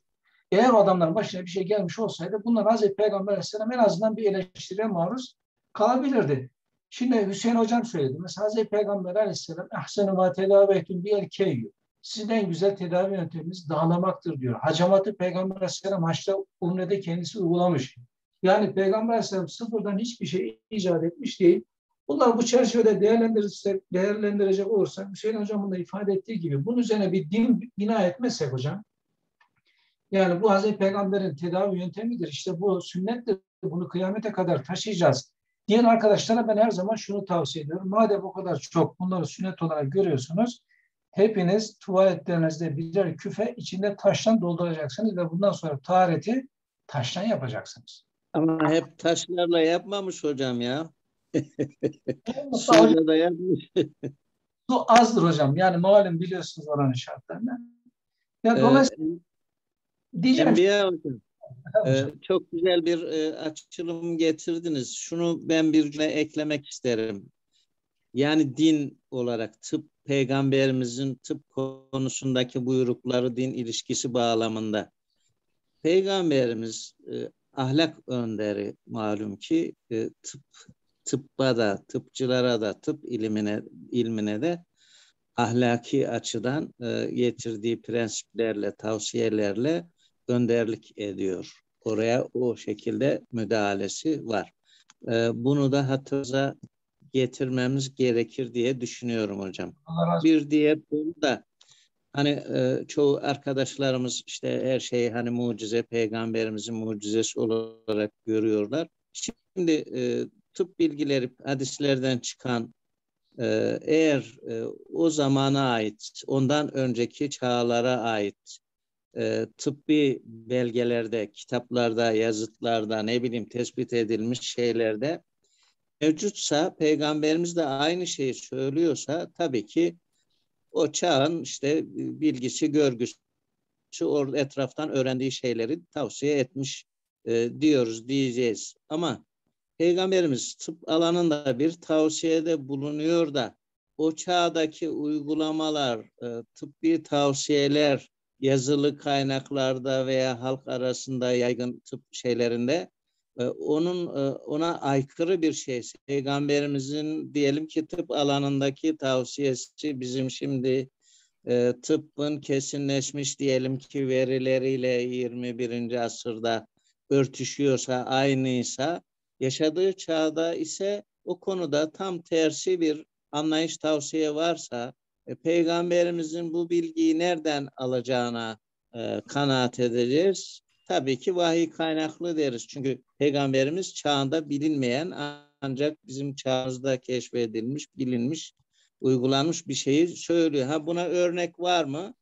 Eğer o adamların başına bir şey gelmiş olsaydı bunlar Hazreti Peygamber aleyhisselam en azından bir eleştiriye maruz kalabilirdi. Şimdi Hüseyin hocam söyledi. Mesela Hazreti Peygamber aleyhisselam ahsenu ma tedavetun bir erkeği sizin en güzel tedavi yönteminiz dağlamaktır diyor. Hacamatı Peygamber Aleyhisselam haçta umrede kendisi uygulamış. Yani Peygamber Aleyhisselam sıfırdan hiçbir şey icat etmiş değil. Bunlar bu çerçevede değerlendirecek, değerlendirecek olursak Hüseyin Hocam'ın da ifade ettiği gibi bunun üzerine bir din bina etmezsek hocam yani bu Hazreti Peygamber'in tedavi yöntemidir. İşte bu sünnettir. Bunu kıyamete kadar taşıyacağız. Diyen arkadaşlara ben her zaman şunu tavsiye ediyorum. Madem o kadar çok bunları sünnet olarak görüyorsunuz, hepiniz tuvaletlerinizde birer küfe içinde taştan dolduracaksınız ve bundan sonra tahareti taştan yapacaksınız. Ama hep taşlarla yapmamış hocam ya. (laughs) Suyla da yapmış. (laughs) Su azdır hocam. Yani malum biliyorsunuz oranın şartlarını. Ya dolayısıyla ee, diyeceğim. Enbiya hocam. Ee, çok güzel bir e, açılım getirdiniz. Şunu ben bir cümle eklemek isterim. Yani din olarak tıp peygamberimizin tıp konusundaki buyrukları din ilişkisi bağlamında. Peygamberimiz e, ahlak önderi malum ki e, tıp tıbba da tıpçılara da tıp ilmine ilmine de ahlaki açıdan e, getirdiği prensiplerle tavsiyelerle önderlik ediyor. Oraya o şekilde müdahalesi var. E, bunu da hatırıza getirmemiz gerekir diye düşünüyorum hocam. Bir diğer konu da hani e, çoğu arkadaşlarımız işte her şeyi hani mucize peygamberimizin mucizesi olarak görüyorlar. Şimdi e, tıp bilgileri hadislerden çıkan e, eğer e, o zamana ait, ondan önceki çağlara ait e, tıbbi belgelerde, kitaplarda, yazıtlarda, ne bileyim tespit edilmiş şeylerde mevcutsa, peygamberimiz de aynı şeyi söylüyorsa tabii ki o çağın işte bilgisi, görgüsü, orada etraftan öğrendiği şeyleri tavsiye etmiş e, diyoruz, diyeceğiz. Ama Peygamberimiz tıp alanında bir tavsiyede bulunuyor da o çağdaki uygulamalar, e, tıbbi tavsiyeler yazılı kaynaklarda veya halk arasında yaygın tıp şeylerinde onun ona aykırı bir şey. Peygamberimizin diyelim ki tıp alanındaki tavsiyesi bizim şimdi tıbbın kesinleşmiş diyelim ki verileriyle 21. asırda örtüşüyorsa, aynıysa, yaşadığı çağda ise o konuda tam tersi bir anlayış tavsiye varsa, e, peygamberimizin bu bilgiyi nereden alacağına e, kanaat edeceğiz. Tabii ki vahiy kaynaklı deriz. Çünkü peygamberimiz çağında bilinmeyen ancak bizim çağımızda keşfedilmiş, bilinmiş, uygulanmış bir şeyi söylüyor. Ha buna örnek var mı?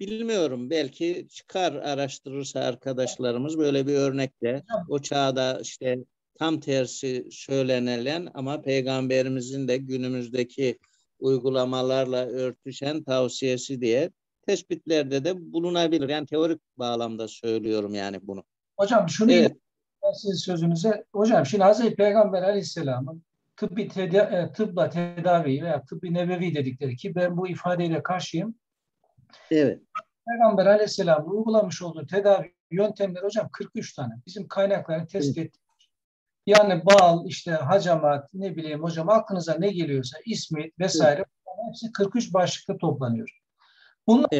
Bilmiyorum. Belki çıkar araştırırsa arkadaşlarımız böyle bir örnekle o çağda işte tam tersi söylenilen ama peygamberimizin de günümüzdeki uygulamalarla örtüşen tavsiyesi diye tespitlerde de bulunabilir. Yani teorik bağlamda söylüyorum yani bunu. Hocam şunu Evet. sizin sözünüze. Hocam şimdi Hazreti Peygamber Aleyhisselam'ın tıbbi teda- e, tıbla tedavi veya tıbbi nebevi dedikleri ki ben bu ifadeyle karşıyım. Evet. Peygamber Aleyhisselam'ın uygulamış olduğu tedavi yöntemleri hocam 43 tane. Bizim kaynakları tespit ettik. Yani bal, işte hacamat, ne bileyim hocam aklınıza ne geliyorsa ismi vesaire bunların hepsi 43 başlıkta toplanıyor. Bunlar,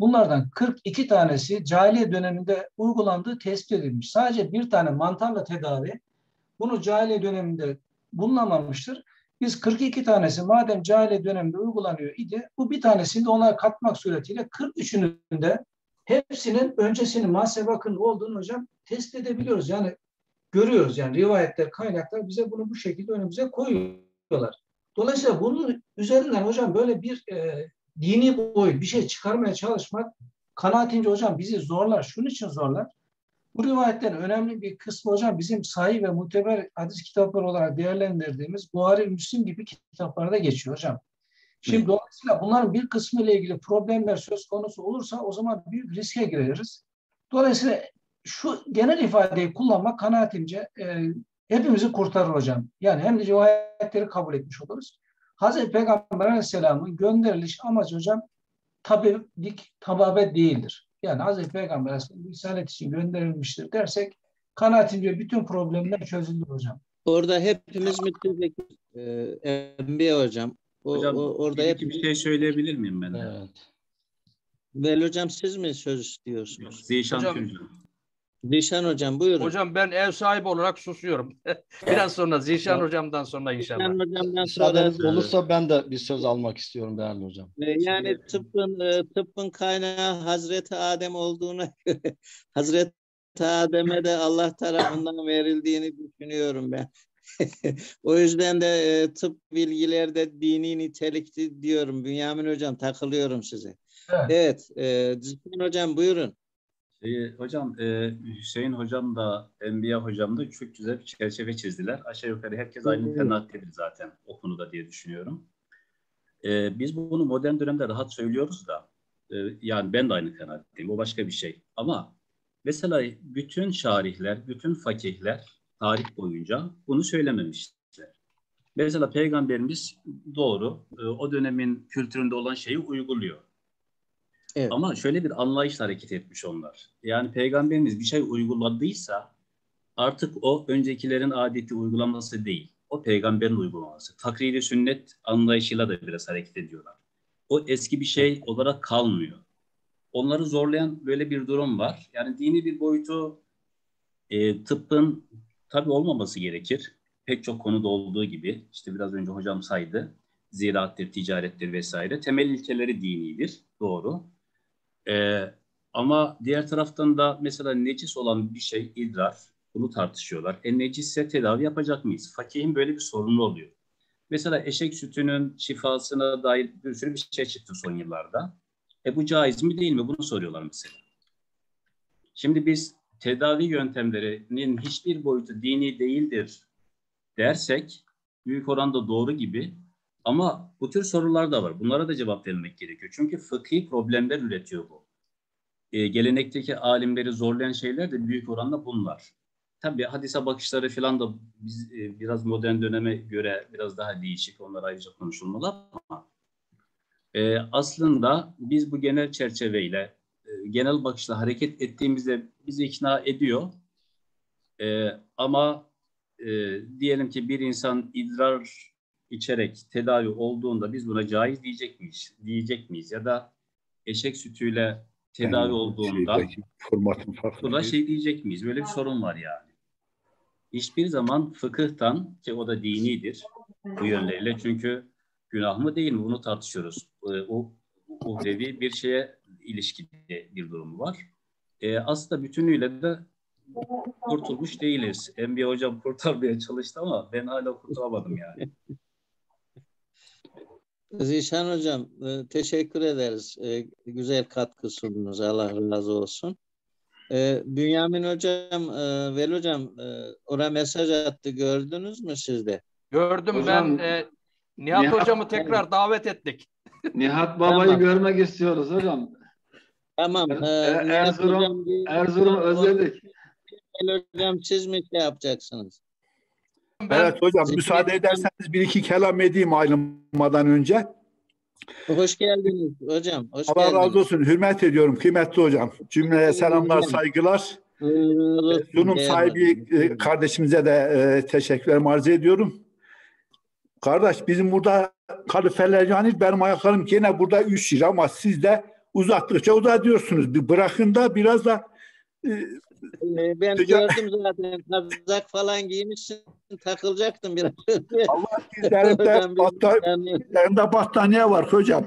bunlardan 42 tanesi cahiliye döneminde uygulandığı tespit edilmiş. Sadece bir tane mantarla tedavi bunu cahiliye döneminde bulunamamıştır. Biz 42 tanesi madem cahiliye döneminde uygulanıyor idi bu bir tanesini de ona katmak suretiyle 43'ünün de hepsinin öncesinin mahsebakın olduğunu hocam tespit edebiliyoruz. Yani görüyoruz yani rivayetler, kaynaklar bize bunu bu şekilde önümüze koyuyorlar. Dolayısıyla bunun üzerinden hocam böyle bir e, dini boyut bir şey çıkarmaya çalışmak kanaatimce hocam bizi zorlar. Şunun için zorlar. Bu rivayetlerin önemli bir kısmı hocam bizim sahih ve muteber hadis kitapları olarak değerlendirdiğimiz Buhari, Müslim gibi kitaplarda geçiyor hocam. Şimdi dolayısıyla bunların bir kısmı ile ilgili problemler söz konusu olursa o zaman büyük riske gireriz. Dolayısıyla şu genel ifadeyi kullanmak kanaatimce e, hepimizi kurtarır hocam. Yani hem de rivayetleri kabul etmiş oluruz. Hazreti Peygamber Aleyhisselam'ın gönderiliş amacı hocam tabiplik, tababet değildir. Yani Hazreti Peygamber Aleyhisselam risalet için gönderilmiştir dersek kanaatimce bütün problemler çözülür hocam. Orada hepimiz müttefik e, Enbiya hocam. O, Hocam o- orada bir, hep bir şey söyleyebilir miyim ben? Evet. Vel hocam siz mi söz istiyorsunuz? Zişan Hocam- Tüncü. Zişan hocam buyurun. Hocam ben ev sahibi olarak susuyorum. (laughs) Biraz sonra Zişan Ya. hocamdan sonra inşallah. Zişan hocamdan sonra olursa ben de bir söz almak istiyorum değerli hocam. e, yani tıbbın e, tıbbın kaynağı Hazreti Adem olduğuna göre (laughs) Hazreti Adem'e de Allah tarafından verildiğini düşünüyorum ben. (laughs) o yüzden de e, tıp bilgileri de dini nitelikli diyorum. Bünyamin hocam takılıyorum size. Evet. Evet, e, Zişan hocam buyurun. Ee, hocam e, Hüseyin hocam da Enbiya hocam da çok güzel bir çerçeve çizdiler. Aşağı yukarı herkes aynı kanaattedir zaten o konuda diye düşünüyorum. Ee, biz bunu modern dönemde rahat söylüyoruz da e, yani ben de aynı kanaatteyim. O başka bir şey. Ama mesela bütün şarihler, bütün fakihler tarih boyunca bunu söylememişler. Mesela Peygamberimiz doğru e, o dönemin kültüründe olan şeyi uyguluyor. Evet. Ama şöyle bir anlayışla hareket etmiş onlar. Yani peygamberimiz bir şey uyguladıysa artık o öncekilerin adeti uygulaması değil. O peygamberin uygulaması. Takriri sünnet anlayışıyla da biraz hareket ediyorlar. O eski bir şey olarak kalmıyor. Onları zorlayan böyle bir durum var. Yani dini bir boyutu e, tıbbın tabii olmaması gerekir. Pek çok konuda olduğu gibi. işte biraz önce hocam saydı. Ziraattir, ticarettir vesaire. Temel ilkeleri dinidir. Doğru. Ee, ama diğer taraftan da mesela necis olan bir şey idrar. Bunu tartışıyorlar. E necisse tedavi yapacak mıyız? Fakihin böyle bir sorunu oluyor. Mesela eşek sütünün şifasına dair bir sürü bir şey çıktı son yıllarda. E bu caiz mi değil mi? Bunu soruyorlar mesela. Şimdi biz tedavi yöntemlerinin hiçbir boyutu dini değildir dersek büyük oranda doğru gibi ama bu tür sorular da var. Bunlara da cevap verilmek gerekiyor. Çünkü fıkhi problemler üretiyor bu. Ee, gelenekteki alimleri zorlayan şeyler de büyük oranda bunlar. Tabii hadise bakışları falan da biz, e, biraz modern döneme göre biraz daha değişik. Onlar ayrıca konuşulmalı ama e, aslında biz bu genel çerçeveyle e, genel bakışla hareket ettiğimizde bizi ikna ediyor. E, ama e, diyelim ki bir insan idrar içerek tedavi olduğunda biz buna caiz diyecek miyiz? Diyecek miyiz? Ya da eşek sütüyle tedavi Yani olduğunda formatın farklı buna şey diyecek miyiz? Böyle bir sorun var yani. Hiçbir zaman fıkıhtan ki o da dinidir bu yönleriyle çünkü günah mı değil mi bunu tartışıyoruz. Ee, O uhrevi bir şeye ilişkili bir durum var. Ee, aslında bütünüyle de kurtulmuş değiliz. Enbiya hocam kurtarmaya çalıştı ama ben hala kurtulamadım yani. (laughs) Zişan Hocam e, teşekkür ederiz. E, güzel katkı sundunuz. Allah razı olsun. E, Bünyamin Hocam, Veli Hocam oraya mesaj attı. Gördünüz mü siz de? Gördüm Hocam, ben e, Nihat, Nihat- hocamı tekrar davet ettik. (laughs) Nihat Baba'yı Tamam. görmek istiyoruz hocam. Tamam. E, Er- Erzurum, Erzurum özledik. Veli Hocam siz mi şey yapacaksınız? Evet hocam müsaade ederseniz bir iki kelam edeyim ayrılmadan önce. Hoş geldiniz hocam. Hoş Allah geldiniz. razı olsun. Hürmet ediyorum kıymetli hocam. Cümleye selamlar, saygılar. Olsun, Sunum sahibi e, kardeşimize de e, teşekkürlerimi arz ediyorum. Kardeş bizim burada kalifeler yani benim ayaklarım gene burada üşür ama siz de uzattıkça uzatıyorsunuz. Bir bırakın da biraz da e, Ee, Ben Hocam- gördüm zaten kazak falan giymişsin takılacaktım biraz. Allah sizlerinde, Hocam, (laughs) biz- batta, yani- sizlerinde battaniye var hocam.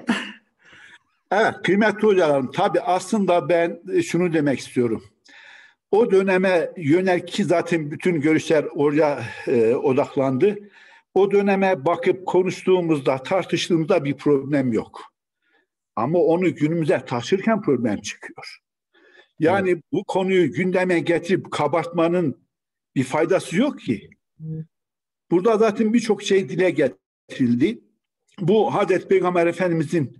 Evet kıymetli hocalarım tabi aslında ben şunu demek istiyorum. O döneme yönel ki zaten bütün görüşler oraya e, odaklandı. O döneme bakıp konuştuğumuzda, tartıştığımızda bir problem yok. Ama onu günümüze taşırken problem çıkıyor. Yani bu konuyu gündeme getirip kabartmanın bir faydası yok ki. Burada zaten birçok şey dile getirildi. Bu Hazreti Peygamber Efendimizin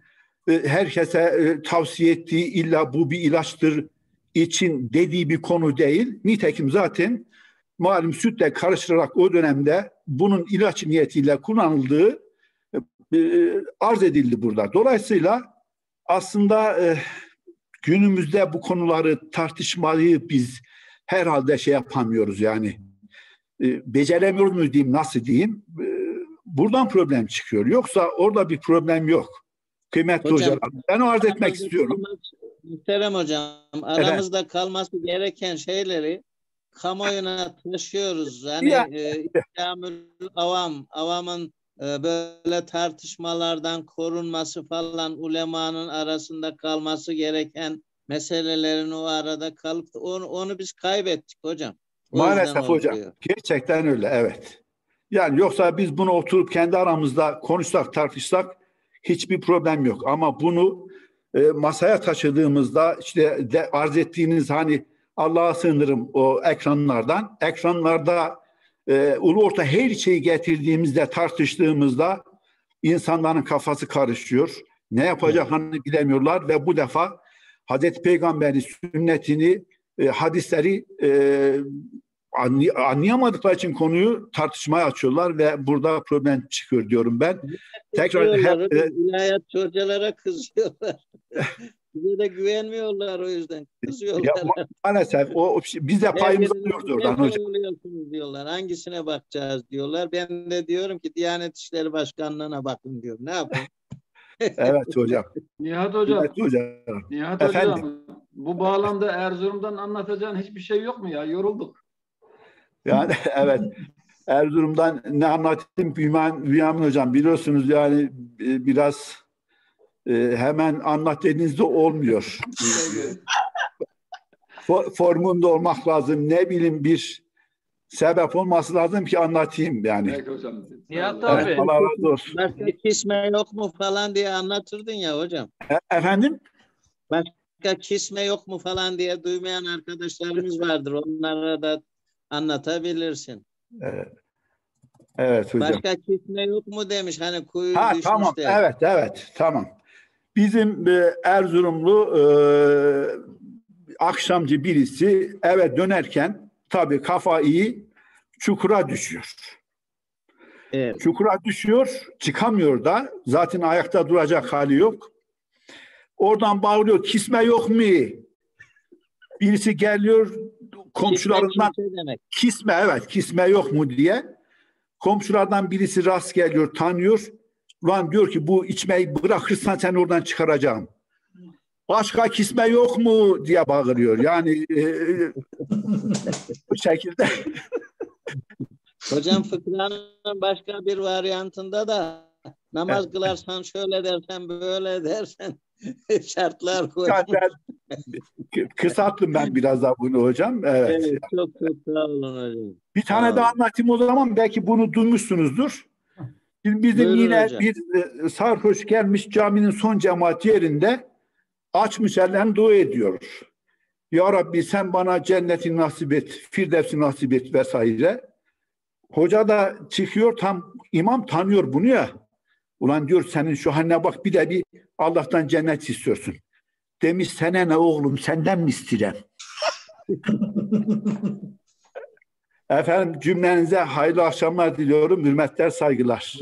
e, herkese e, tavsiye ettiği illa bu bir ilaçtır için dediği bir konu değil. Nitekim zaten malum sütle karıştırarak o dönemde bunun ilaç niyetiyle kullanıldığı e, arz edildi burada. Dolayısıyla aslında günümüzde bu konuları tartışmayı biz herhalde şey yapamıyoruz yani. E, beceremiyoruz mu diyeyim, nasıl diyeyim. E, buradan problem çıkıyor. Yoksa orada bir problem yok. Kıymetli Hocam, hocalar. Ben o arz etmek istiyorum. Muhterem hocam, aramızda kalması gereken şeyleri kamuoyuna taşıyoruz. Yani Ya. e, avam, avamın böyle tartışmalardan korunması falan ulemanın arasında kalması gereken meselelerin o arada kalıp onu, onu biz kaybettik hocam. O Maalesef hocam. Gerçekten öyle evet. Yani yoksa biz bunu oturup kendi aramızda konuşsak tartışsak hiçbir problem yok. Ama bunu e, masaya taşıdığımızda işte de, arz ettiğiniz hani Allah'a sığınırım o ekranlardan. Ekranlarda e, ulu orta her şeyi getirdiğimizde tartıştığımızda insanların kafası karışıyor. Ne yapacaklarını bilemiyorlar ve bu defa Hazreti Peygamber'in sünnetini, e, hadisleri e, anlay- anlayamadıkları için konuyu tartışmaya açıyorlar ve burada problem çıkıyor diyorum ben. Tekrar hep, e, hocalara kızıyorlar. (laughs) Bize de güvenmiyorlar o yüzden. ya, Kızıyorlar. ma- maalesef o biz de Herkese alıyoruz oradan hocam. diyorlar. Hangisine bakacağız diyorlar. Ben de diyorum ki Diyanet İşleri Başkanlığı'na bakın diyorum. Ne yapayım? (laughs) Evet hocam. Nihat hocam, Kıymetli hocam. Nihat Efendim? hocam bu bağlamda Erzurum'dan anlatacağın hiçbir şey yok mu ya? Yorulduk. Yani (laughs) evet. Erzurum'dan ne anlatayım Bünyamin, Bünyamin hocam biliyorsunuz yani e, biraz e, hemen anlat dediğinizde olmuyor. (laughs) For, formunda olmak lazım. Ne bileyim bir sebep olması lazım ki anlatayım yani. Peki hocam. Nihat abi. Evet, Allah razı olsun. Başka kisme yok mu falan diye anlatırdın ya hocam. E- efendim? Başka kisme yok mu falan diye duymayan arkadaşlarımız vardır. Onlara da anlatabilirsin. Evet, evet hocam. Başka kisme yok mu demiş. Hani kuyu Ha düşmüş tamam de. evet evet tamam. Bizim e, Erzurumlu e, akşamcı birisi eve dönerken tabii kafa iyi çukura düşüyor. Evet. Çukura düşüyor çıkamıyor da zaten ayakta duracak hali yok. Oradan bağırıyor kisme yok mu? Birisi geliyor komşularından Kisme demek. kisme evet kisme yok mu diye Komşulardan birisi rast geliyor, tanıyor. Ulan diyor ki bu içmeyi bırakırsan seni oradan çıkaracağım. Başka kisme yok mu diye bağırıyor. Yani e, bu şekilde. Hocam fıkranın başka bir varyantında da namaz kılarsan şöyle dersen böyle dersen (laughs) şartlar koymuş. Ben, kısalttım ben biraz daha bunu hocam. Evet. Evet, çok çok sağ olun hocam. Bir tane daha anlatayım o zaman belki bunu duymuşsunuzdur. Şimdi bizim Buyurun yine hocam. bir e, sarhoş gelmiş caminin son cemaat yerinde açmış ellerini dua ediyor. Ya Rabbi sen bana cenneti nasip et, firdevsi nasip et vesaire. Hoca da çıkıyor tam imam tanıyor bunu ya. Ulan diyor senin şu haline bak bir de bir Allah'tan cennet istiyorsun. Demiş sana ne oğlum senden mi istirem? (laughs) Efendim cümlenize hayırlı akşamlar diliyorum. Hürmetler, saygılar.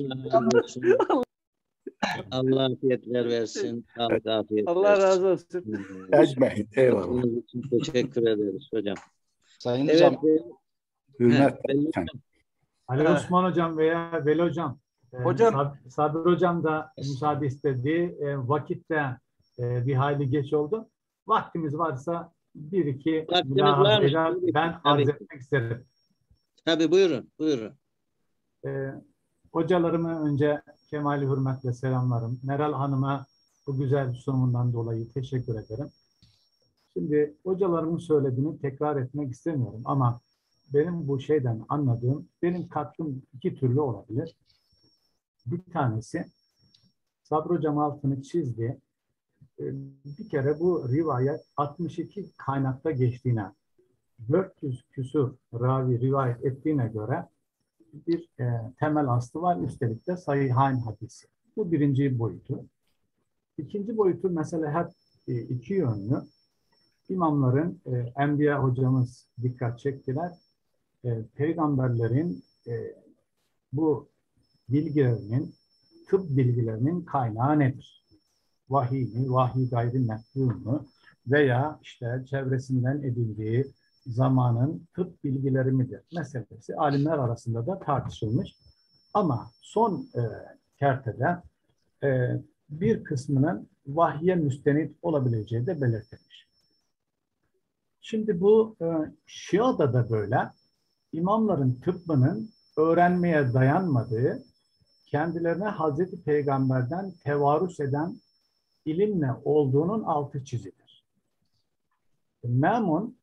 Allah afiyetler versin. Sağlık afiyet Allah razı olsun. Ecmehin. Eyvallah. Teşekkür ederiz hocam. Sayın Evet, hocam. e, Hürmet. Ali Osman Hocam veya Veli Hocam. e, Hocam. Sab- Sabir Hocam da müsaade istedi. E, vakitte e, bir hayli geç oldu. Vaktimiz varsa bir iki Vaktimiz iki, ben arz etmek isterim. Tabii buyurun, buyurun. E, hocalarımı önce kemali hürmetle selamlarım. Meral Hanım'a bu güzel sunumundan dolayı teşekkür ederim. Şimdi hocalarımın söylediğini tekrar etmek istemiyorum ama benim bu şeyden anladığım, benim katkım iki türlü olabilir. Bir tanesi, Sabri Hocam altını çizdi. Ee, Bir kere bu rivayet 62 kaynakta geçtiğine, 400 küsur ravi rivayet ettiğine göre bir e, temel aslı var. Üstelik de Sahihayn hadisi. Bu birinci boyutu. İkinci boyutu mesela hep e, iki yönlü. İmamların, e, Enbiya hocamız dikkat çektiler. E, peygamberlerin e, bu bilgilerinin, tıp bilgilerinin kaynağı nedir? Vahiy mi, vahiy gayri mehdum mu veya işte çevresinden edindiği zamanın tıp bilgileri midir? Meselesi alimler arasında da tartışılmış. Ama son e, kertede e, bir kısmının vahye müstenit olabileceği de belirtilmiş. Şimdi bu e, Şia'da da böyle imamların tıbbının öğrenmeye dayanmadığı, kendilerine Hazreti Peygamber'den tevarüs eden ilimle olduğunun altı çizilir. Memun,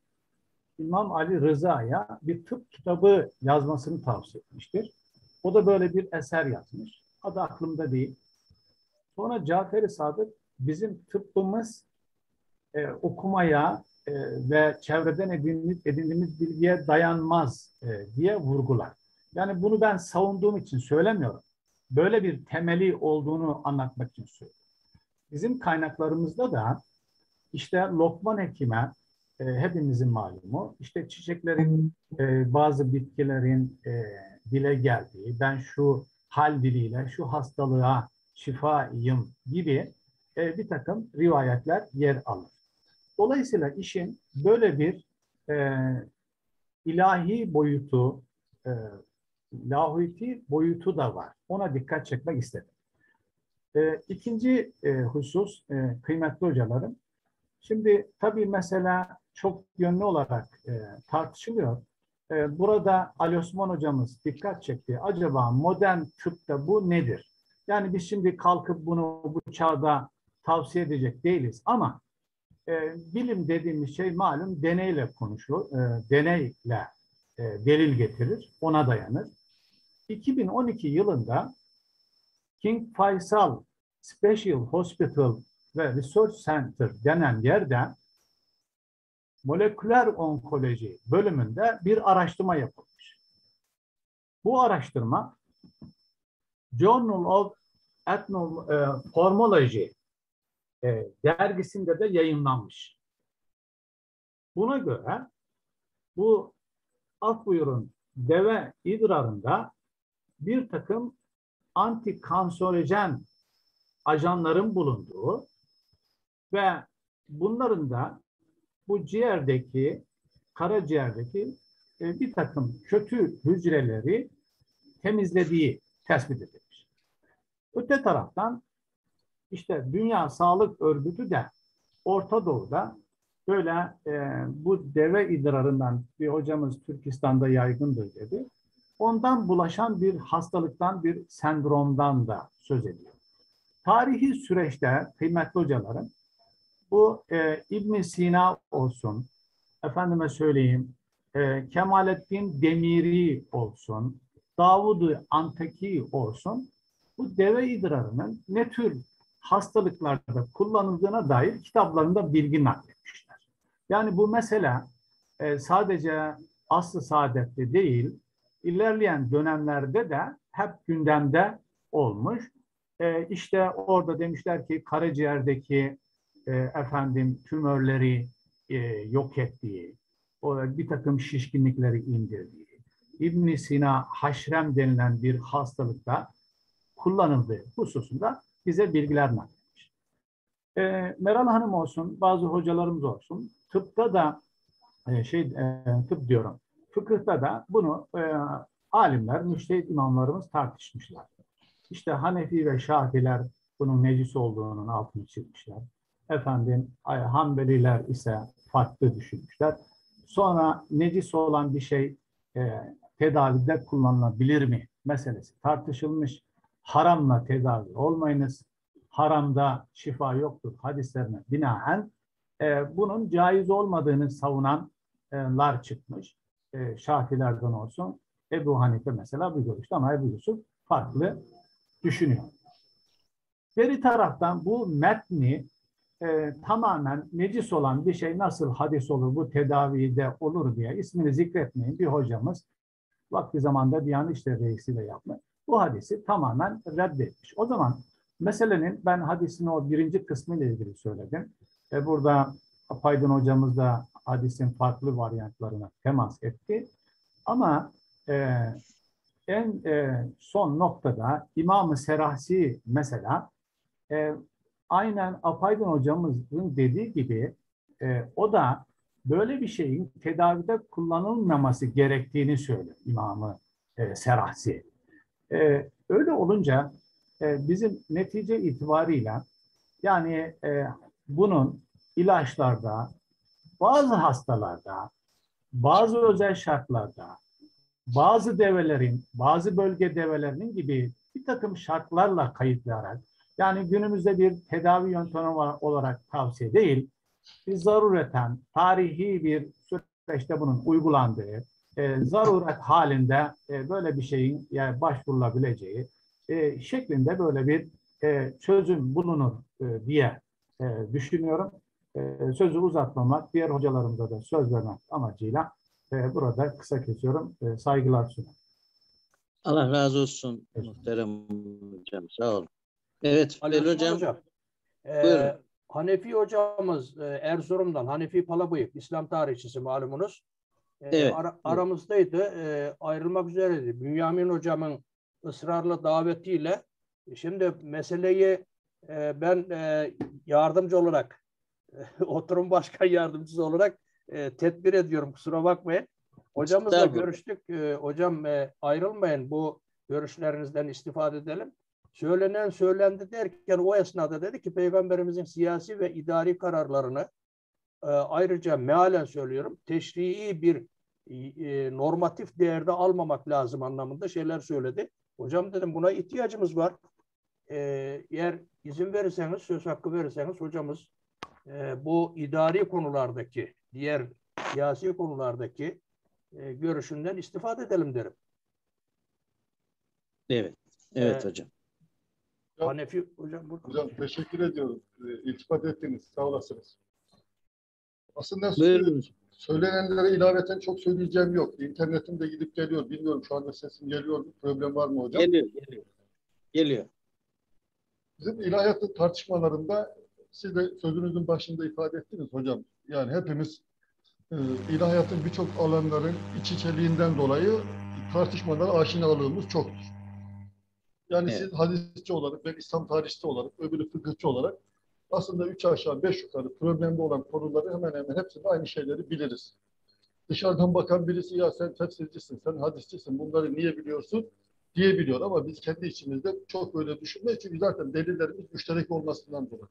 İmam Ali Rıza'ya bir tıp kitabı yazmasını tavsiye etmiştir. O da böyle bir eser yazmış. Adı aklımda değil. Sonra Cafer-i Sadık bizim tıbbımız e, okumaya e, ve çevreden edindiğimiz, edindiğimiz bilgiye dayanmaz e, diye vurgular. Yani bunu ben savunduğum için söylemiyorum. Böyle bir temeli olduğunu anlatmak için söylüyorum. Bizim kaynaklarımızda da işte Lokman Hekim'e e, hepimizin malumu işte çiçeklerin e, bazı bitkilerin e, dile geldiği ben şu hal diliyle şu hastalığa şifayım gibi e, bir takım rivayetler yer alır. Dolayısıyla işin böyle bir e, ilahi boyutu, e, lahuti boyutu da var. Ona dikkat çekmek istedim. E, ikinci e, husus, e, kıymetli hocalarım, şimdi tabii mesela çok yönlü olarak e, tartışılıyor. E, burada Ali Osman hocamız dikkat çekti. Acaba modern tıpta bu nedir? Yani biz şimdi kalkıp bunu bu çağda tavsiye edecek değiliz ama e, bilim dediğimiz şey malum deneyle konuşulur, e, deneyle e, delil getirir, ona dayanır. 2012 yılında King Faisal Special Hospital ve Research Center denen yerde moleküler onkoloji bölümünde bir araştırma yapılmış. Bu araştırma Journal of Ethnoformology e, dergisinde de yayınlanmış. Buna göre bu af buyurun deve idrarında bir takım antikanserojen ajanların bulunduğu ve bunların da bu ciğerdeki, karaciğerdeki e, bir takım kötü hücreleri temizlediği tespit edilmiş. Öte taraftan işte Dünya Sağlık Örgütü de Orta Doğu'da böyle e, bu deve idrarından bir hocamız Türkistan'da yaygındır dedi. Ondan bulaşan bir hastalıktan, bir sendromdan da söz ediyor. Tarihi süreçte kıymetli hocalarım bu e, ibn Sina olsun, efendime söyleyeyim, e, Kemalettin Demiri olsun, Davud-u Anteki olsun, bu deve idrarının ne tür hastalıklarda kullanıldığına dair kitaplarında bilgi nakletmişler. Yani bu mesela e, sadece aslı saadette değil, ilerleyen dönemlerde de hep gündemde olmuş. E, işte orada demişler ki karaciğerdeki e, efendim tümörleri e, yok ettiği, o bir takım şişkinlikleri indirdiği, ibn Sina haşrem denilen bir hastalıkta kullanıldığı hususunda bize bilgiler nakletmiş. E, Meral Hanım olsun, bazı hocalarımız olsun, tıpta da e, şey e, tıp diyorum, fıkıhta da bunu e, alimler, müştehit imamlarımız tartışmışlar. İşte Hanefi ve Şafiler bunun necis olduğunun altını çizmişler. Efendim Hanbeliler ise farklı düşünmüşler. Sonra necis olan bir şey e, tedavide kullanılabilir mi meselesi tartışılmış. Haramla tedavi olmayınız. Haramda şifa yoktur hadislerine binaen e, bunun caiz olmadığını savunanlar çıkmış. E, Şafilerden olsun. Ebu Hanife mesela bu görüşte ama Ebu Yusuf farklı düşünüyor. Beri taraftan bu metni e, tamamen necis olan bir şey nasıl hadis olur, bu tedavide olur diye ismini zikretmeyin bir hocamız vakti zamanda Diyanet İşleri Reisi de yapmış. Bu hadisi tamamen reddetmiş. O zaman meselenin ben hadisin o birinci kısmı ile ilgili söyledim. E, burada Apaydın hocamız da hadisin farklı varyantlarına temas etti. Ama e, en e, son noktada İmam-ı Serahsi mesela e, aynen Apaydın hocamızın dediği gibi e, o da böyle bir şeyin tedavide kullanılmaması gerektiğini söylüyor İmam-ı e, Serahsi. E, öyle olunca e, bizim netice itibarıyla yani e, bunun ilaçlarda, bazı hastalarda, bazı özel şartlarda, bazı develerin, bazı bölge develerinin gibi bir takım şartlarla kayıtlayarak, yani günümüzde bir tedavi yöntemi olarak tavsiye değil, bir zarureten, tarihi bir süreçte bunun uygulandığı, e, zaruret halinde e, böyle bir şeyin yani başvurulabileceği e, şeklinde böyle bir e, çözüm bulunur e, diye e, düşünüyorum. E, sözü uzatmamak, diğer hocalarımıza da söz vermek amacıyla e, burada kısa kesiyorum. E, saygılar sunuyorum. Allah razı olsun muhterem hocam. Sağ olun. Evet, Ali hocam. hocam. Ee, Hanefi hocamız e, Erzurum'dan, Hanefi Palabıyık, İslam tarihçisi malumunuz. E, evet. Ara, aramızdaydı, e, ayrılmak üzereydi. Bünyamin hocamın ısrarlı davetiyle şimdi meseleyi e, ben e, yardımcı olarak, e, (laughs) oturum başkan yardımcısı olarak e, tedbir ediyorum, kusura bakmayın. Hocamızla görüştük. E, hocam e, ayrılmayın, bu görüşlerinizden istifade edelim. Söylenen söylendi derken o esnada dedi ki Peygamberimizin siyasi ve idari kararlarını e, ayrıca mealen söylüyorum teşrii bir e, normatif değerde almamak lazım anlamında şeyler söyledi. Hocam dedim buna ihtiyacımız var. E, eğer izin verirseniz, söz hakkı verirseniz hocamız e, bu idari konulardaki, diğer siyasi konulardaki e, görüşünden istifade edelim derim. Evet, evet ee, hocam. Hanefi hocam burada. Hocam teşekkür ediyorum. E, iltifat ettiniz. Sağ olasınız. Aslında Buyurun. söylenenlere ilaveten çok söyleyeceğim yok. İnternetim de gidip geliyor. Bilmiyorum şu anda sesim geliyor mu? Problem var mı hocam? Geliyor, geliyor. Geliyor. Bizim ilahiyatın tartışmalarında siz de sözünüzün başında ifade ettiniz hocam. Yani hepimiz e, ilahiyatın birçok alanların iç içeliğinden dolayı tartışmalara aşinalığımız çoktur. Yani evet. siz hadisçi olarak, ben İslam tarihçisi olarak, öbürü fıkıhçı olarak aslında üç aşağı beş yukarı problemli olan konuları hemen hemen hepsinde aynı şeyleri biliriz. Dışarıdan bakan birisi ya sen tefsircisin, sen hadisçisin, bunları niye biliyorsun diyebiliyor ama biz kendi içimizde çok böyle düşünmeyiz. Çünkü zaten delillerimiz müşterek olmasından dolayı.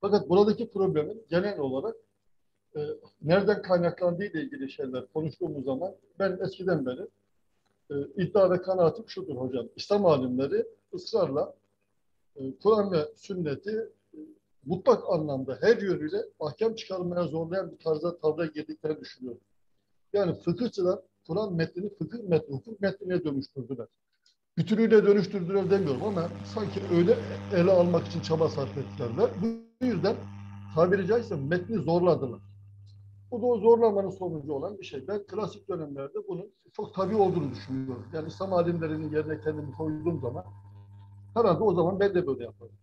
Fakat buradaki problemin genel olarak e, nereden kaynaklandığı ile ilgili şeyler konuştuğumuz zaman ben eskiden beri e, iddia ve kanaatim şudur hocam. İslam alimleri ısrarla e, Kur'an ve sünneti e, mutlak anlamda her yönüyle ahkam çıkarmaya zorlayan bir tarzda tavra girdiklerini düşünüyorum. Yani fıkıhçılar Kur'an metnini fıkıh metni, hukuk metnine dönüştürdüler. Bütünüyle dönüştürdüler demiyorum ama sanki öyle ele almak için çaba sarf ettiler. Bu yüzden tabiri caizse metni zorladılar. Bu da o zorlamanın sonucu olan bir şey. Ben klasik dönemlerde bunun çok tabii olduğunu düşünüyorum. Yani İslam alimlerinin yerine kendimi koyduğum zaman herhalde o zaman ben de böyle yaparım.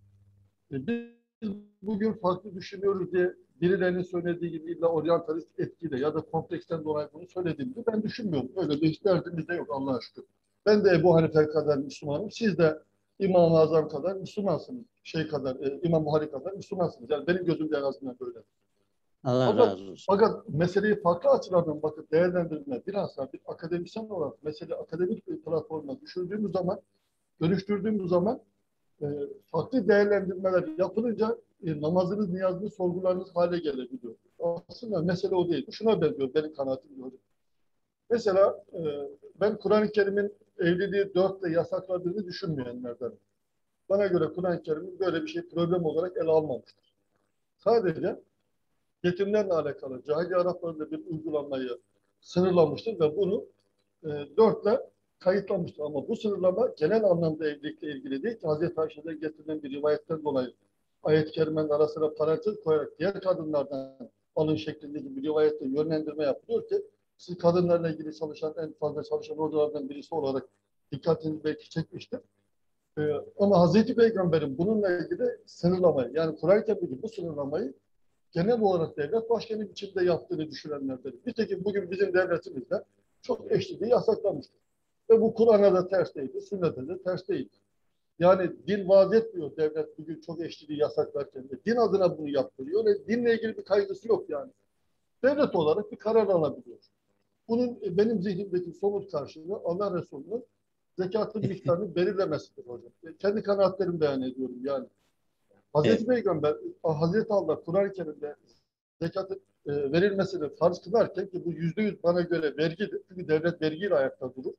E biz bugün farklı düşünüyoruz diye birilerinin söylediği gibi illa oryantalist etkiyle ya da kompleksten dolayı bunu söylediğimde ben düşünmüyorum. Öyle de hiç derdimiz de yok Allah'a şükür. Ben de Ebu Hanife kadar Müslümanım. Siz de İmam-ı Azam kadar Müslümansınız. Şey kadar, e, İmam Buhari kadar Müslümansınız. Yani benim gözümde en azından böyle. Allah fakat, razı olsun. Fakat meseleyi farklı açılardan bakıp değerlendirme biraz daha bir akademisyen olarak mesele akademik bir platforma düşürdüğümüz zaman, dönüştürdüğümüz zaman e, farklı değerlendirmeler yapılınca e, namazınız, niyazınız, sorgularınız hale gelebiliyor. Aslında mesele o değil. Şuna benziyor benim kanaatim diyorum. Mesela e, ben Kur'an-ı Kerim'in evliliği dörtle yasakladığını düşünmeyenlerden. Bana göre Kur'an-ı Kerim'in böyle bir şey problem olarak ele almamıştır. Sadece yetimlerle alakalı cahiliye Araplarında bir uygulamayı sınırlamıştır ve bunu e, dörtle kayıtlamıştır. Ama bu sınırlama genel anlamda evlilikle ilgili değil Hazreti Ayşe'den getirilen bir rivayetten dolayı ayet-i kerimenin arasına parantez koyarak diğer kadınlardan alın şeklindeki bir rivayette yönlendirme yapılıyor ki siz kadınlarla ilgili çalışan en fazla çalışan ordulardan birisi olarak dikkatinizi belki çekmiştir. Ee, ama Hazreti Peygamber'in bununla ilgili sınırlamayı yani Kur'an-ı bu sınırlamayı genel olarak devlet başkanı biçimde yaptığını düşünenlerdir. Nitekim bugün bizim devletimizde çok eşliliği yasaklamıştır. Ve bu Kur'an'a da ters değildir, sünnete de ters değildir. Yani din vaaz etmiyor devlet bugün çok eşliliği yasaklarken de. Din adına bunu yaptırıyor ve dinle ilgili bir kaygısı yok yani. Devlet olarak bir karar alabiliyor. Bunun e, benim zihnimdeki somut karşılığı Allah Resulü'nün zekatın miktarını belirlemesidir hocam. E, kendi kanaatlerimi beyan ediyorum yani. Hazreti evet. Peygamber, Hazreti Allah Kur'an-ı Kerim'de zekatın e, verilmesini farz kılarken ki bu yüzde yüz bana göre vergidir. Çünkü devlet vergiyle ayakta durur.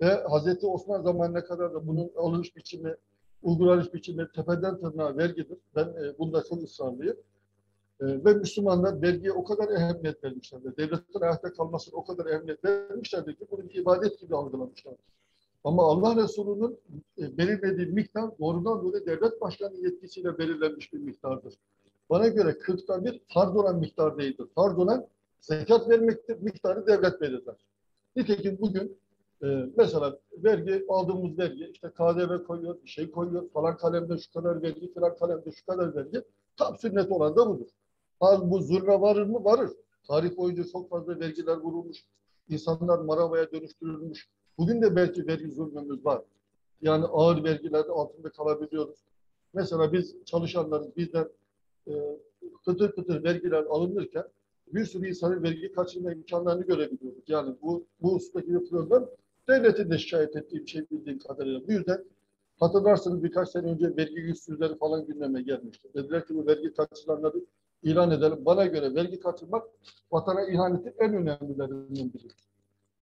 Ve Hazreti Osman zamanına kadar da bunun alınış biçimi, uygulanış biçimi tepeden tırnağa vergidir. Ben e, bunda çok ısrarlıyım. E, ve Müslümanlar vergiye o kadar ehemmiyet vermişlerdir. Devletin ayakta kalmasına o kadar ehemmiyet vermişlerdir ki bunu bir ibadet gibi algılamışlardır. Ama Allah Resulü'nün e, belirlediği miktar doğrudan doğruya devlet başkanı yetkisiyle belirlenmiş bir miktardır. Bana göre kırkta bir farz olan miktar değildir. Farz olan zekat vermektir, miktarı devlet belirler. Nitekim bugün e, mesela vergi, aldığımız vergi, işte KDV koyuyor, bir şey koyuyor, falan kalemde şu kadar vergi, falan kalemde şu kadar vergi. Tam sünnet olan da budur. Ha, bu zulme varır mı? Varır. Tarih boyunca çok fazla vergiler vurulmuş. İnsanlar maravaya dönüştürülmüş. Bugün de belki vergi zulmümüz var. Yani ağır vergilerde altında kalabiliyoruz. Mesela biz çalışanlarız, bizden e, kıtır kıtır vergiler alınırken bir sürü insanın vergi kaçırma imkanlarını görebiliyoruz. Yani bu bu ustaki bir problem devletin de şikayet ettiği bir şey bildiğim kadarıyla. Bu yüzden hatırlarsınız birkaç sene önce vergi yüzsüzleri falan gündeme gelmişti. Dediler ki bu vergi kaçıranları ilan edelim. Bana göre vergi kaçırmak vatana ihanetin en önemlilerinden biri.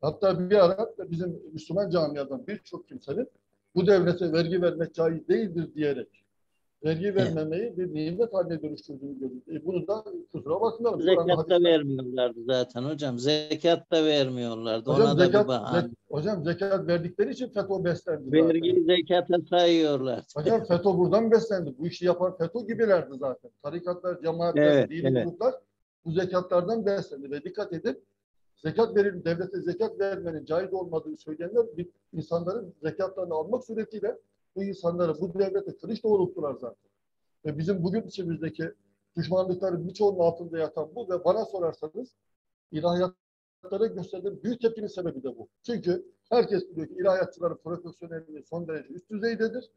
Hatta bir ara bizim Müslüman camiadan birçok kimsenin bu devlete vergi vermek caiz değildir diyerek vergi vermemeyi bir nimet haline dönüştürdüğünü görüyoruz. E bunu da kusura bakmayalım. Zekat da vermiyorlardı zaten hocam. Zekat da vermiyorlardı. Hocam, Ona zekat, da bir zek, hocam zekat verdikleri için FETÖ beslendi. Vergi zekata sayıyorlar. Hocam (laughs) FETÖ buradan beslendi. Bu işi yapan FETÖ gibilerdi zaten. Tarikatlar, cemaatler, evet, dini evet. gruplar bu zekatlardan beslendi. Ve dikkat edin zekat verin, devlete zekat vermenin caiz olmadığı söyleyenler insanların zekatlarını almak suretiyle bu insanları bu devlete kılıç doğrulttular zaten. Ve bizim bugün içimizdeki düşmanlıkların birçoğunun altında yatan bu ve bana sorarsanız ilahiyatlara gösterilen büyük tepkinin sebebi de bu. Çünkü herkes biliyor ki ilahiyatçıların profesyonelliği son derece üst düzeydedir.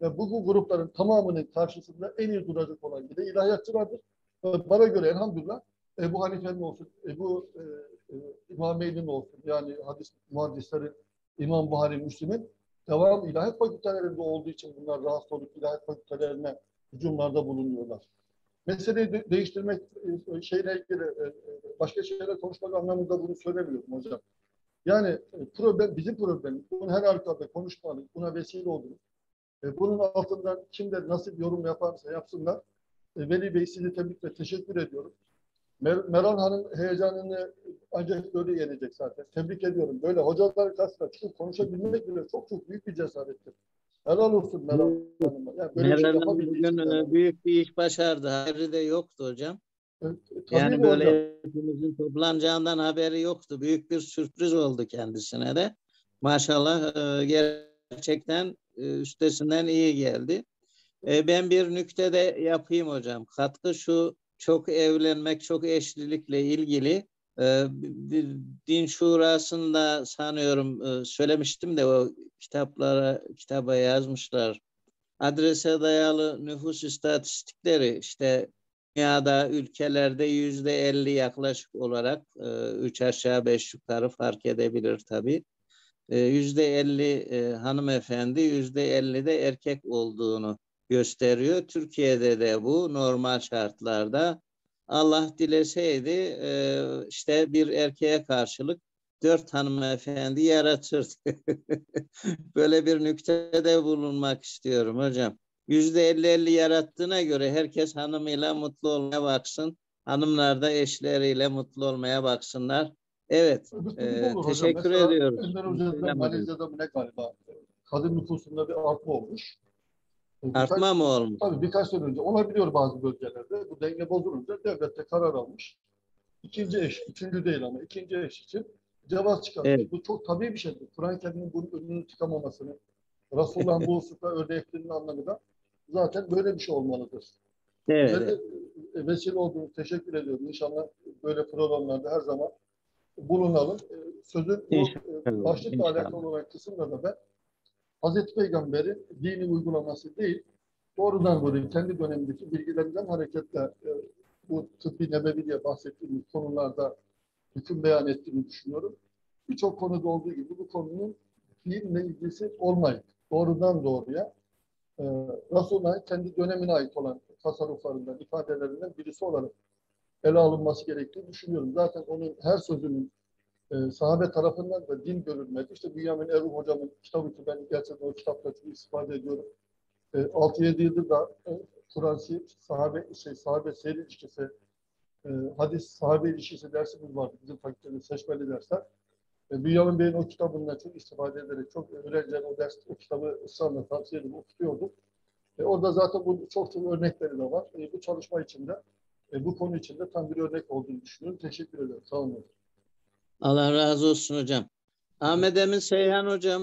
Ve bu, bu grupların tamamının karşısında en iyi duracak olan bir de ilahiyatçılardır. Bana göre elhamdülillah Ebu Hanife'nin olsun, Ebu e, e, İmam olsun yani hadis muhaddislerin İmam Buhari, Müslim'in devam ilahiyat fakültelerinde olduğu için bunlar rahatsız olup ilahiyat fakültelerine hücumlarda bulunuyorlar. Meseleyi de değiştirmek e, şeyle ilgili e, e, başka şeyler konuşmak anlamında bunu söylemiyorum hocam. Yani problem bizim problem. Bunu her halükarda konuşmalı, buna vesile oluruz. Bunun altından kimler nasıl bir yorum yaparsa yapsınlar. Veli Bey sizi tebrik ve teşekkür ediyorum. Mer Meral Hanım heyecanını ancak böyle yenecek zaten. Tebrik ediyorum. Böyle hocalar karşısında çıkıp konuşabilmek bile çok çok büyük bir cesarettir. Helal olsun Meral Hanım'a. Yani böyle Meral şey Hanım bugün yani. e, büyük bir iş başardı. Haberi de yoktu hocam. Tabii Yani mi böyle hocam? hepimizin toplanacağından haberi yoktu. Büyük bir sürpriz oldu kendisine de. Maşallah e, gerçekten e, üstesinden iyi geldi. E, Ben bir nükte de yapayım hocam. Katkı şu çok evlenmek, çok eşlilikle ilgili e, din şurasında sanıyorum e, söylemiştim de o kitaplara kitaba yazmışlar. Adrese dayalı nüfus istatistikleri işte dünyada ülkelerde yüzde elli yaklaşık olarak e, üç aşağı beş yukarı fark edebilir tabii. E, Yüzde elli e, hanımefendi, yüzde elli de erkek olduğunu gösteriyor. Türkiye'de de bu normal şartlarda Allah dileseydi e, işte bir erkeğe karşılık dört hanımefendi yaratırdı. (laughs) Böyle bir nüktede bulunmak istiyorum hocam. Yüzde elli elli yarattığına göre herkes hanımıyla mutlu olmaya baksın. Hanımlar da eşleriyle mutlu olmaya baksınlar. Evet, e, teşekkür ediyoruz. Ender Hoca'da Malezya'da mı ne galiba kadın nüfusunda bir artma olmuş. Birkaç- Artma mı olmuş? Tabii birkaç sene önce olabiliyor bazı bölgelerde. Bu denge bozulunca devlet de karar almış. İkinci eş, üçüncü değil ama ikinci eş için cevaz çıkarmış. Evet. Bu çok tabii bir şeydir. Kur'an-ı Kerim'in bunun önünü tıkamamasını, Resulullah'ın (laughs) bu hususta örneklerinin anlamı da zaten böyle bir şey olmalıdır. Evet. Ve de, e, vesile olduğunuz teşekkür ediyorum. İnşallah böyle programlarda her zaman bulunalım. E, Sözün bu e, başlıkla alakalı olan kısımda da ben Hazreti Peygamber'in dini uygulaması değil, doğrudan böyle kendi dönemindeki bilgilerinden hareketle e, bu tıbbi nebevi diye bahsettiğimiz konularda hüküm beyan ettiğini düşünüyorum. Birçok konuda olduğu gibi bu konunun dinle ilgisi olmayıp doğrudan doğruya e, Resulullah'ın kendi dönemine ait olan tasarruflarından, ifadelerinden birisi olarak ele alınması gerektiğini düşünüyorum. Zaten onun her sözünün e, sahabe tarafından da din görülmedi. İşte Bünyamin Erul hocamın kitabı ki ben gerçekten o kitapta çok istifade ediyorum. E, 6-7 yıldır da e, Kur'an sahabe, şey, sahabe seyir ilişkisi, e, hadis sahabe ilişkisi dersimiz vardı. Bizim fakültede seçmeli dersler. E, Bünyamin Bey'in o kitabından çok istifade ederek çok öğrenciler o ders, o kitabı ısrarla tavsiye edip okutuyorduk. E, orada zaten bu çok çok örnekleri de var. E, bu çalışma içinde, e, bu konu içinde tam bir örnek olduğunu düşünüyorum. Teşekkür ederim. Sağ olun. Allah razı olsun hocam. Ahmet Emin Seyhan hocam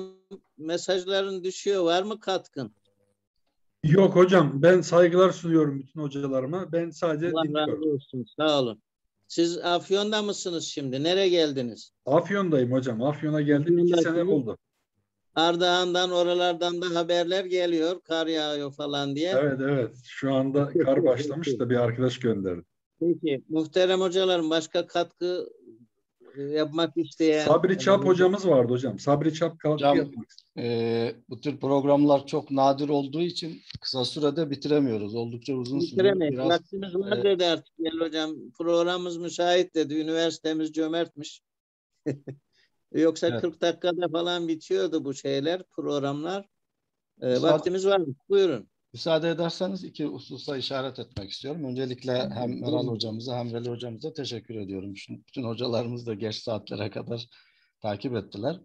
mesajların düşüyor. Var mı katkın? Yok hocam ben saygılar sunuyorum bütün hocalarıma. Ben sadece Allah dinliyorum. razı olsun. Sağ olun. Siz Afyon'da mısınız şimdi? Nereye geldiniz? Afyon'dayım hocam. Afyon'a geldim iki sene oldu. Ardahan'dan oralardan da haberler geliyor. Kar yağıyor falan diye. Evet evet. Şu anda kar başlamış da bir arkadaş gönderdi. Peki. Muhterem hocalarım başka katkı yapmak isteyen Sabri Çap hocamız vardı hocam. Sabri Çap katkı Hocam, yapmak e, bu tür programlar çok nadir olduğu için kısa sürede bitiremiyoruz. Oldukça uzun sürüyor. Bitiremeyiz. Biraz, Vaktimiz var e, dedi artık Gel hocam. Programımız müsait dedi. Üniversitemiz cömertmiş. (laughs) Yoksa Evet. 40 dakikada falan bitiyordu bu şeyler, programlar. Ee, Müsaade- vaktimiz var mı? Buyurun. Müsaade ederseniz iki hususa işaret etmek istiyorum. Öncelikle hem Meral hocamıza hem Veli hocamıza teşekkür ediyorum. Bütün, bütün hocalarımız da geç saatlere kadar takip ettiler.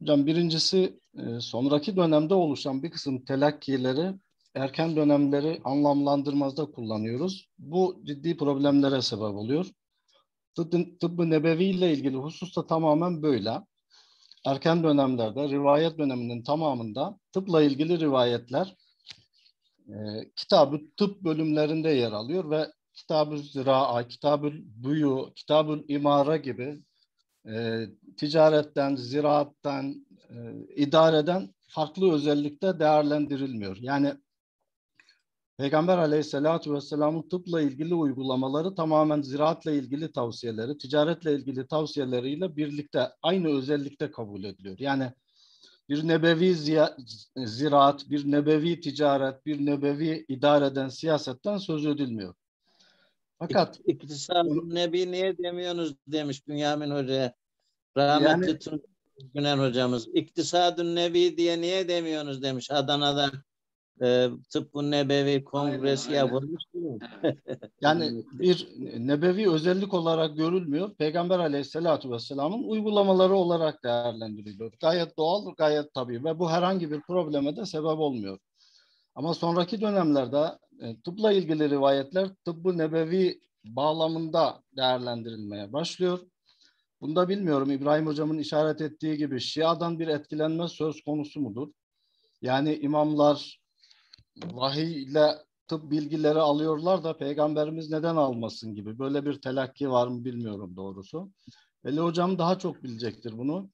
Hocam birincisi e, sonraki dönemde oluşan bir kısım telakkileri erken dönemleri anlamlandırmazda kullanıyoruz. Bu ciddi problemlere sebep oluyor. Tıbbı, tıbbı nebevi ile ilgili husus da tamamen böyle. Erken dönemlerde, rivayet döneminin tamamında tıpla ilgili rivayetler e, kitabı tıp bölümlerinde yer alıyor ve kitab-ı ziraa, kitab-ı buyu, kitab-ı imara gibi e, ticaretten, ziraatten, e, idareden farklı özellikte değerlendirilmiyor. Yani Peygamber aleyhissalatü vesselamın tıpla ilgili uygulamaları tamamen ziraatla ilgili tavsiyeleri, ticaretle ilgili tavsiyeleriyle birlikte aynı özellikte kabul ediliyor. Yani bir nebevi ziraat, bir nebevi ticaret, bir nebevi idare eden siyasetten söz edilmiyor. Fakat İktisad Nebi niye demiyorsunuz demiş Bünyamin Hoca. Rahmetli Yani- Güner hocamız. İktisadun Nebi diye niye demiyorsunuz demiş. Adana'da e, tıbbun nebevi kongresi yapılmış. değil mi? Yani bir nebevi özellik olarak görülmüyor. Peygamber aleyhissalatu vesselamın uygulamaları olarak değerlendiriliyor. Gayet doğal, gayet tabii ve bu herhangi bir probleme de sebep olmuyor. Ama sonraki dönemlerde e, tıpla ilgili rivayetler tıbbı nebevi bağlamında değerlendirilmeye başlıyor. Bunda bilmiyorum İbrahim Hocam'ın işaret ettiği gibi Şia'dan bir etkilenme söz konusu mudur? Yani imamlar vahiyle tıp bilgileri alıyorlar da peygamberimiz neden almasın gibi böyle bir telakki var mı bilmiyorum doğrusu. Veli hocam daha çok bilecektir bunu.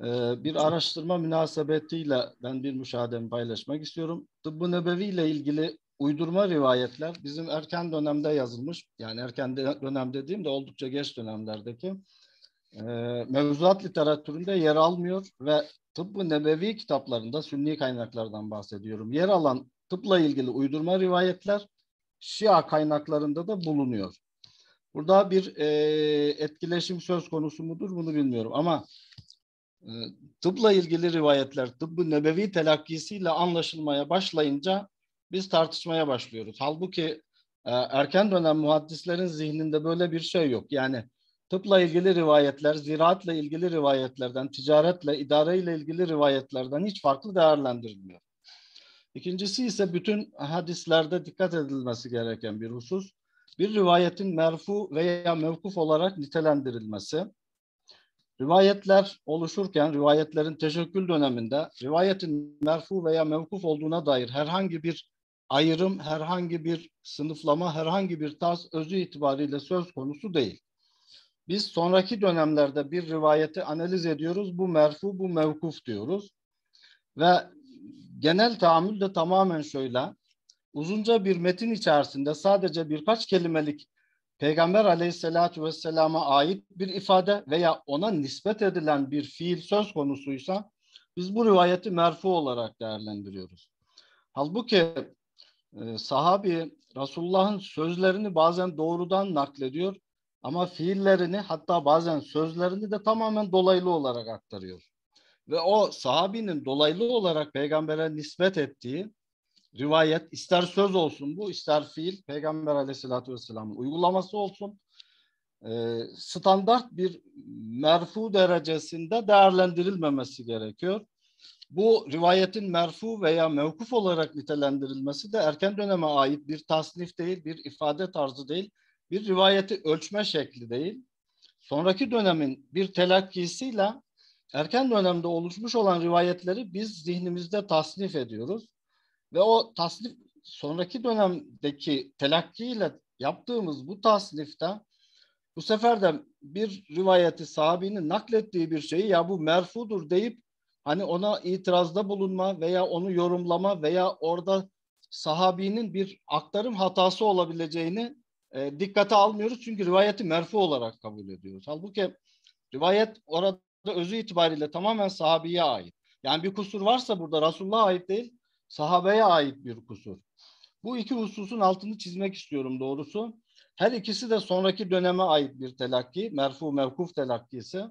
Ee, bir araştırma münasebetiyle ben bir müşahedemi paylaşmak istiyorum. Tıbbı nebevi ile ilgili uydurma rivayetler bizim erken dönemde yazılmış. Yani erken dönem dediğim de oldukça geç dönemlerdeki e, mevzuat literatüründe yer almıyor ve tıbbı nebevi kitaplarında sünni kaynaklardan bahsediyorum. Yer alan tıpla ilgili uydurma rivayetler Şia kaynaklarında da bulunuyor. Burada bir e, etkileşim söz konusu mudur bunu bilmiyorum ama e, tıpla ilgili rivayetler tıbbı nebevi telakkisiyle anlaşılmaya başlayınca biz tartışmaya başlıyoruz. Halbuki e, erken dönem muhaddislerin zihninde böyle bir şey yok. Yani tıpla ilgili rivayetler, ziraatla ilgili rivayetlerden, ticaretle, idareyle ilgili rivayetlerden hiç farklı değerlendirilmiyor. İkincisi ise bütün hadislerde dikkat edilmesi gereken bir husus. Bir rivayetin merfu veya mevkuf olarak nitelendirilmesi. Rivayetler oluşurken, rivayetlerin teşekkül döneminde rivayetin merfu veya mevkuf olduğuna dair herhangi bir ayrım, herhangi bir sınıflama, herhangi bir tarz özü itibariyle söz konusu değil. Biz sonraki dönemlerde bir rivayeti analiz ediyoruz. Bu merfu, bu mevkuf diyoruz. Ve genel tahammül de tamamen şöyle. Uzunca bir metin içerisinde sadece birkaç kelimelik Peygamber aleyhissalatü vesselama ait bir ifade veya ona nispet edilen bir fiil söz konusuysa biz bu rivayeti merfu olarak değerlendiriyoruz. Halbuki e, sahabi Resulullah'ın sözlerini bazen doğrudan naklediyor ama fiillerini hatta bazen sözlerini de tamamen dolaylı olarak aktarıyor. Ve o sahabinin dolaylı olarak peygambere nispet ettiği rivayet ister söz olsun bu ister fiil peygamber aleyhissalatü vesselamın uygulaması olsun e, standart bir merfu derecesinde değerlendirilmemesi gerekiyor. Bu rivayetin merfu veya mevkuf olarak nitelendirilmesi de erken döneme ait bir tasnif değil, bir ifade tarzı değil, bir rivayeti ölçme şekli değil. Sonraki dönemin bir telakkisiyle erken dönemde oluşmuş olan rivayetleri biz zihnimizde tasnif ediyoruz. Ve o tasnif sonraki dönemdeki telakkiyle yaptığımız bu tasnifte bu sefer de bir rivayeti sahabinin naklettiği bir şeyi ya bu merfudur deyip hani ona itirazda bulunma veya onu yorumlama veya orada sahabinin bir aktarım hatası olabileceğini e, dikkate almıyoruz. Çünkü rivayeti merfu olarak kabul ediyoruz. Halbuki rivayet orada özü itibariyle tamamen sahabiye ait. Yani bir kusur varsa burada Resulullah'a ait değil, sahabeye ait bir kusur. Bu iki hususun altını çizmek istiyorum doğrusu. Her ikisi de sonraki döneme ait bir telakki, merfu mevkuf telakkisi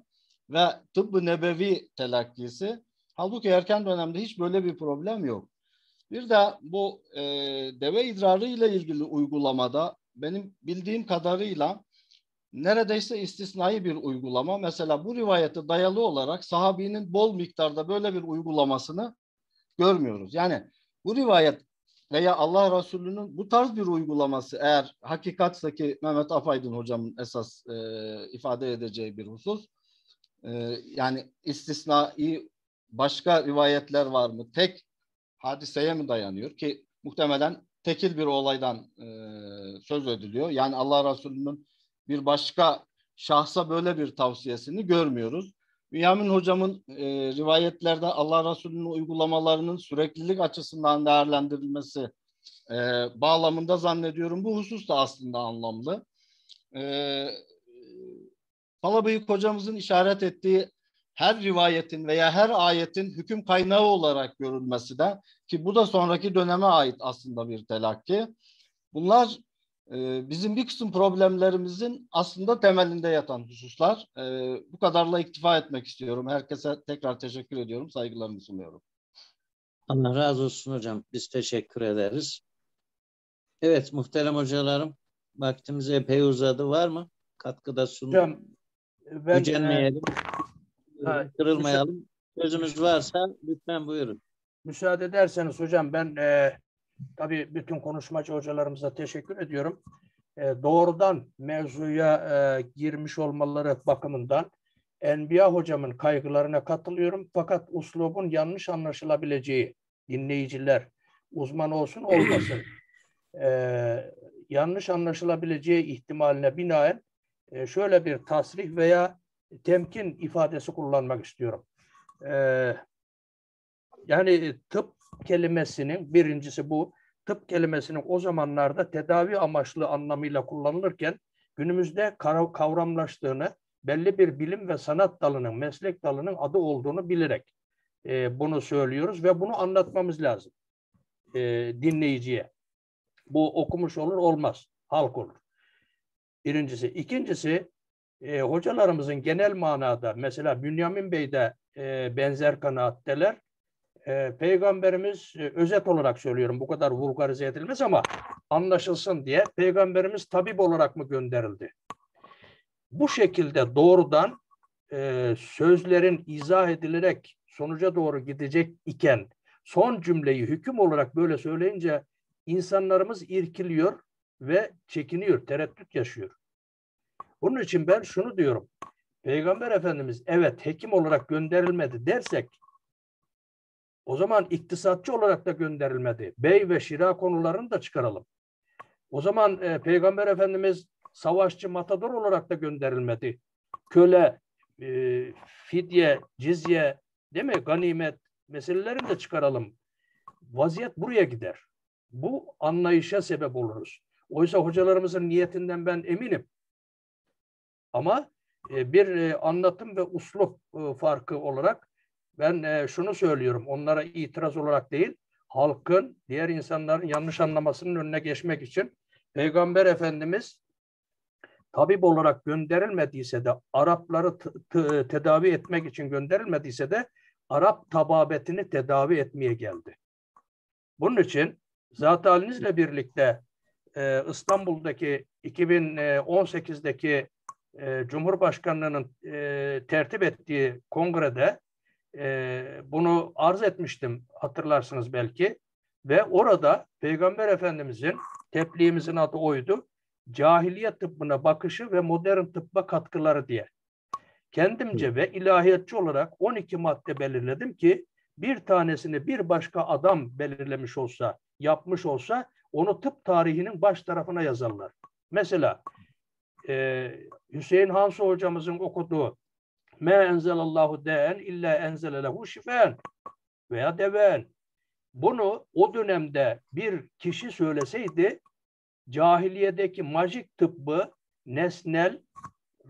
ve tıbbı nebevi telakkisi. Halbuki erken dönemde hiç böyle bir problem yok. Bir de bu e, deve idrarı ile ilgili uygulamada benim bildiğim kadarıyla neredeyse istisnai bir uygulama. Mesela bu rivayete dayalı olarak sahabinin bol miktarda böyle bir uygulamasını görmüyoruz. Yani bu rivayet veya Allah Resulü'nün bu tarz bir uygulaması eğer hakikatse ki Mehmet Afaydın hocamın esas e, ifade edeceği bir husus. E, yani istisnai başka rivayetler var mı? Tek hadiseye mi dayanıyor ki muhtemelen tekil bir olaydan e, söz ediliyor. Yani Allah Resulü'nün bir başka şahsa böyle bir tavsiyesini görmüyoruz. Bünyamin hocamın e, rivayetlerde Allah Resulü'nün uygulamalarının süreklilik açısından değerlendirilmesi e, bağlamında zannediyorum. Bu husus da aslında anlamlı. E, Palabıyık hocamızın işaret ettiği her rivayetin veya her ayetin hüküm kaynağı olarak görülmesi de ki bu da sonraki döneme ait aslında bir telakki. Bunlar bizim bir kısım problemlerimizin aslında temelinde yatan hususlar. E, bu kadarla iktifa etmek istiyorum. Herkese tekrar teşekkür ediyorum. Saygılarımı sunuyorum. Allah razı olsun hocam. Biz teşekkür ederiz. Evet muhterem hocalarım. Vaktimiz epey uzadı. Var mı? Katkıda sunun. Hocam ben Gücenmeyelim. Ha, Kırılmayalım. Sözümüz varsa lütfen buyurun. Müsaade ederseniz hocam ben e, tabii bütün konuşmacı hocalarımıza teşekkür ediyorum. E, doğrudan mevzuya e, girmiş olmaları bakımından Enbiya hocamın kaygılarına katılıyorum. Fakat uslubun yanlış anlaşılabileceği dinleyiciler uzman olsun olmasın e, yanlış anlaşılabileceği ihtimaline binaen e, şöyle bir tasrih veya temkin ifadesi kullanmak istiyorum. E, yani tıp kelimesinin birincisi bu. Tıp kelimesinin o zamanlarda tedavi amaçlı anlamıyla kullanılırken günümüzde kavramlaştığını belli bir bilim ve sanat dalının, meslek dalının adı olduğunu bilerek e, bunu söylüyoruz ve bunu anlatmamız lazım e, dinleyiciye. Bu okumuş olur olmaz, halk olur. Birincisi. İkincisi, e, hocalarımızın genel manada, mesela Bünyamin Bey de e, benzer kanaatteler. E, Peygamberimiz, e, özet olarak söylüyorum, bu kadar vulgarize edilmez ama anlaşılsın diye, Peygamberimiz tabip olarak mı gönderildi? Bu şekilde doğrudan e, sözlerin izah edilerek sonuca doğru gidecek iken son cümleyi hüküm olarak böyle söyleyince insanlarımız irkiliyor ve çekiniyor, tereddüt yaşıyor. Bunun için ben şunu diyorum. Peygamber Efendimiz evet hekim olarak gönderilmedi dersek o zaman iktisatçı olarak da gönderilmedi. Bey ve şira konularını da çıkaralım. O zaman e, Peygamber Efendimiz savaşçı matador olarak da gönderilmedi. Köle, e, fidye, cizye, değil mi? Ganimet meselelerini de çıkaralım. Vaziyet buraya gider. Bu anlayışa sebep oluruz. Oysa hocalarımızın niyetinden ben eminim. Ama e, bir e, anlatım ve uslup e, farkı olarak ben şunu söylüyorum. Onlara itiraz olarak değil, halkın, diğer insanların yanlış anlamasının önüne geçmek için Peygamber Efendimiz tabip olarak gönderilmediyse de Arapları tedavi etmek için gönderilmediyse de Arap tababetini tedavi etmeye geldi. Bunun için zat halinizle birlikte e, İstanbul'daki 2018'deki e, Cumhurbaşkanlığı'nın e, tertip ettiği kongrede e, bunu arz etmiştim hatırlarsınız belki ve orada Peygamber Efendimizin tebliğimizin adı oydu cahiliye tıbbına bakışı ve modern tıbba katkıları diye. Kendimce ve ilahiyatçı olarak 12 madde belirledim ki bir tanesini bir başka adam belirlemiş olsa, yapmış olsa onu tıp tarihinin baş tarafına yazarlar. Mesela e, Hüseyin Hansu hocamızın okuduğu Me enzelallahu den illa enzele lehu şifen veya deven. Bunu o dönemde bir kişi söyleseydi cahiliyedeki majik tıbbı nesnel,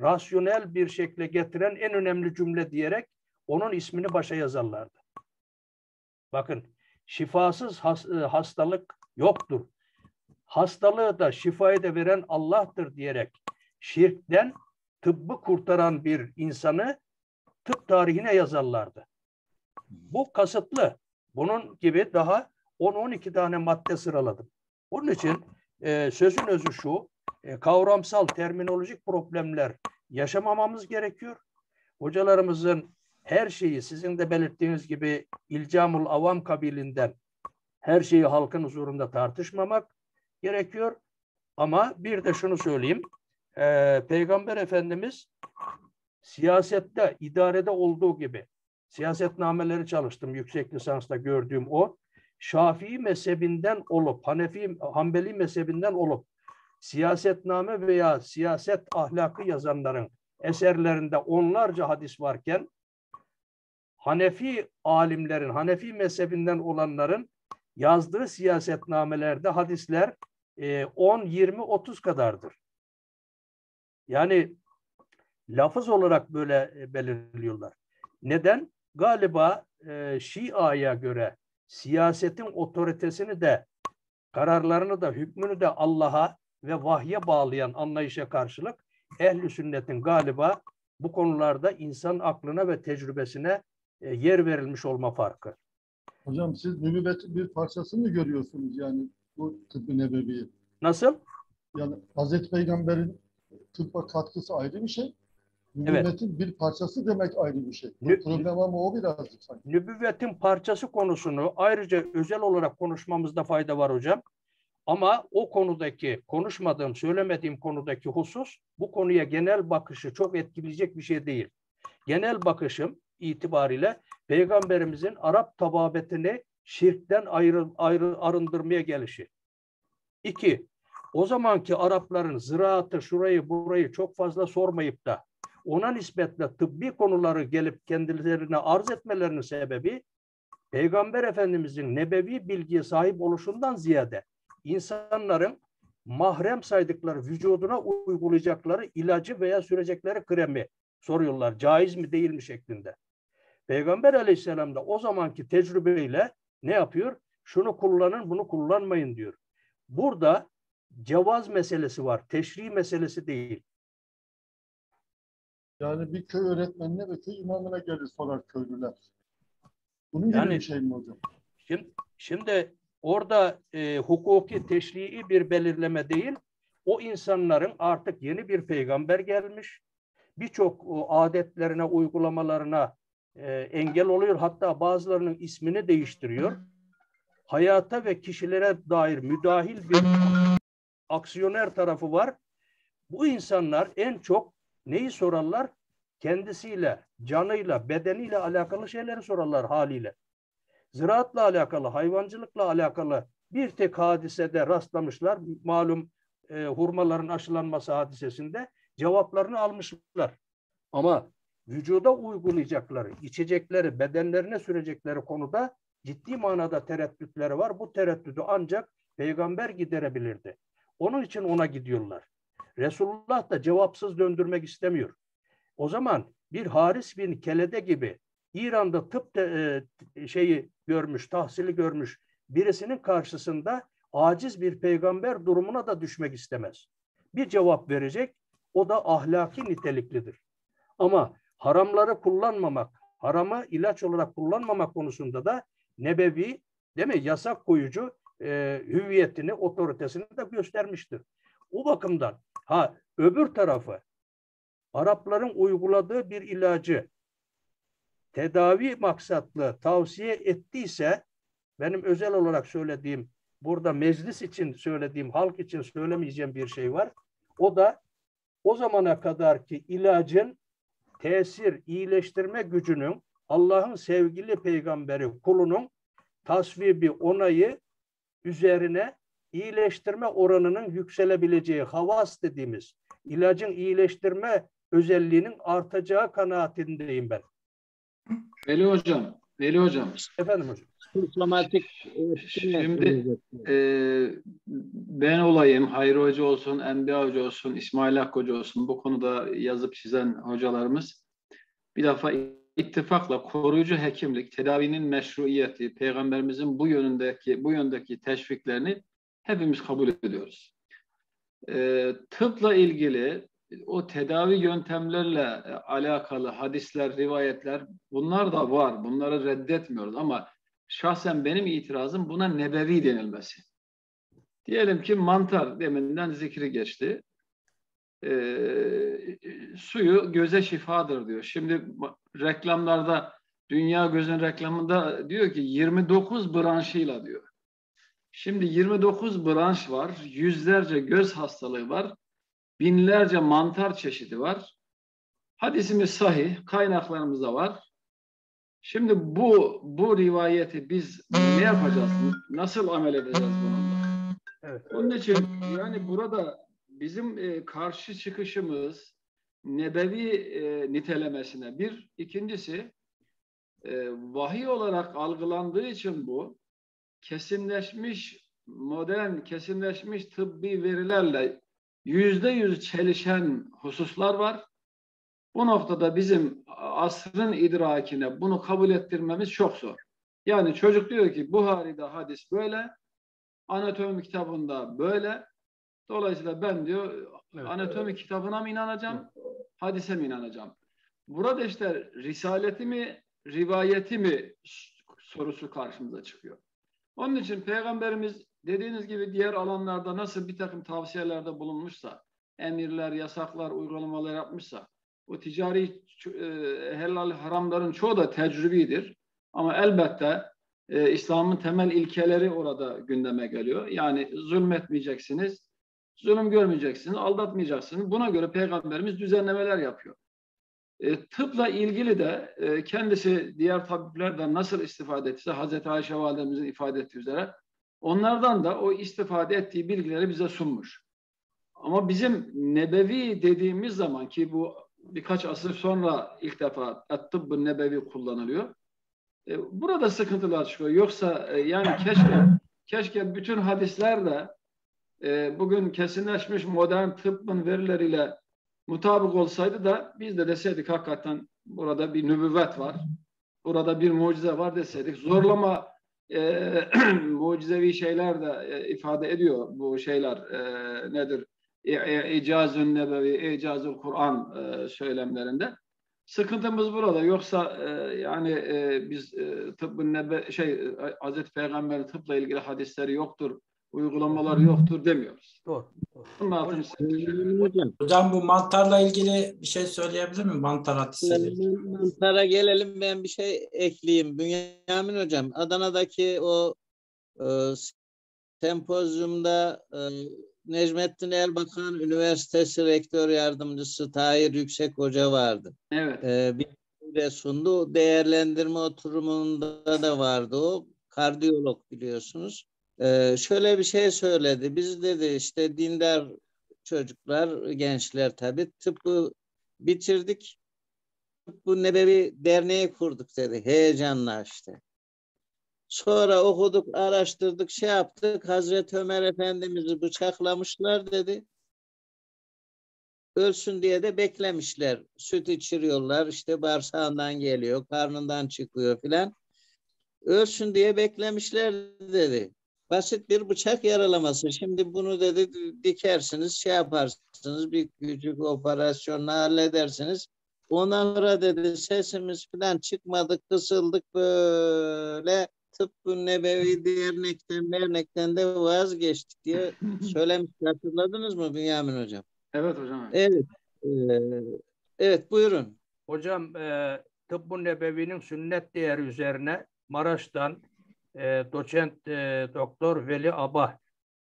rasyonel bir şekle getiren en önemli cümle diyerek onun ismini başa yazarlardı. Bakın şifasız e, hastalık yoktur. Hastalığı da şifayı da veren Allah'tır diyerek şirkten tıbbı kurtaran bir insanı tıp tarihine yazarlardı. Bu kasıtlı. Bunun gibi daha 10-12 tane madde sıraladım. Onun için e, sözün özü şu, e, kavramsal terminolojik problemler yaşamamamız gerekiyor. Hocalarımızın her şeyi sizin de belirttiğiniz gibi ilcamul avam kabilinden her şeyi halkın huzurunda tartışmamak gerekiyor. Ama bir de şunu söyleyeyim. E, Peygamber Efendimiz siyasette, idarede olduğu gibi siyasetnameleri çalıştım yüksek lisansta gördüğüm o. Şafii mezhebinden olup, Hanefi, Hanbeli mezhebinden olup siyasetname veya siyaset ahlakı yazanların eserlerinde onlarca hadis varken Hanefi alimlerin, Hanefi mezhebinden olanların yazdığı siyasetnamelerde hadisler 10, 20, 30 kadardır. Yani lafız olarak böyle e, belirliyorlar. Neden? Galiba e, Şia'ya göre siyasetin otoritesini de kararlarını da hükmünü de Allah'a ve vahye bağlayan anlayışa karşılık ehli sünnetin galiba bu konularda insan aklına ve tecrübesine e, yer verilmiş olma farkı. Hocam siz nübüvvetin bir parçasını görüyorsunuz yani bu tıbbı nebeviyi? Nasıl? Yani Hazreti Peygamber'in tıbba katkısı ayrı bir şey. Nübüvvetin bir parçası demek ayrı bir şey. Nü- Problem ama o birazcık sanki. Nübüvvetin parçası konusunu ayrıca özel olarak konuşmamızda fayda var hocam. Ama o konudaki konuşmadığım, söylemediğim konudaki husus bu konuya genel bakışı çok etkileyecek bir şey değil. Genel bakışım itibariyle Peygamberimizin Arap tababetini şirkten ayrı, ayrı arındırmaya gelişi. İki, o zamanki Arapların ziraatı, şurayı, burayı çok fazla sormayıp da ona nispetle tıbbi konuları gelip kendilerine arz etmelerinin sebebi Peygamber Efendimizin nebevi bilgiye sahip oluşundan ziyade insanların mahrem saydıkları vücuduna uygulayacakları ilacı veya sürecekleri kremi soruyorlar. Caiz mi değil mi şeklinde. Peygamber aleyhisselam da o zamanki tecrübeyle ne yapıyor? Şunu kullanın, bunu kullanmayın diyor. Burada cevaz meselesi var. Teşri meselesi değil. Yani bir köy öğretmenine ve köy imamına gelir sorar köylüler. Bunun gibi Yani- bir şey mi hocam? Şimdi, şimdi orada e, hukuki teşrii bir belirleme değil, o insanların artık yeni bir peygamber gelmiş, birçok adetlerine, uygulamalarına e, engel oluyor. Hatta bazılarının ismini değiştiriyor. Hayata ve kişilere dair müdahil bir aksiyoner tarafı var. Bu insanlar en çok neyi sorarlar? Kendisiyle, canıyla, bedeniyle alakalı şeyleri sorarlar haliyle ziraatla alakalı, hayvancılıkla alakalı bir tek hadisede rastlamışlar. Malum e, hurmaların aşılanması hadisesinde cevaplarını almışlar. Ama vücuda uygulayacakları, içecekleri, bedenlerine sürecekleri konuda ciddi manada tereddütleri var. Bu tereddüdü ancak peygamber giderebilirdi. Onun için ona gidiyorlar. Resulullah da cevapsız döndürmek istemiyor. O zaman bir Haris bin Kelede gibi İran'da tıp te- e, şeyi görmüş, tahsili görmüş birisinin karşısında aciz bir peygamber durumuna da düşmek istemez. Bir cevap verecek, o da ahlaki niteliklidir. Ama haramları kullanmamak, haramı ilaç olarak kullanmamak konusunda da nebevi, değil mi, yasak koyucu e, hüviyetini, otoritesini de göstermiştir. O bakımdan ha öbür tarafı Arapların uyguladığı bir ilacı tedavi maksatlı tavsiye ettiyse benim özel olarak söylediğim burada meclis için söylediğim halk için söylemeyeceğim bir şey var. O da o zamana kadar ki ilacın tesir, iyileştirme gücünün Allah'ın sevgili peygamberi kulunun tasvibi onayı üzerine iyileştirme oranının yükselebileceği havas dediğimiz ilacın iyileştirme özelliğinin artacağı kanaatindeyim ben. Veli Hocam, Veli Hocam. Efendim hocam. Sistematik Şimdi e, ben olayım, Hayri Hoca olsun, Enbiya Hoca olsun, İsmail Hakkı Hoca olsun bu konuda yazıp çizen hocalarımız bir defa ittifakla koruyucu hekimlik, tedavinin meşruiyeti, peygamberimizin bu yönündeki bu yöndeki teşviklerini hepimiz kabul ediyoruz. E, tıpla ilgili o tedavi yöntemlerle e, alakalı hadisler, rivayetler bunlar da var. Bunları reddetmiyoruz ama şahsen benim itirazım buna nebevi denilmesi. Diyelim ki mantar deminden zikri geçti. Ee, suyu göze şifadır diyor. Şimdi reklamlarda Dünya Gözün reklamında diyor ki 29 branşıyla diyor. Şimdi 29 branş var, yüzlerce göz hastalığı var, binlerce mantar çeşidi var. Hadisimiz sahih, kaynaklarımızda var. Şimdi bu bu rivayeti biz ne yapacağız? Nasıl amel edeceğiz bununla? Evet. Onun için yani burada bizim e, karşı çıkışımız nebevi e, nitelemesine bir, ikincisi e, vahiy olarak algılandığı için bu kesinleşmiş modern kesinleşmiş tıbbi verilerle yüzde yüz çelişen hususlar var. Bu noktada bizim asrın idrakine bunu kabul ettirmemiz çok zor. Yani çocuk diyor ki Buhari'de hadis böyle, anatomi kitabında böyle. Dolayısıyla ben diyor anatomi kitabına mı inanacağım, hadise mi inanacağım? Burada işte risaleti mi, rivayeti mi sorusu karşımıza çıkıyor. Onun için Peygamberimiz dediğiniz gibi diğer alanlarda nasıl bir takım tavsiyelerde bulunmuşsa, emirler, yasaklar, uygulamalar yapmışsa, o ticari e, helal haramların çoğu da tecrübidir. Ama elbette e, İslam'ın temel ilkeleri orada gündeme geliyor. Yani zulmetmeyeceksiniz, zulüm görmeyeceksiniz, aldatmayacaksınız. Buna göre Peygamberimiz düzenlemeler yapıyor. E, tıpla ilgili de e, kendisi diğer tabiplerden nasıl istifade ettiyse Hazreti Ayşe validemizin ifade ettiği üzere onlardan da o istifade ettiği bilgileri bize sunmuş. Ama bizim nebevi dediğimiz zaman ki bu birkaç asır sonra ilk defa tıbbı nebevi kullanılıyor. E, burada sıkıntılar çıkıyor. Yoksa e, yani keşke keşke bütün hadisler e, bugün kesinleşmiş modern tıbbın verileriyle mutabık olsaydı da biz de deseydik hakikaten burada bir nübüvvet var. Burada bir mucize var deseydik. Zorlama e, (clears throat) mucizevi şeyler de e, ifade ediyor bu şeyler e, nedir? İcazün nebevi, icazül Kur'an e, söylemlerinde. Sıkıntımız burada. Yoksa e, yani e, biz e, tıbbın nebe şey e, Hazreti Peygamber'in tıpla ilgili hadisleri yoktur, uygulamaları yoktur demiyoruz. Doğru. Hocam. Hocam bu mantarla ilgili bir şey söyleyebilir miyim? Mantar hadisiyle. Mantara gelelim ben bir şey ekleyeyim. Bünyamin Hocam Adana'daki o e, sempozyumda e, Necmettin Erbakan Üniversitesi Rektör Yardımcısı Tahir Yüksek Hoca vardı. Evet. Ee, bir de sundu. Değerlendirme oturumunda da vardı o. Kardiyolog biliyorsunuz. Ee, şöyle bir şey söyledi. Biz dedi işte dindar çocuklar, gençler tabii tıbbı bitirdik. Tıbbı nebevi derneği kurduk dedi. Heyecanla işte. Sonra okuduk, araştırdık, şey yaptık. Hazreti Ömer Efendimiz'i bıçaklamışlar dedi. Ölsün diye de beklemişler. Süt içiriyorlar, işte bağırsağından geliyor, karnından çıkıyor filan. Ölsün diye beklemişler dedi. Basit bir bıçak yaralaması. Şimdi bunu dedi dikersiniz, şey yaparsınız, bir küçük operasyonla halledersiniz. Ondan sonra dedi sesimiz falan çıkmadı, kısıldık böyle tıbbı nebevi dernekten dernekten de vazgeçtik diye (laughs) söylemiş. Hatırladınız mı Bünyamin Hocam? Evet hocam. Evet. Ee, evet buyurun. Hocam e, tıbbı nebevinin sünnet değeri üzerine Maraş'tan e, doçent e, doktor Veli Aba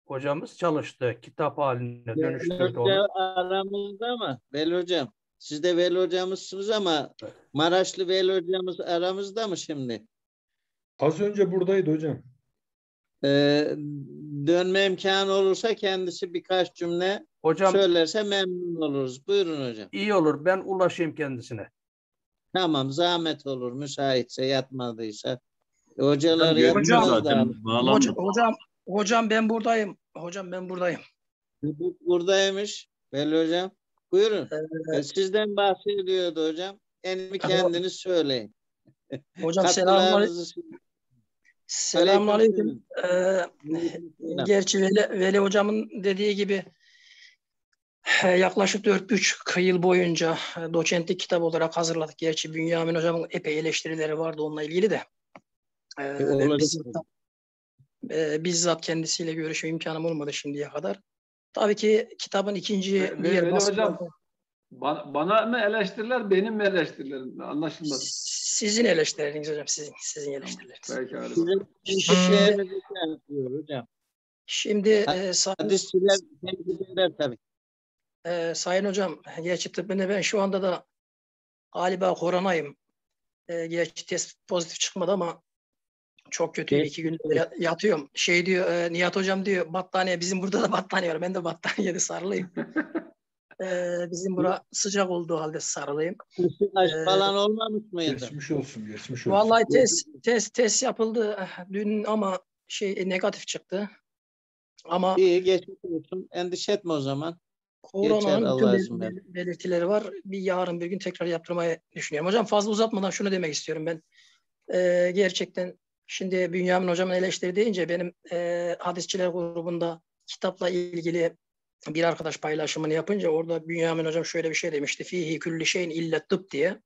hocamız çalıştı. Kitap haline dönüştürdü onu. aramızda mı? Veli Hocam. Siz de Veli Hocamızsınız ama Maraşlı Veli Hocamız aramızda mı şimdi? Az önce buradaydı hocam. Ee, dönme imkanı olursa kendisi birkaç cümle hocam, söylerse memnun oluruz. Buyurun hocam. İyi olur. Ben ulaşayım kendisine. Tamam. Zahmet olur. Müsaitse yatmadıysa. Hocalar hocam, yatmaz zaten, hocam, hocam, hocam ben buradayım. Hocam ben buradayım. Buradaymış. Belli hocam. Buyurun. Evet. Sizden bahsediyordu hocam. En kendiniz söyleyin. Hocam selamünaleyküm. Selamünaleyküm. Ee, gerçi Veli, Veli hocamın dediği gibi yaklaşık 4-3 yıl boyunca doçentlik kitap olarak hazırladık. Gerçi Bünyamin hocamın epey eleştirileri vardı onunla ilgili de. Ee, bizzat, e, bizzat kendisiyle görüşme imkanım olmadı şimdiye kadar. Tabii ki kitabın ikinci Veli, diğer baskı hocam bana, bana mı eleştiriler, benim mi eleştirilerim? Anlaşılmadı. Sizin eleştirileriniz hocam, sizin sizin eleştirileriniz. Peki abi. Sizin hocam. Şimdi e, sayın, tabii. e, sayın hocam, gerçi tıbbında ben şu anda da galiba koronayım. E, gerçi test pozitif çıkmadı ama çok kötü Evet. iki gündür ya- yatıyorum. Şey diyor, e, Nihat hocam diyor, battaniye, bizim burada da battaniye var. Ben de battaniyede sarılıyım. (laughs) e, bizim bura sıcak olduğu halde sarılıyım. Kışlık aşı Ee, falan olmamış mıydı? Geçmiş olsun, geçmiş olsun. Vallahi test test test yapıldı dün ama şey e, negatif çıktı. Ama İyi geçmiş olsun. Endişe etme o zaman. Koronanın bütün bel- belirtileri var. Bir yarın bir gün tekrar yaptırmayı düşünüyorum. Hocam fazla uzatmadan şunu demek istiyorum ben. Ee, gerçekten şimdi Bünyamin hocamın eleştiri deyince benim e, hadisçiler grubunda kitapla ilgili bir arkadaş paylaşımını yapınca orada Bünyamin hocam şöyle bir şey demişti. Fihi külli şeyin illet tıp diye.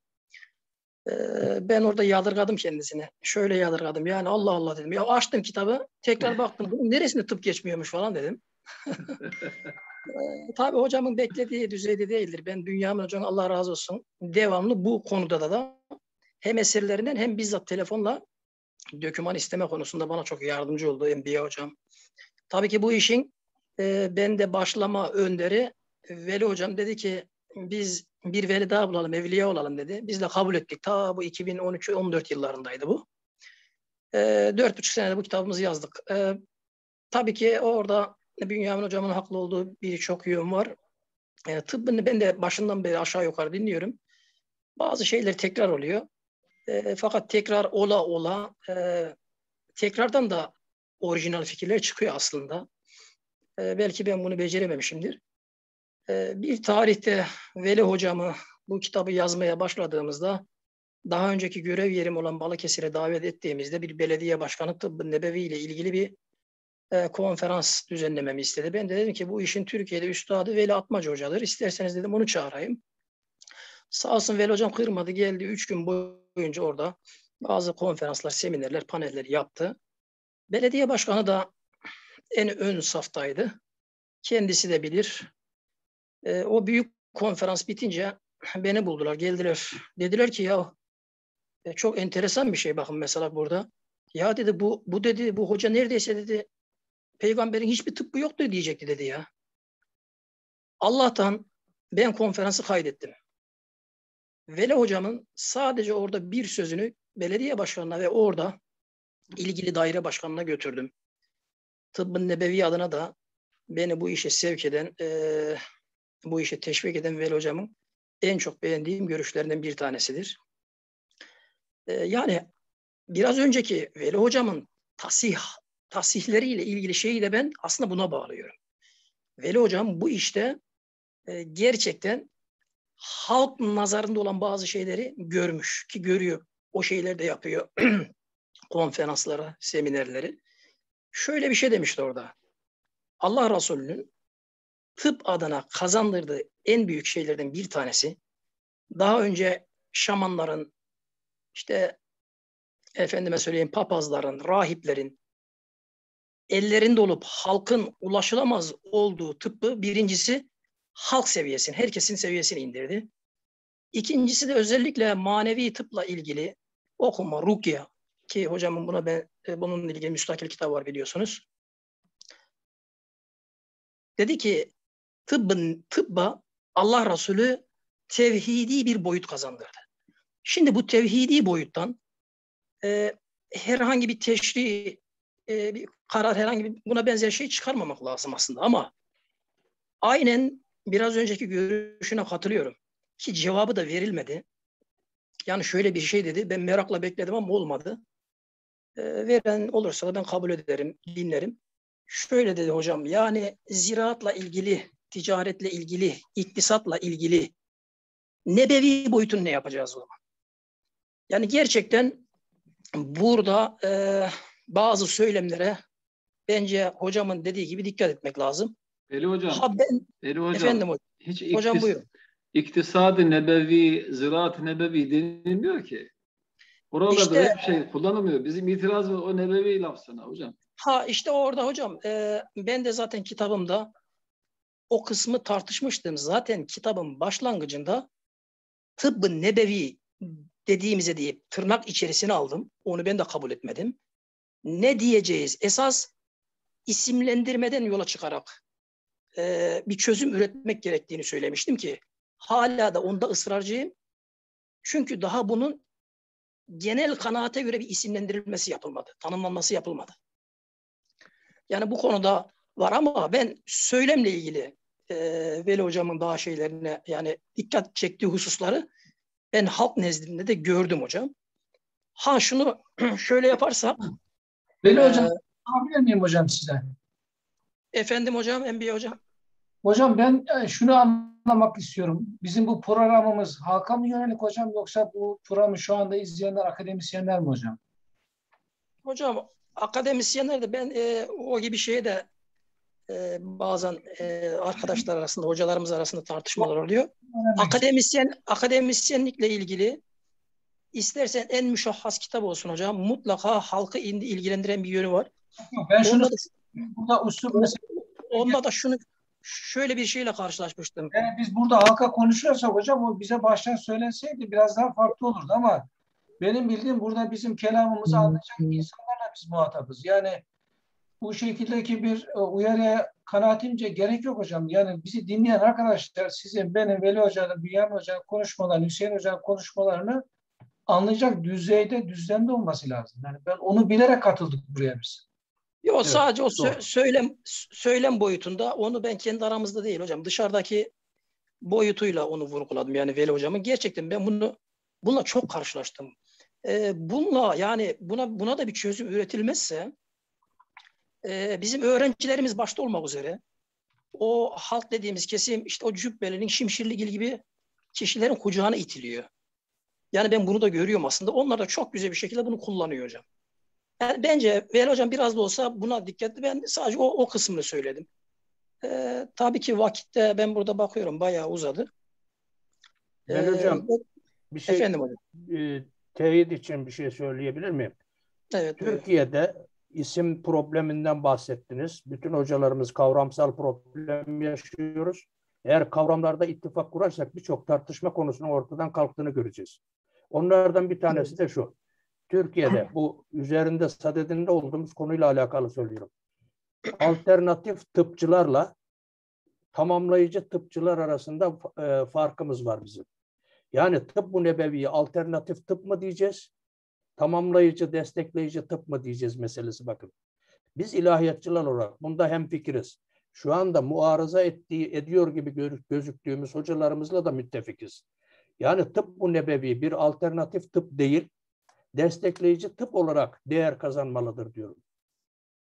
Ee, ben orada yadırgadım kendisine. Şöyle yadırgadım. Yani Allah Allah dedim. Ya açtım kitabı. Tekrar baktım. Bunun neresinde tıp geçmiyormuş falan dedim. Ee, (laughs) tabii hocamın beklediği düzeyde değildir. Ben Bünyamin hocam Allah razı olsun. Devamlı bu konuda da, da hem eserlerinden hem bizzat telefonla döküman isteme konusunda bana çok yardımcı oldu Enbiya hocam. Tabii ki bu işin e, ben de başlama önderi Veli hocam dedi ki biz bir veli daha bulalım, evliya olalım dedi. Biz de kabul ettik. Ta bu 2013-14 yıllarındaydı bu. E, dört buçuk senede bu kitabımızı yazdık. E, tabii ki orada Bünyamin hocamın haklı olduğu birçok yön var. E, tıbbını ben de başından beri aşağı yukarı dinliyorum. Bazı şeyler tekrar oluyor. E, fakat tekrar ola ola e, tekrardan da orijinal fikirler çıkıyor aslında. E, belki ben bunu becerememişimdir. E, bir tarihte Veli hocamı bu kitabı yazmaya başladığımızda daha önceki görev yerim olan Balıkesir'e davet ettiğimizde bir belediye başkanı tıbbı nebevi ile ilgili bir e, konferans düzenlememi istedi. Ben de dedim ki bu işin Türkiye'de üstadı Veli Atmaca hocadır. İsterseniz dedim onu çağırayım. Sağ olsun Veli hocam kırmadı geldi. Üç gün boyunca orada bazı konferanslar, seminerler, paneller yaptı. Belediye başkanı da en ön saftaydı. Kendisi de bilir. E, o büyük konferans bitince beni buldular, geldiler. Dediler ki ya e, çok enteresan bir şey bakın mesela burada. Ya dedi bu bu dedi bu hoca neredeyse dedi peygamberin hiçbir tıbbı yoktu diyecekti dedi ya. Allah'tan ben konferansı kaydettim. Veli hocamın sadece orada bir sözünü belediye başkanına ve orada ilgili daire başkanına götürdüm. Tıbbın Nebevi adına da beni bu işe sevk eden, e, bu işe teşvik eden Veli hocamın en çok beğendiğim görüşlerinden bir tanesidir. E, yani biraz önceki Veli hocamın tasih tasihleriyle ilgili şeyi de ben aslında buna bağlıyorum. Veli hocam bu işte e, gerçekten halk nazarında olan bazı şeyleri görmüş ki görüyor. O şeyleri de yapıyor. (clears throat) Konferanslara, seminerleri. Şöyle bir şey demişti orada. Allah Resulü'nün tıp adına kazandırdığı en büyük şeylerden bir tanesi daha önce şamanların işte efendime söyleyeyim papazların, rahiplerin ellerinde olup halkın ulaşılamaz olduğu tıbbı birincisi halk seviyesini, herkesin seviyesini indirdi. İkincisi de özellikle manevi tıpla ilgili okuma, rukya ki hocamın buna ben e, bununla ilgili müstakil kitap var biliyorsunuz. Dedi ki tıbbın tıbba Allah Resulü tevhidi bir boyut kazandırdı. Şimdi bu tevhidi boyuttan e, herhangi bir teşri e, bir karar herhangi bir buna benzer şey çıkarmamak lazım aslında ama aynen biraz önceki görüşüne katılıyorum ki cevabı da verilmedi. Yani şöyle bir şey dedi. Ben merakla bekledim ama olmadı. E, veren olursa da ben kabul ederim, dinlerim. Şöyle dedi hocam. Yani ziraatla ilgili, ticaretle ilgili, iktisatla ilgili nebevi boyutunu ne yapacağız o zaman? Yani gerçekten burada e, bazı söylemlere bence hocamın dediği gibi dikkat etmek lazım. Veli hocam. Ha ben, Veli hocam. Efendim hocam. Hiç hocam iktis- buyurun. İktisadi nebevi, ziraat nebevi denilmiyor ki. Oralarda İşte- bir şey kullanılmıyor. Bizim itirazımız o nebevi laf sana hocam. Ha işte orada hocam e, ben de zaten kitabımda o kısmı tartışmıştım. Zaten kitabın başlangıcında tıbbı nebevi dediğimize deyip tırnak içerisine aldım. Onu ben de kabul etmedim. Ne diyeceğiz? Esas isimlendirmeden yola çıkarak e, bir çözüm üretmek gerektiğini söylemiştim ki hala da onda ısrarcıyım. Çünkü daha bunun genel kanaate göre bir isimlendirilmesi yapılmadı, tanımlanması yapılmadı. Yani bu konuda var ama ben söylemle ilgili e, Veli hocamın daha şeylerine yani dikkat çektiği hususları ben halk nezdinde de gördüm hocam. Ha şunu (clears throat) şöyle yaparsak Veli e, hocam, sorabilir miyim hocam size? efendim hocam, Enbiya hocam. Hocam ben e, şunu anlamak istiyorum. Bizim bu programımız halka mı yönelik hocam yoksa bu programı şu anda izleyenler akademisyenler mi hocam? Hocam akademisyenler de ben e, o gibi şeye de e, bazen e, arkadaşlar arasında, hocalarımız arasında tartışmalar oluyor. Akademisyen akademisyenlikle ilgili istersen en müşahhas kitap olsun hocam. Mutlaka halkı ilgilendiren bir yönü var. Ben şunu onda da, burada usul onda da şunu şöyle bir şeyle karşılaşmıştım. Yani biz burada halka konuşuyorsak hocam o bize baştan söylenseydi biraz daha farklı olurdu ama benim bildiğim burada bizim kelamımızı anlayacak insanlarla biz muhatabız. Yani bu şekildeki bir e, uyarıya kanaatimce gerek yok hocam. Yani bizi dinleyen arkadaşlar sizin, benim, Veli Hoca'nın, Bünyamin Hoca'nın konuşmalarını, Hüseyin Hoca'nın konuşmalarını anlayacak düzeyde, düzlemde olması lazım. Yani ben onu bilerek katıldık buraya biz. Yok evet, sadece o sö- söylem söylem boyutunda onu ben kendi aramızda değil hocam. Dışarıdaki boyutuyla onu vurguladım yani Veli hocamın. Gerçekten ben bunu bununla çok karşılaştım. Ee, bununla yani buna buna da bir çözüm üretilmezse e, bizim öğrencilerimiz başta olmak üzere o halk dediğimiz kesim işte o Cübbeli'nin Şimşirligil gibi kişilerin kucağına itiliyor. Yani ben bunu da görüyorum aslında. Onlar da çok güzel bir şekilde bunu kullanıyor hocam. Yani bence Veli Hocam biraz da olsa buna dikkatli. Ben sadece o, o kısmını söyledim. Ee, tabii ki vakitte ben burada bakıyorum bayağı uzadı. Ben ee, hocam bir şey efendim hocam. E, teyit için bir şey söyleyebilir miyim? Evet. Türkiye'de evet. isim probleminden bahsettiniz. Bütün hocalarımız kavramsal problem yaşıyoruz. Eğer kavramlarda ittifak kurarsak birçok tartışma konusunun ortadan kalktığını göreceğiz. Onlardan bir tanesi de şu. Türkiye'de bu üzerinde sadedinde olduğumuz konuyla alakalı söylüyorum. Alternatif tıpçılarla tamamlayıcı tıpçılar arasında e, farkımız var bizim. Yani tıp bu nebeviye alternatif tıp mı diyeceğiz? Tamamlayıcı, destekleyici tıp mı diyeceğiz meselesi bakın. Biz ilahiyatçılar olarak bunda hem fikiriz. Şu anda muarıza ettiği, ediyor gibi gözüktüğümüz hocalarımızla da müttefikiz. Yani tıp bu nebevi bir alternatif tıp değil, destekleyici tıp olarak değer kazanmalıdır diyorum.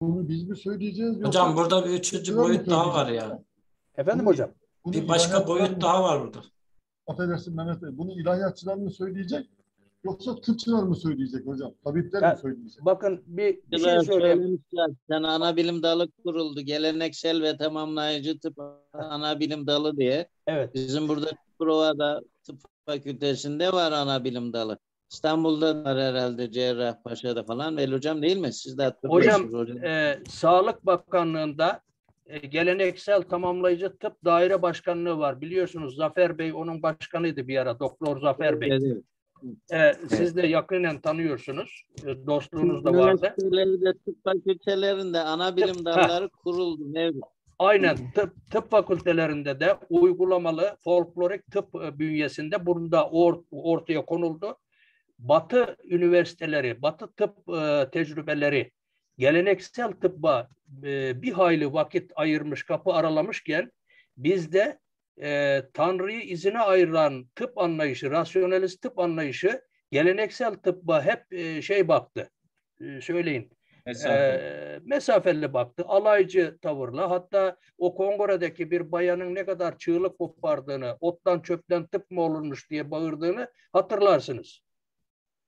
Bunu biz mi söyleyeceğiz? Yoksa hocam burada bir üçüncü boyut daha var ya. Efendim hocam? Bir başka boyut daha var burada. Affedersin Mehmet Bey. Bunu ilahiyatçılar mı söyleyecek? Yoksa tıpçılar mı söyleyecek hocam? Tabipler ya, mi söyleyecek? Bakın bir, bir şey söyleyeyim. Sen ana bilim dalı kuruldu. Geleneksel ve tamamlayıcı tıp ana bilim dalı diye. Evet. Bizim burada Prova'da tıp fakültesinde var ana bilim dalı. İstanbul'da var herhalde Cerrahpaşa'da falan. Veli hocam değil mi? Siz de Hocam, hocam. E, Sağlık Bakanlığı'nda e, geleneksel tamamlayıcı tıp daire başkanlığı var. Biliyorsunuz Zafer Bey onun başkanıydı bir ara. Doktor Zafer Bey. Evet. Ee, siz de yakinen tanıyorsunuz. E, dostluğunuz da vardı. Üniversitelerde, tıp fakültelerinde ana bilim dalları kuruldu. Mevcut. Aynen tıp, tıp fakültelerinde de uygulamalı folklorik tıp e, bünyesinde burada or, ortaya konuldu. Batı üniversiteleri, Batı tıp e, tecrübeleri geleneksel tıbba e, bir hayli vakit ayırmış, kapı aralamışken bizde e, Tanrı'yı izine ayıran tıp anlayışı, rasyonelist tıp anlayışı geleneksel tıbba hep e, şey baktı. E, söyleyin. Mesafeli. E, mesafeli baktı. Alaycı tavırla. Hatta o kongredeki bir bayanın ne kadar çığlık kopardığını, ottan çöpten tıp mı olurmuş diye bağırdığını hatırlarsınız.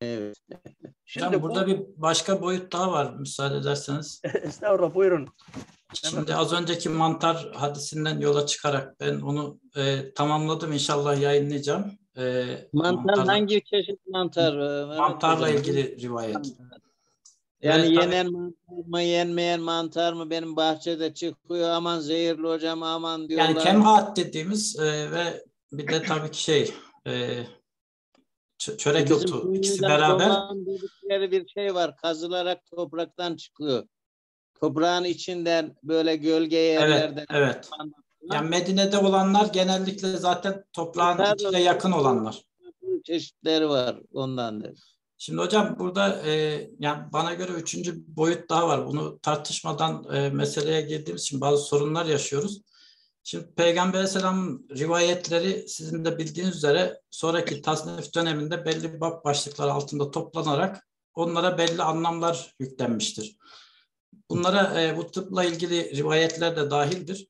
Evet. Şimdi Hocam, burada bu... bir başka boyut daha var müsaade ederseniz. (laughs) Estağfurullah buyurun. Şimdi az önceki mantar hadisinden yola çıkarak ben onu e, tamamladım inşallah yayınlayacağım. E, mantar mantarla, hangi çeşit mantar? E, mantarla ilgili rivayet. Yani evet, yenen mantar mı, yenmeyen mantar mı benim bahçede çıkıyor aman zehirli hocam aman diyorlar. Yani kemhat dediğimiz e, ve bir de tabii ki şey e, çörek otu ikisi beraber. dedikleri bir şey var kazılarak topraktan çıkıyor toprağın içinden böyle gölge yerlerden. Evet, evet. Yani Medine'de olanlar genellikle zaten toprağın Tabii, içine yakın olanlar. Çeşitleri var ondan da. Şimdi hocam burada e, yani bana göre üçüncü boyut daha var. Bunu tartışmadan e, meseleye girdiğimiz için bazı sorunlar yaşıyoruz. Şimdi Peygamber Aleyhisselam'ın rivayetleri sizin de bildiğiniz üzere sonraki tasnif döneminde belli bab başlıklar altında toplanarak onlara belli anlamlar yüklenmiştir. Bunlara e, bu tıpla ilgili rivayetler de dahildir.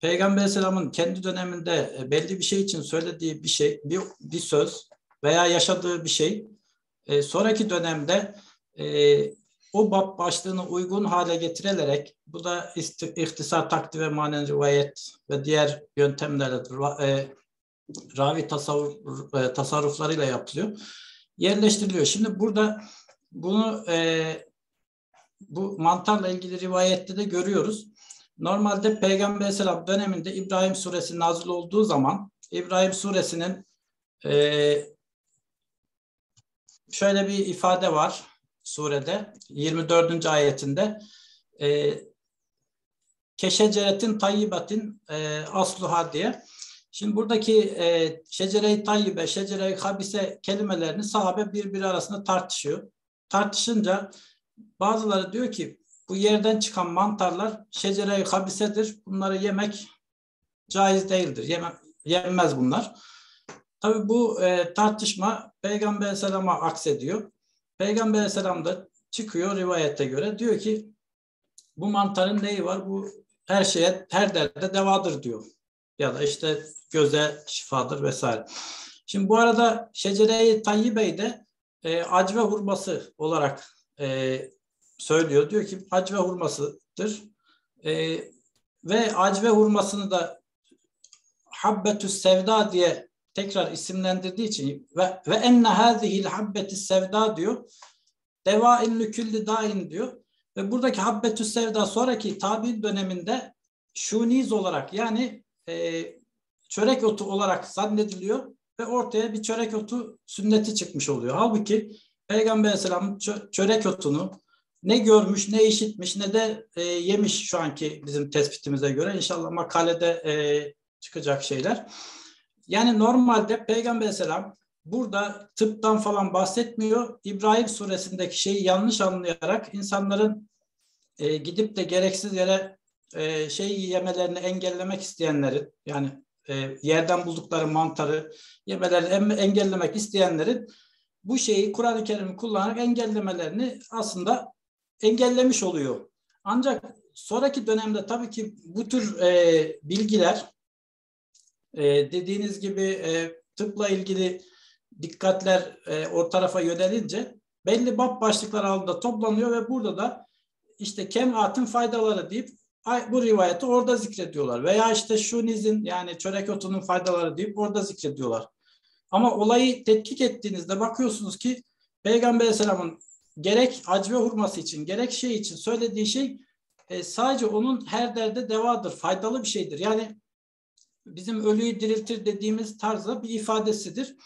Peygamber Aleyhisselam'ın kendi döneminde e, belli bir şey için söylediği bir şey, bir, bir söz veya yaşadığı bir şey e, sonraki dönemde e, o bab başlığını uygun hale getirilerek bu da ihtisar takdir ve manen rivayet ve diğer yöntemlerle e, ravi tasavvur, e, tasarruflarıyla yapılıyor. Yerleştiriliyor. Şimdi burada bunu e, bu mantarla ilgili rivayette de görüyoruz. Normalde Peygamber Aleyhisselam döneminde İbrahim suresi nazil olduğu zaman İbrahim suresinin e, şöyle bir ifade var surede 24. ayetinde e, keşeceretin tayyibatin e, asluha diye. Şimdi buradaki e, şecere-i tayyibe, şecere-i habise kelimelerini sahabe birbiri arasında tartışıyor. Tartışınca bazıları diyor ki bu yerden çıkan mantarlar şecere-i habisedir. Bunları yemek caiz değildir. Yeme, yenmez bunlar. Tabi bu e, tartışma Peygamber Aleyhisselam'a aksediyor. Peygamber Aleyhisselam da çıkıyor rivayete göre. Diyor ki bu mantarın neyi var? Bu her şeye, her derde devadır diyor. Ya da işte göze şifadır vesaire. Şimdi bu arada Şecere-i Tayyibe'yi de e, acve hurması olarak e, söylüyor. Diyor ki acve hurmasıdır. E, ve acve hurmasını da habbetü sevda diye tekrar isimlendirdiği için ve ve enne hâzihil habbeti sevda diyor. Devain lükülli dain diyor. Ve buradaki habbetü sevda sonraki tabi döneminde şuniz olarak yani e, çörek otu olarak zannediliyor ve ortaya bir çörek otu sünneti çıkmış oluyor. Halbuki Peygamber Aleyhisselam çörek otunu ne görmüş, ne işitmiş, ne de e, yemiş şu anki bizim tespitimize göre. İnşallah makalede e, çıkacak şeyler. Yani normalde Peygamber Aleyhisselam burada tıptan falan bahsetmiyor. İbrahim suresindeki şeyi yanlış anlayarak insanların e, gidip de gereksiz yere e, şey yemelerini engellemek isteyenlerin yani e, yerden buldukları mantarı yemelerini engellemek isteyenlerin bu şeyi Kur'an-ı Kerim'i kullanarak engellemelerini aslında engellemiş oluyor. Ancak sonraki dönemde tabii ki bu tür e, bilgiler e, dediğiniz gibi e, tıpla ilgili dikkatler e, o tarafa yönelince belli bab başlıklar altında toplanıyor ve burada da işte kemaatın faydaları deyip bu rivayeti orada zikrediyorlar. Veya işte şu nizin yani çörek otunun faydaları deyip orada zikrediyorlar. Ama olayı tetkik ettiğinizde bakıyorsunuz ki Peygamber Aleyhisselam'ın gerek acve hurması için gerek şey için söylediği şey e, sadece onun her derde devadır, faydalı bir şeydir. Yani bizim ölüyü diriltir dediğimiz tarzda bir ifadesidir.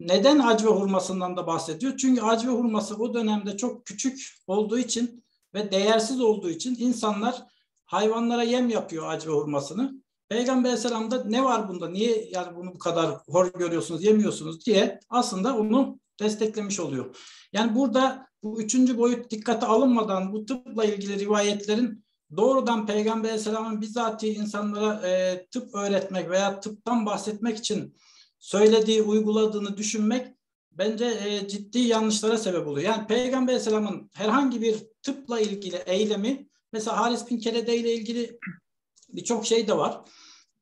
Neden acve hurmasından da bahsediyor? Çünkü acve hurması o dönemde çok küçük olduğu için ve değersiz olduğu için insanlar hayvanlara yem yapıyor acve hurmasını. Peygamber Aleyhisselam'da ne var bunda? Niye yani bunu bu kadar hor görüyorsunuz, yemiyorsunuz diye aslında onu desteklemiş oluyor. Yani burada bu üçüncü boyut dikkate alınmadan bu tıpla ilgili rivayetlerin doğrudan Peygamber Aleyhisselam'ın bizatihi insanlara e, tıp öğretmek veya tıptan bahsetmek için söylediği, uyguladığını düşünmek bence e, ciddi yanlışlara sebep oluyor. Yani Peygamber Aleyhisselam'ın herhangi bir tıpla ilgili eylemi mesela Haris bin Kerede ile ilgili birçok şey de var.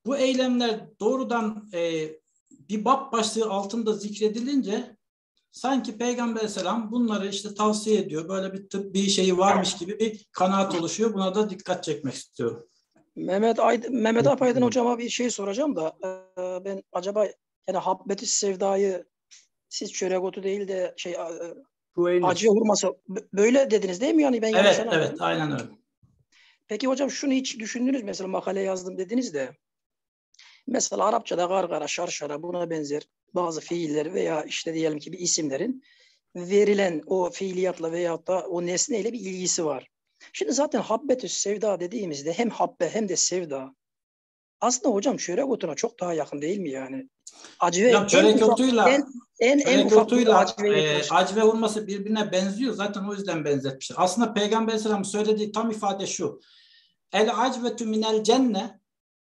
Bu eylemler doğrudan e, bir bab başlığı altında zikredilince sanki Peygamber Aleyhisselam bunları işte tavsiye ediyor. Böyle bir tıbbi şeyi varmış gibi bir kanaat oluşuyor. Buna da dikkat çekmek istiyorum. Mehmet Aydın, Mehmet Apaydın hocama bir şey soracağım da e, ben acaba yani habbeti sevdayı siz çörek otu değil de şey e, acı hurması böyle dediniz değil mi yani ben Evet evet aynen öyle. Peki hocam şunu hiç düşündünüz mesela makale yazdım dediniz de mesela Arapçada gargara, şarşara buna benzer bazı fiiller veya işte diyelim ki bir isimlerin verilen o fiiliyatla veyahut da o nesneyle bir ilgisi var. Şimdi zaten habbetü sevda dediğimizde hem habbe hem de sevda aslında hocam çörek otuna çok daha yakın değil mi yani? Acı ve ya, çörek otuyla en, en, en otuyla acı ve, e, acı ve hurması birbirine benziyor. Zaten o yüzden benzetmişler. Aslında Peygamber Aleyhisselam söylediği tam ifade şu. El acvetü minel cenne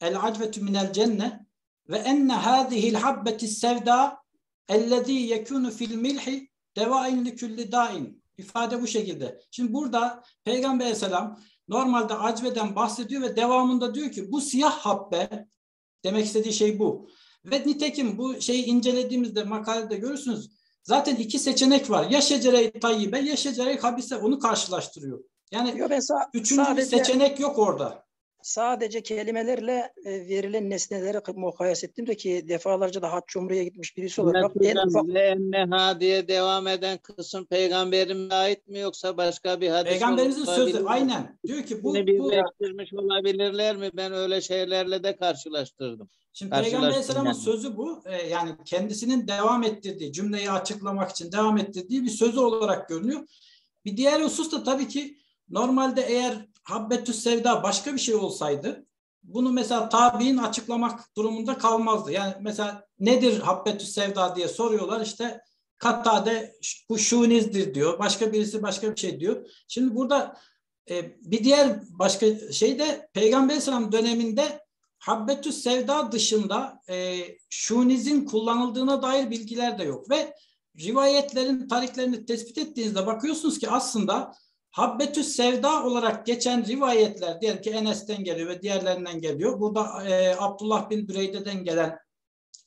el acvetü minel cenne ve enne hâzihil habbeti sevda ellezî yekûnu fil milhi devain li külli dain. İfade bu şekilde. Şimdi burada Peygamber Aleyhisselam normalde acveden bahsediyor ve devamında diyor ki bu siyah habbe demek istediği şey bu. Ve nitekim bu şeyi incelediğimizde makalede görürsünüz. Zaten iki seçenek var. Ya şecere-i tayyibe ya şecere-i habise onu karşılaştırıyor. Yani Yo, ben sa- üçüncü sadece- bir seçenek yok orada. Sadece kelimelerle e, verilen nesneleri mukayese ettim de ki defalarca da Hac Cumhuriyet'e gitmiş birisi olarak en ufak enneha diye devam eden kısım peygamberime ait mi yoksa başka bir hadis Peygamberimizin sözü mi? aynen. Diyor ki bu, Yine bu birleştirmiş olabilirler mi? Ben öyle şeylerle de karşılaştırdım. Şimdi Peygamber Aleyhisselam'ın yani. sözü bu. Ee, yani kendisinin devam ettirdiği, cümleyi açıklamak için devam ettirdiği bir sözü olarak görünüyor. Bir diğer husus da tabii ki normalde eğer habbetü sevda başka bir şey olsaydı bunu mesela tabi'in açıklamak durumunda kalmazdı. Yani mesela nedir habbetü sevda diye soruyorlar işte Kattade bu şunizdir diyor. Başka birisi başka bir şey diyor. Şimdi burada e, bir diğer başka şey de Peygamber Aleyhisselam döneminde Habbetü Sevda dışında e, şunizin kullanıldığına dair bilgiler de yok ve rivayetlerin tarihlerini tespit ettiğinizde bakıyorsunuz ki aslında Habbetü Sevda olarak geçen rivayetler diyelim ki Enes'ten geliyor ve diğerlerinden geliyor. Burada e, Abdullah bin Büreyde'den gelen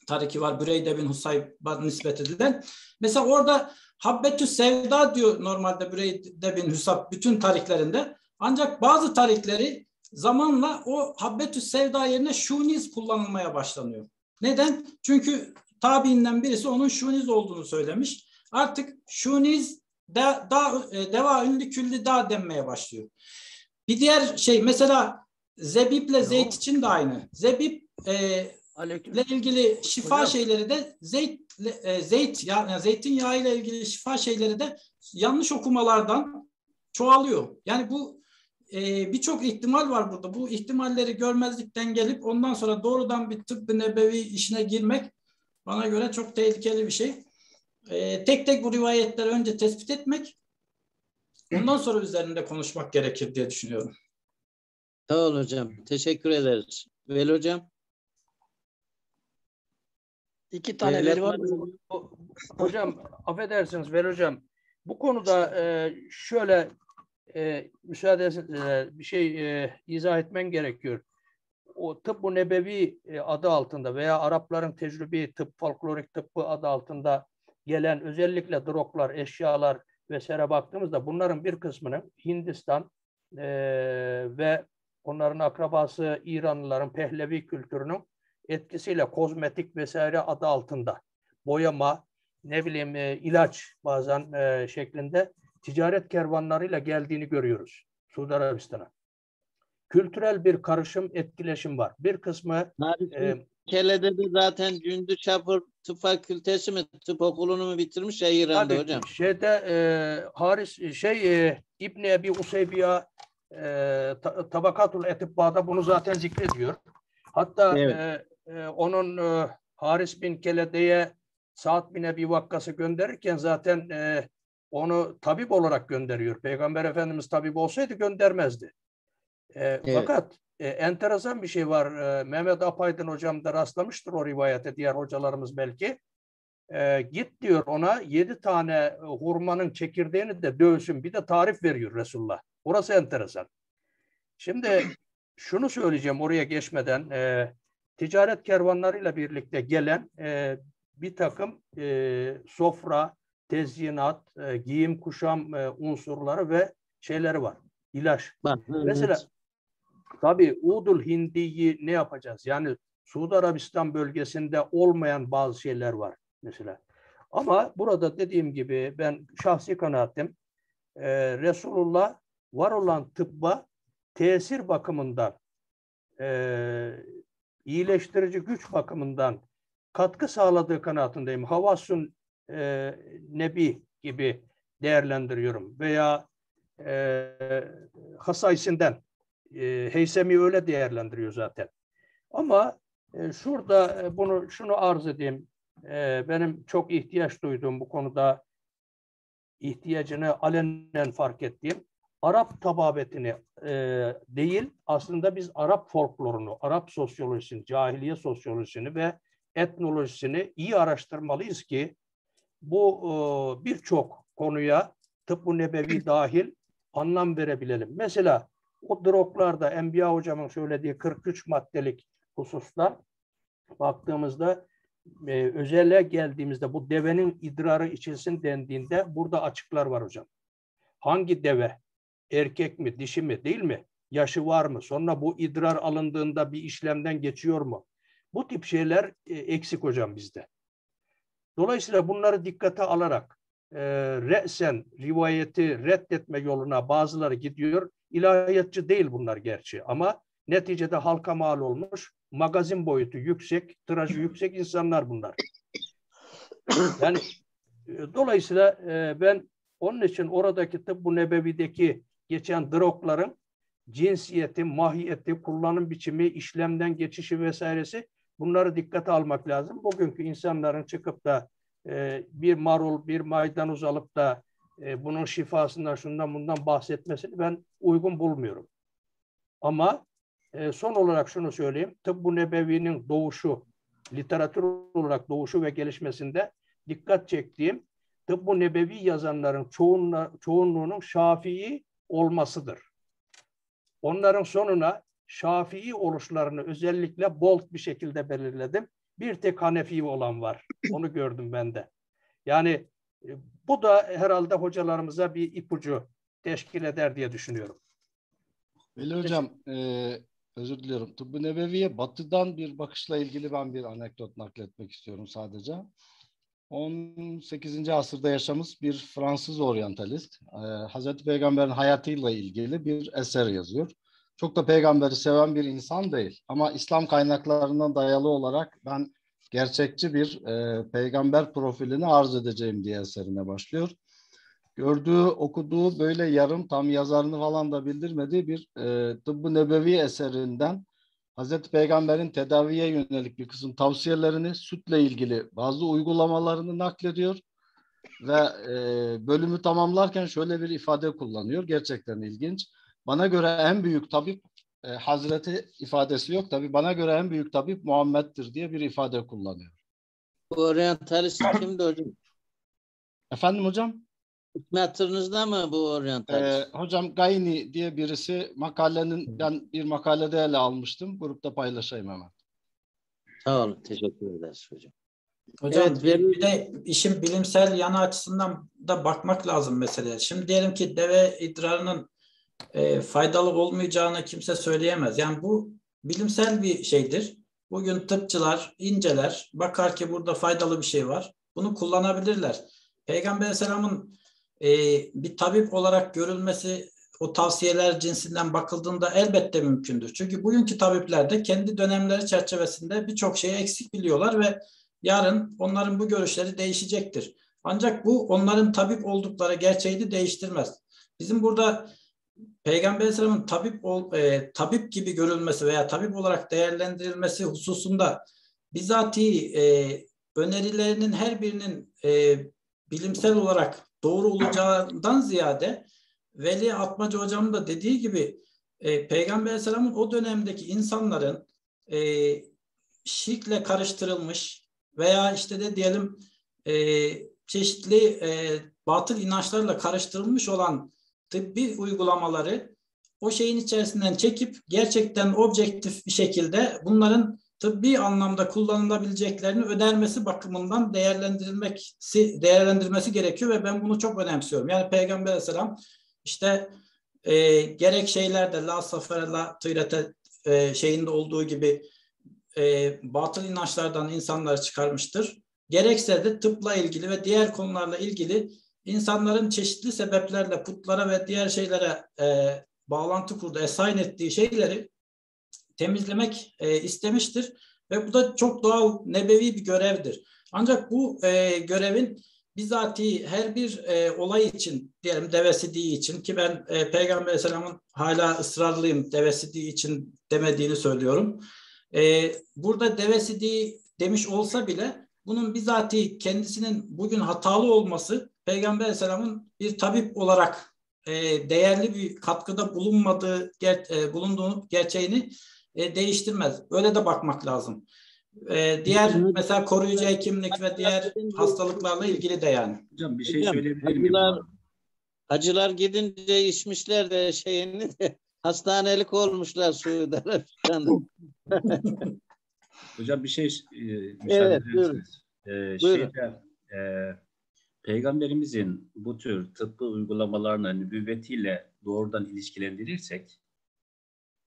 tariki var. Büreyde bin Husayb'a nispet edilen. Mesela orada Habbetü Sevda diyor normalde Büreyde bin Husab bütün tarihlerinde. Ancak bazı tarihleri zamanla o Habbetü Sevda yerine Şuniz kullanılmaya başlanıyor. Neden? Çünkü tabiinden birisi onun Şuniz olduğunu söylemiş. Artık Şuniz da, da, e, deva ünlü külli da denmeye başlıyor. Bir diğer şey mesela zebiple zeyt için de aynı. Zebip e, ile ilgili şifa Hocam. şeyleri de zeyt e, zeyt yani zeytinyağı ile ilgili şifa şeyleri de yanlış okumalardan çoğalıyor. Yani bu e, birçok ihtimal var burada. Bu ihtimalleri görmezlikten gelip ondan sonra doğrudan bir tıbbı nebevi işine girmek bana göre çok tehlikeli bir şey. E, tek tek bu rivayetleri önce tespit etmek ondan sonra üzerinde konuşmak gerekir diye düşünüyorum. Sağ ol hocam. Teşekkür ederiz. Veli hocam. iki tane tane veri var. Hocam affedersiniz Veli Hocam. Bu konuda e, şöyle e, müsaade e, bir şey e, izah etmen gerekiyor. O tıp-ı nebevi e, adı altında veya Arapların tecrübi tıp, folklorik tıbbı adı altında gelen özellikle droglar, eşyalar vesaire baktığımızda bunların bir kısmının Hindistan e, ve onların akrabası İranlıların Pehlevi kültürünün etkisiyle kozmetik vesaire adı altında boyama, ne bileyim e, ilaç bazen e, şeklinde ticaret kervanlarıyla geldiğini görüyoruz Suudi Arabistan'a. Kültürel bir karışım, etkileşim var. Bir kısmı e, Kele'de de zaten Gündüz Çapır Tıp Fakültesi mi, tıp okulunu mu bitirmiş ya İran'da Tabii, hocam. Şeyde e, Haris şey e, İbn Ebi Useybiya e, ta, Tabakatul Etibba'da bunu zaten zikrediyor. Hatta Evet. e, e, onun e, Haris bin Kelede'ye Sa'd bin Ebi Vakkas'ı gönderirken zaten e, onu tabip olarak gönderiyor. Peygamber Efendimiz tabip olsaydı göndermezdi. E, Fakat e, enteresan bir şey var. E, Mehmet Apaydın hocam da rastlamıştır o rivayete. Diğer hocalarımız belki. E, git diyor ona yedi tane hurmanın çekirdeğini de dövsün. Bir de tarif veriyor Resulullah. Orası enteresan. Şimdi (clears throat) şunu söyleyeceğim oraya geçmeden. E, ticaret kervanlarıyla birlikte gelen e, bir takım e, sofra, tezyinat, e, giyim kuşam e, unsurları ve şeyleri var. İlaç. Bak, evet. Mesela tabii Udul Hindi'yi ne yapacağız? Yani Suudi Arabistan bölgesinde olmayan bazı şeyler var mesela. Ama burada dediğim gibi ben şahsi kanaatim e, Resulullah var olan tıbba tesir bakımından e, iyileştirici güç bakımından katkı sağladığı kanaatindeyim. Havassun e, Nebi gibi değerlendiriyorum. Veya e, Hasaysinden e, Heysemi öyle değerlendiriyor zaten. Ama e, şurada e, bunu şunu arz edeyim. E, benim çok ihtiyaç duyduğum bu konuda ihtiyacını alenen fark ettiğim Arap tababetini e, değil aslında biz Arap folklorunu, Arap sosyolojisini, cahiliye sosyolojisini ve etnolojisini iyi araştırmalıyız ki bu birçok konuya tıp-ı nebevi dahil anlam verebilelim. Mesela O droglarda Enbiya hocamın söylediği 43 maddelik hususta baktığımızda e, özele geldiğimizde bu devenin idrarı içilsin dendiğinde burada açıklar var hocam. Hangi deve? Erkek mi, dişi mi, değil mi? Yaşı var mı? Sonra bu idrar alındığında bir işlemden geçiyor mu? Bu tip şeyler e, eksik hocam bizde. Dolayısıyla bunları dikkate alarak e, re'sen rivayeti reddetme yoluna bazıları gidiyor. İlahiyatçı değil bunlar gerçi ama neticede halka mal olmuş magazin boyutu yüksek, tirajı yüksek insanlar bunlar. Yani e, dolayısıyla e, ben onun için oradaki tıbbu nebevideki geçen drogların cinsiyeti, mahiyeti, kullanım biçimi, işlemden geçişi vesairesi bunları dikkate almak lazım. Bugünkü insanların çıkıp da e, bir marul, bir maydanoz alıp da e, bunun şifasından şundan bundan bahsetmesini ben uygun bulmuyorum. Ama e, son olarak şunu söyleyeyim. Tıbbu Nebevi'nin doğuşu, literatür olarak doğuşu ve gelişmesinde dikkat çektiğim Tıbbu Nebevi yazanların çoğunla, çoğunluğunun Şafii olmasıdır. Onların sonuna Şafii oluşlarını özellikle bold bir şekilde belirledim. Bir tek Hanefi olan var. Onu gördüm ben de. Yani bu da herhalde hocalarımıza bir ipucu teşkil eder diye düşünüyorum. Veli Hocam, e, özür diliyorum. Tıbbı Nebevi'ye batıdan bir bakışla ilgili ben bir anekdot nakletmek istiyorum sadece. 18. asırda yaşamış bir Fransız oryantalist, e, Hazreti Peygamber'in hayatıyla ilgili bir eser yazıyor. Çok da peygamberi seven bir insan değil ama İslam kaynaklarından dayalı olarak ben gerçekçi bir e, peygamber profilini arz edeceğim diye eserine başlıyor. Gördüğü, okuduğu böyle yarım tam yazarını falan da bildirmediği bir e, tıbbı nebevi eserinden Hazreti Peygamber'in tedaviye yönelik bir kısım tavsiyelerini, sütle ilgili bazı uygulamalarını naklediyor ve e, bölümü tamamlarken şöyle bir ifade kullanıyor. Gerçekten ilginç. Bana göre en büyük tabip e, Hazreti ifadesi yok tabi. Bana göre en büyük tabip Muhammed'dir diye bir ifade kullanıyor. Bu oryantalist kimdi hocam? Efendim hocam? Hatırınızda mı bu oryantalist? Ee, hocam Gayni diye birisi makalenin ben bir makalede ele almıştım. Grupta paylaşayım hemen. Sağ olun. Teşekkür ederiz hocam. Hocam evet, bir, bir de işin bilimsel yanı açısından da bakmak lazım meseleye. Şimdi diyelim ki deve idrarının e, faydalı olmayacağını kimse söyleyemez. Yani bu bilimsel bir şeydir. Bugün tıpçılar inceler, bakar ki burada faydalı bir şey var. Bunu kullanabilirler. Peygamber Aleyhisselam'ın e, bir tabip olarak görülmesi o tavsiyeler cinsinden bakıldığında elbette mümkündür. Çünkü bugünkü tabipler de kendi dönemleri çerçevesinde birçok şeyi eksik biliyorlar ve yarın onların bu görüşleri değişecektir. Ancak bu onların tabip oldukları gerçeğini değiştirmez. Bizim burada Peygamber Aleyhisselam'ın tabip, ol, e, tabip gibi görülmesi veya tabip olarak değerlendirilmesi hususunda bizatihi e, önerilerinin her birinin e, bilimsel olarak doğru olacağından ziyade Veli Atmacı hocamın da dediği gibi e, Peygamber Aleyhisselam'ın o dönemdeki insanların e, şirkle karıştırılmış veya işte de diyelim e, çeşitli e, batıl inançlarla karıştırılmış olan tıbbi uygulamaları o şeyin içerisinden çekip gerçekten objektif bir şekilde bunların tıbbi anlamda kullanılabileceklerini önermesi bakımından değerlendirilmesi değerlendirmesi gerekiyor ve ben bunu çok önemsiyorum. Yani Peygamber Aleyhisselam işte e, gerek şeylerde la safere la tırete e, şeyinde olduğu gibi e, batıl inançlardan insanları çıkarmıştır. Gerekse de tıpla ilgili ve diğer konularla ilgili insanların çeşitli sebeplerle putlara ve diğer şeylere e, bağlantı kurdu, esayin ettiği şeyleri temizlemek e, istemiştir. Ve bu da çok doğal, nebevi bir görevdir. Ancak bu e, görevin bizatihi her bir e, olay için, diyelim devesidiği için ki ben e, Peygamber Aleyhisselam'ın hala ısrarlıyım devesidiği için demediğini söylüyorum. E, burada devesidiği demiş olsa bile bunun bizatihi kendisinin bugün hatalı olması Peygamber Aleyhisselam'ın bir tabip olarak e, değerli bir katkıda bulunmadığı, ger, e, bulunduğunu gerçeğini e, değiştirmez. Öyle de bakmak lazım. E, diğer mesela koruyucu hekimlik ve diğer hastalıklarla ilgili de yani. Hocam bir şey söyleyebilir miyim? Hacılar, hacılar gidince içmişler de şeyini de (laughs) hastanelik olmuşlar Suudi Arabistan'da. Hocam bir şey e, müsaade Evet, buyurun. ederseniz. E, Buyurun. şeyde, e, Peygamberimizin bu tür tıbbi uygulamalarını nübüvvetiyle doğrudan ilişkilendirirsek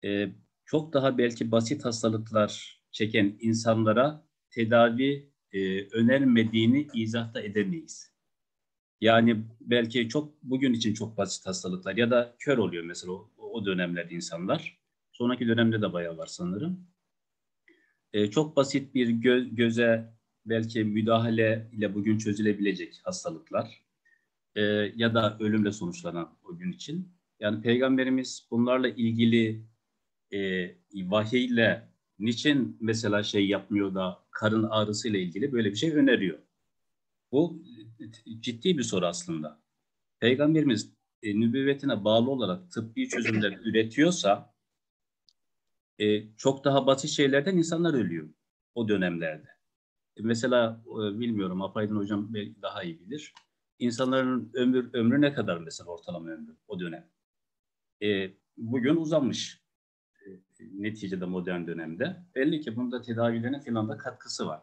e, çok daha belki basit hastalıklar çeken insanlara tedavi e, önermediğini izahta edemeyiz. Yani belki çok bugün için çok basit hastalıklar ya da kör oluyor mesela o, o dönemlerde insanlar. Sonraki dönemde de bayağı var sanırım. E, çok basit bir gö- göze belki müdahale ile bugün çözülebilecek hastalıklar e, ya da ölümle sonuçlanan o gün için. Yani Peygamberimiz bunlarla ilgili e, vahiyle niçin mesela şey yapmıyor da karın ağrısıyla ilgili böyle bir şey öneriyor. Bu ciddi bir soru aslında. Peygamberimiz e, nübüvvetine bağlı olarak tıbbi çözümler üretiyorsa e, çok daha basit şeylerden insanlar ölüyor o dönemlerde. E, mesela bilmiyorum Apaydın hocam belki daha iyi bilir. İnsanların ömür ömrü ne kadar mesela ortalama ömrü o dönem? E, bugün uzamış e, neticede modern dönemde. Belli ki bunda tedavilerine filan da katkısı var.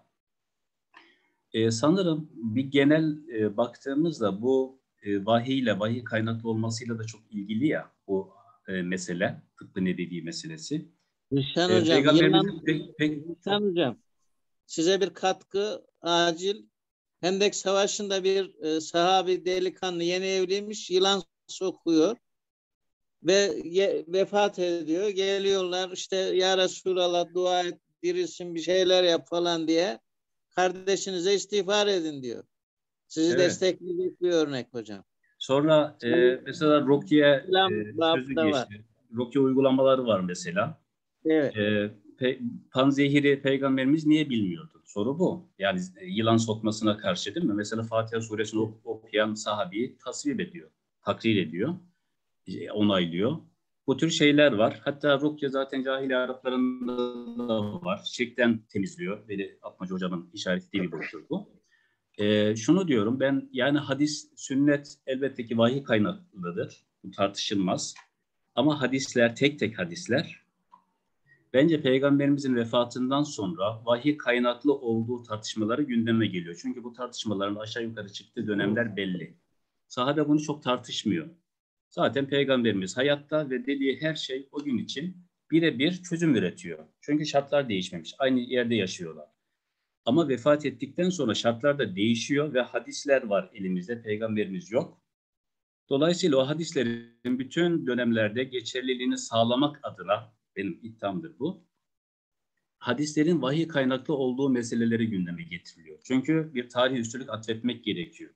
E, sanırım bir genel e, baktığımızda bu e, vahiy ile vahiy kaynaklı olmasıyla da çok ilgili ya bu e, mesele, tıbbı ne dediği meselesi. Rişan E, Hocam, Peygamberimizin pek, Rişan Hocam, size bir katkı acil. Hendek Savaşı'nda bir e, sahabi delikanlı yeni evliymiş, yılan sokuyor ve ye- vefat ediyor. Geliyorlar işte ya Resulallah dua et, dirilsin bir şeyler yap falan diye. Kardeşinize istiğfar edin diyor. Sizi Evet. destekleyecek bir örnek hocam. Sonra e, mesela Rokiye e, sözü var. geçti. Rokiye uygulamaları var mesela. Evet. E, pe, panzehiri peygamberimiz niye bilmiyordu? Soru bu. Yani e, yılan sokmasına karşı değil mi? Mesela Fatiha suresini ok- okuyan sahabeyi tasvip ediyor, takrir ediyor, e, onaylıyor. Bu tür şeyler var. Hatta Rukye zaten cahil Araplarında da var. Şirkten temizliyor. Veli Atmaca hocamın işaret ettiği bir boyuttur bu. Ee, şunu diyorum ben yani hadis, sünnet elbette ki vahiy kaynaklıdır. Bu tartışılmaz. Ama hadisler, tek tek hadisler bence peygamberimizin vefatından sonra vahiy kaynaklı olduğu tartışmaları gündeme geliyor. Çünkü bu tartışmaların aşağı yukarı çıktığı dönemler belli. Sahabe bunu çok tartışmıyor. Zaten peygamberimiz hayatta ve dediği her şey o gün için birebir çözüm üretiyor. Çünkü şartlar değişmemiş. Aynı yerde yaşıyorlar. Ama vefat ettikten sonra şartlar da değişiyor ve hadisler var elimizde. Peygamberimiz yok. Dolayısıyla o hadislerin bütün dönemlerde geçerliliğini sağlamak adına benim iddiamdır bu. Hadislerin vahiy kaynaklı olduğu meseleleri gündeme getiriliyor. Çünkü bir tarih üstünlük atfetmek gerekiyor.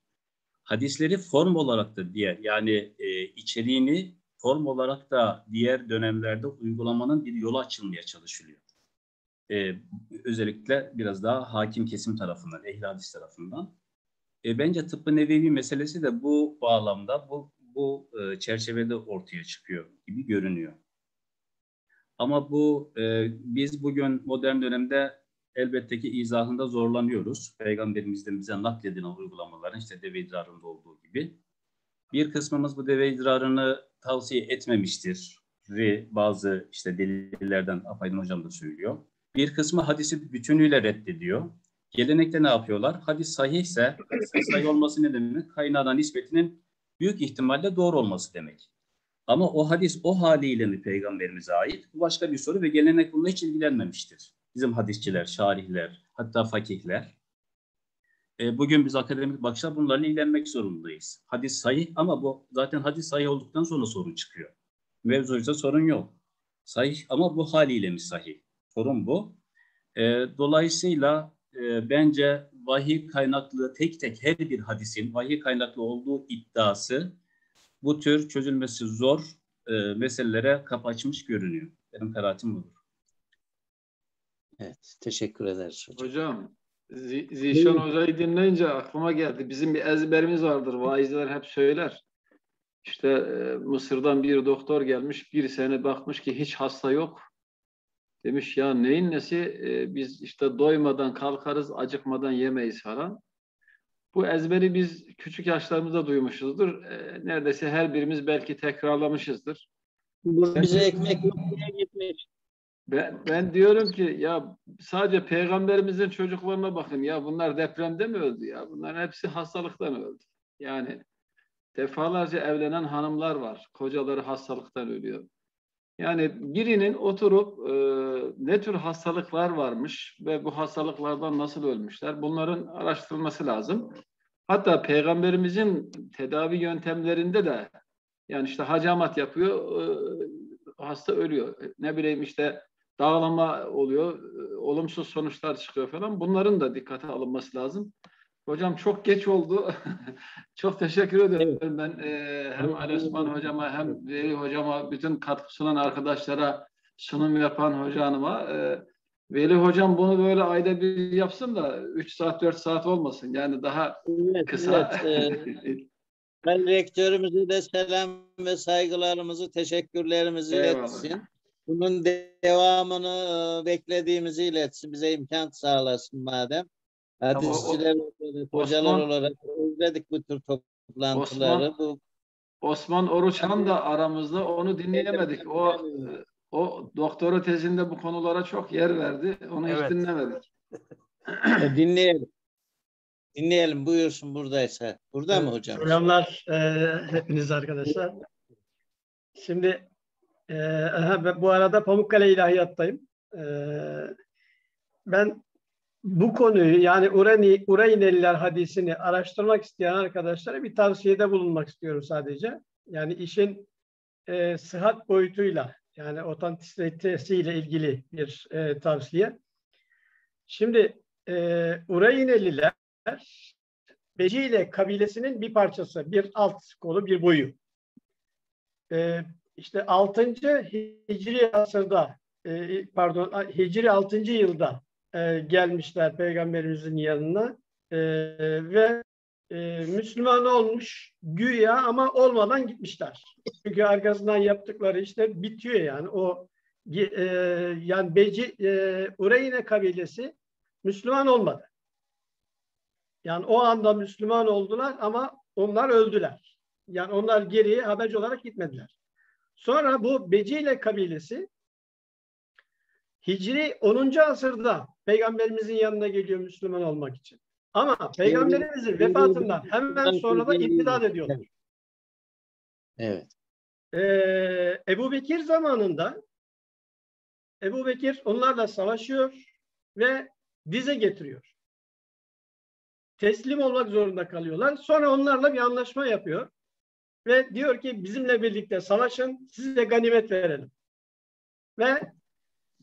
Hadisleri form olarak da diğer yani e, içeriğini form olarak da diğer dönemlerde uygulamanın bir yolu açılmaya çalışılıyor. E, özellikle biraz daha hakim kesim tarafından, ehl hadis tarafından. E, bence tıbbı nebevi meselesi de bu bağlamda, bu, bu e, çerçevede ortaya çıkıyor gibi görünüyor. Ama bu e, biz bugün modern dönemde elbette ki izahında zorlanıyoruz. Peygamberimizden bize nakledilen uygulamaların işte deve idrarında olduğu gibi. Bir kısmımız bu deve idrarını tavsiye etmemiştir. Ve bazı işte delillerden Apaydın Hocam da söylüyor. Bir kısmı hadisi bütünüyle reddediyor. Gelenekte ne yapıyorlar? Hadis sahihse, sahih olması ne demek? Kaynağına nispetinin büyük ihtimalle doğru olması demek. Ama o hadis o haliyle mi peygamberimize ait? Bu başka bir soru ve gelenek bununla hiç ilgilenmemiştir. Bizim hadisçiler, şarihler, hatta fakihler. E, bugün biz akademik bakışla bunlarla ilgilenmek zorundayız. Hadis sahih ama bu zaten hadis sahih olduktan sonra sorun çıkıyor. Mevzuysa sorun yok. Sahih ama bu haliyle mi sahih? Sorun bu. E, dolayısıyla e, bence vahiy kaynaklı tek tek her bir hadisin vahiy kaynaklı olduğu iddiası bu tür çözülmesi zor e, meselelere kapı açmış görünüyor. Benim kanaatim budur. Evet, teşekkür ederiz hocam. Hocam, Z- Zişan Hoca'yı dinleyince aklıma geldi. Bizim bir ezberimiz vardır. Vaizler hep söyler. İşte e, Mısır'dan bir doktor gelmiş, bir sene bakmış ki hiç hasta yok. Demiş ya neyin nesi? E, biz işte doymadan kalkarız, acıkmadan yemeyiz falan. Bu ezberi biz küçük yaşlarımızda duymuşuzdur. E, neredeyse her birimiz belki tekrarlamışızdır. Bize ekmek yok gitmiş. Ben, ben diyorum ki ya sadece peygamberimizin çocuklarına bakın ya bunlar depremde mi öldü ya? Bunların hepsi hastalıktan öldü. Yani defalarca evlenen hanımlar var. Kocaları hastalıktan ölüyor. Yani birinin oturup e, ne tür hastalıklar varmış ve bu hastalıklardan nasıl ölmüşler bunların araştırılması lazım. Hatta peygamberimizin tedavi yöntemlerinde de yani işte hacamat yapıyor, e, hasta ölüyor. Ne bileyim işte dağlama oluyor, e, olumsuz sonuçlar çıkıyor falan. Bunların da dikkate alınması lazım. Hocam çok geç oldu. (laughs) çok teşekkür ederim ben e, hem Ali Osman hocama hem Veli hocama, bütün katkı sunan arkadaşlara, sunum yapan hoca hanıma. E, Veli hocam bunu böyle ayda bir yapsın da 3 saat 4 saat olmasın. Yani daha evet, kısa. Evet, e, (laughs) ben rektörümüze de selam ve saygılarımızı, teşekkürlerimizi Eyvallah. iletsin. Bunun devamını e, beklediğimizi iletsin. Bize imkan sağlasın madem. Hadisçiler olarak, hocalar olarak özledik bu tür toplantıları. Osman- Bu Osman Oruçhan da aramızda onu dinleyemedik. O o doktora tezinde bu konulara çok yer verdi. Onu Evet. hiç dinlemedik. E, dinleyelim. Dinleyelim buyursun buradaysa. Burada mı hocam? Selamlar e, hepiniz arkadaşlar. Şimdi e, aha, ben bu arada Pamukkale İlahiyat'tayım. E, ben bu konuyu yani Urani, Urayneliler hadisini araştırmak isteyen arkadaşlara bir tavsiyede bulunmak istiyorum sadece. Yani işin e, sıhhat boyutuyla yani otantisitesiyle ilgili bir e, tavsiye. Şimdi e, Urayneliler Becile kabilesinin bir parçası, bir alt kolu, bir boyu. Ee, işte 6. Hicri asırda, e, pardon Hicri 6. yılda e, gelmişler Peygamberimizin yanına E, ve e, Müslüman olmuş güya ama olmadan gitmişler. Çünkü arkasından yaptıkları işte bitiyor yani o e, yani Beci, e, Ureyne kabilesi Müslüman olmadı. Yani o anda Müslüman oldular ama onlar öldüler. Yani onlar geriye haberci olarak gitmediler. Sonra bu Becile kabilesi Hicri 10. asırda peygamberimizin yanına geliyor Müslüman olmak için. Ama peygamberimizin vefatından hemen sonra da iptidat ediyorlar. Evet. Ee, Ebu Bekir zamanında Ebu Bekir onlarla savaşıyor ve dize getiriyor. Teslim olmak zorunda kalıyorlar. Sonra onlarla bir anlaşma yapıyor. Ve diyor ki bizimle birlikte savaşın, size ganimet verelim. Ve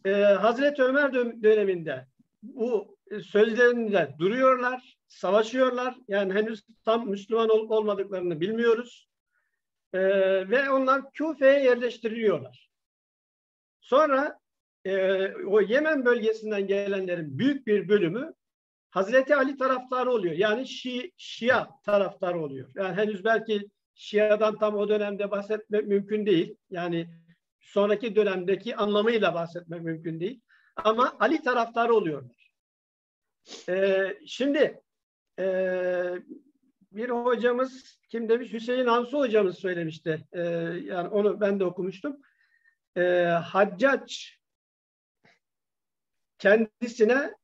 e, Hazreti Ömer dö- döneminde bu sözlerinde duruyorlar, savaşıyorlar. Yani henüz tam Müslüman olup olmadıklarını bilmiyoruz. E, ve onlar Küfe'ye yerleştiriliyorlar. Sonra e, o Yemen bölgesinden gelenlerin büyük bir bölümü Hazreti Ali taraftarı oluyor. Yani Şi, Şia taraftarı oluyor. Yani henüz belki Şia'dan tam o dönemde bahsetmek mümkün değil. Yani sonraki dönemdeki anlamıyla bahsetmek mümkün değil. Ama Ali taraftarı oluyorlar. Ee, şimdi e, bir hocamız kim demiş? Hüseyin Hansu hocamız söylemişti. Ee, yani onu ben de okumuştum. Ee, Haccac kendisine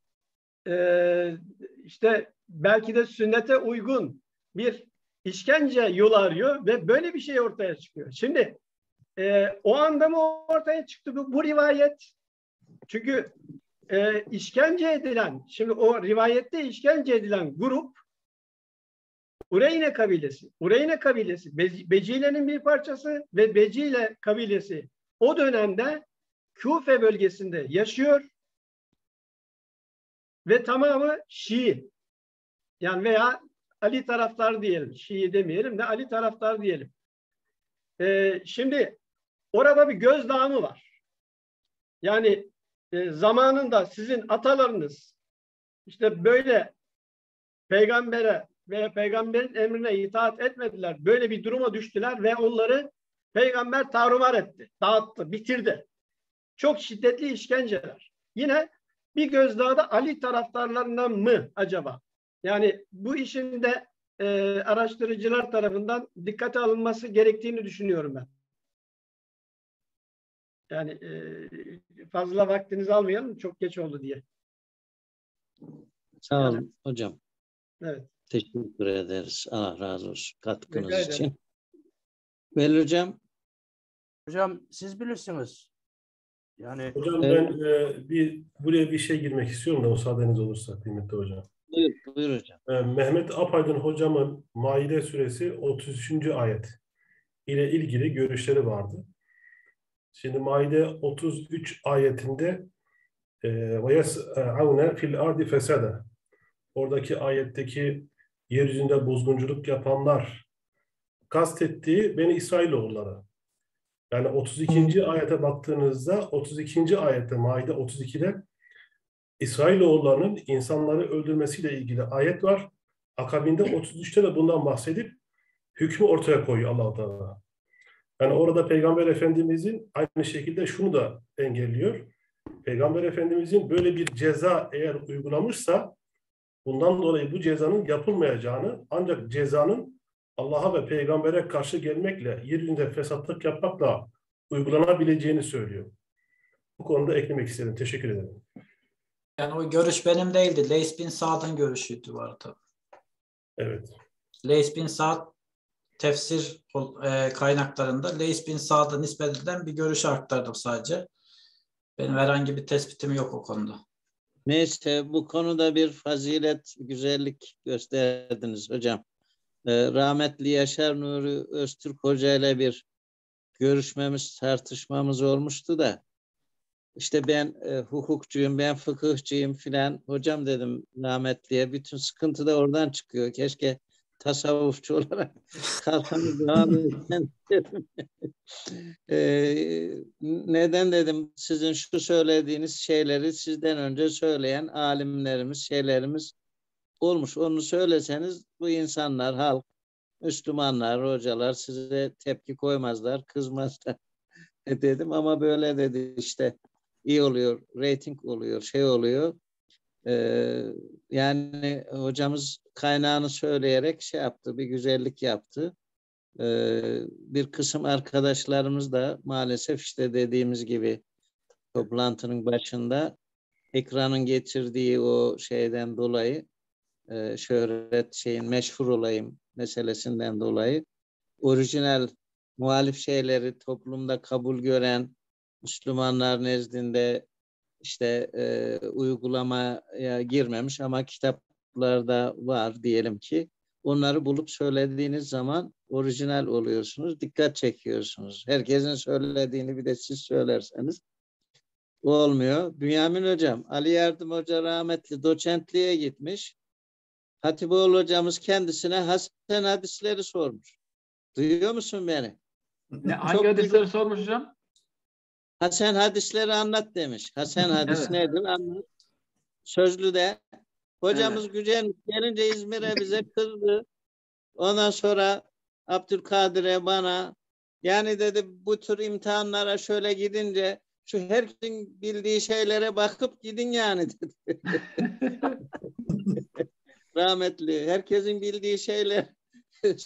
e, işte belki de sünnete uygun bir işkence yolu arıyor ve böyle bir şey ortaya çıkıyor. Şimdi e, o anda mı ortaya çıktı bu, bu rivayet? Çünkü e, işkence edilen, şimdi o rivayette işkence edilen grup Ureyne kabilesi. Ureyne kabilesi Be- Becile'nin bir parçası ve Becile kabilesi o dönemde Küfe bölgesinde yaşıyor ve tamamı Şii. Yani veya Ali taraftar diyelim. Şii demeyelim de Ali taraftar diyelim. Ee, şimdi orada bir gözdağı mı var? Yani e, zamanında sizin atalarınız işte böyle peygambere veya peygamberin emrine itaat etmediler. Böyle bir duruma düştüler ve onları peygamber tarumar etti, dağıttı, bitirdi. Çok şiddetli işkenceler. Yine bir gözdağı da Ali taraftarlarından mı acaba? Yani bu işin de e, araştırıcılar tarafından dikkate alınması gerektiğini düşünüyorum ben. Yani e, fazla vaktinizi almayalım çok geç oldu diye. Sağ olun hocam. Evet. Teşekkür ederiz. Allah razı olsun katkınız Rica ederim. için. Veli hocam. Hocam siz bilirsiniz. Yani Hocam ben e, bir buraya bir şey girmek istiyorum da müsaadeniz olursa kıymetli hocam. Buyur, buyur hocam. E, Mehmet Apaydın hocamın Maide suresi 33. ayet ile ilgili görüşleri vardı. Şimdi Maide 33 ayetinde e, ve yes'avne fil ardi fesada oradaki ayetteki yeryüzünde bozgunculuk yapanlar kastettiği Beni İsrailoğulları. Yani 32. ayete baktığınızda 32. ayette Maide 32'de İsrailoğullarının insanları öldürmesiyle ilgili ayet var. Akabinde 33'te de bundan bahsedip hükmü ortaya koyuyor allah Teala. Yani orada Peygamber Efendimizin aynı şekilde şunu da engelliyor. Peygamber Efendimizin böyle bir ceza eğer uygulamışsa bundan dolayı bu cezanın yapılmayacağını ancak cezanın Allah'a ve peygambere karşı gelmekle, yeryüzünde fesatlık yapmakla uygulanabileceğini söylüyor. Bu konuda eklemek istedim. Teşekkür ederim. Yani o görüş benim değildi. Leys bin Sa'd'ın görüşüydü vardı. Evet. Leys bin Sa'd tefsir e, kaynaklarında Leys bin Sa'd'a nispet edilen bir görüşü aktardım sadece. Benim herhangi bir tespitim yok o konuda. Neyse bu konuda bir fazilet, güzellik gösterdiniz hocam. Ee, rahmetli Yaşar Nuri Öztürk Hoca ile bir görüşmemiz, tartışmamız olmuştu da işte ben e, hukukçuyum, ben fıkıhçıyım filan. Hocam dedim rahmetliye bütün sıkıntı da oradan çıkıyor. Keşke tasavvufçu olarak (laughs) kalkanı etsen dedim. (laughs) Ee, neden dedim sizin şu söylediğiniz şeyleri sizden önce söyleyen alimlerimiz, şeylerimiz olmuş. Onu söyleseniz bu insanlar, halk, Müslümanlar, hocalar size tepki koymazlar, kızmazlar (laughs) dedim ama böyle dedi işte iyi oluyor, reyting oluyor, şey oluyor. Ee, yani hocamız kaynağını söyleyerek şey yaptı, bir güzellik yaptı. Ee, bir kısım arkadaşlarımız da maalesef işte dediğimiz gibi toplantının başında ekranın getirdiği o şeyden dolayı e, şöhret şeyin meşhur olayım meselesinden dolayı orijinal muhalif şeyleri toplumda kabul gören Müslümanlar nezdinde işte e, uygulamaya girmemiş ama kitaplarda var diyelim ki onları bulup söylediğiniz zaman orijinal oluyorsunuz, dikkat çekiyorsunuz. Herkesin söylediğini bir de siz söylerseniz olmuyor. Bünyamin Hocam, Ali Yardım Hoca rahmetli doçentliğe gitmiş. Hatipoğlu hocamız kendisine Hasan hadisleri sormuş. Duyuyor musun beni? Ne, hangi hadisleri sormuş hocam? Hasan hadisleri anlat demiş. Hasan hadis Evet. nedir anlat. Sözlüde hocamız Gücen gelince İzmir'e bize kızdı. Ondan sonra Abdülkadir'e bana yani dedi bu tür imtihanlara şöyle gidince şu herkesin bildiği şeylere bakıp gidin yani dedi. (laughs) Rahmetli. Herkesin bildiği şeyler (laughs)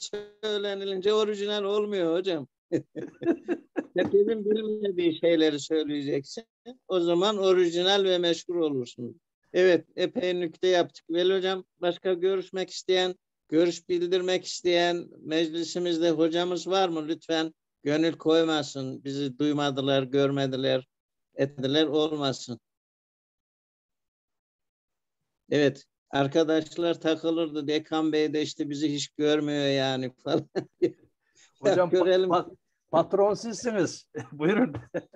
söylenilince orijinal olmuyor hocam. (laughs) Herkesin bilmediği şeyleri söyleyeceksin. O zaman orijinal ve meşhur olursun. Evet, epey nükte yaptık. Veli Hocam, başka görüşmek isteyen, görüş bildirmek isteyen meclisimizde hocamız var mı? Lütfen gönül koymasın. Bizi duymadılar, görmediler, ettiler olmasın. Evet, arkadaşlar takılırdı. Dekan Bey de işte bizi hiç görmüyor yani falan. Hocam (laughs) görelim. pa- patron sizsiniz. (laughs) Buyurun.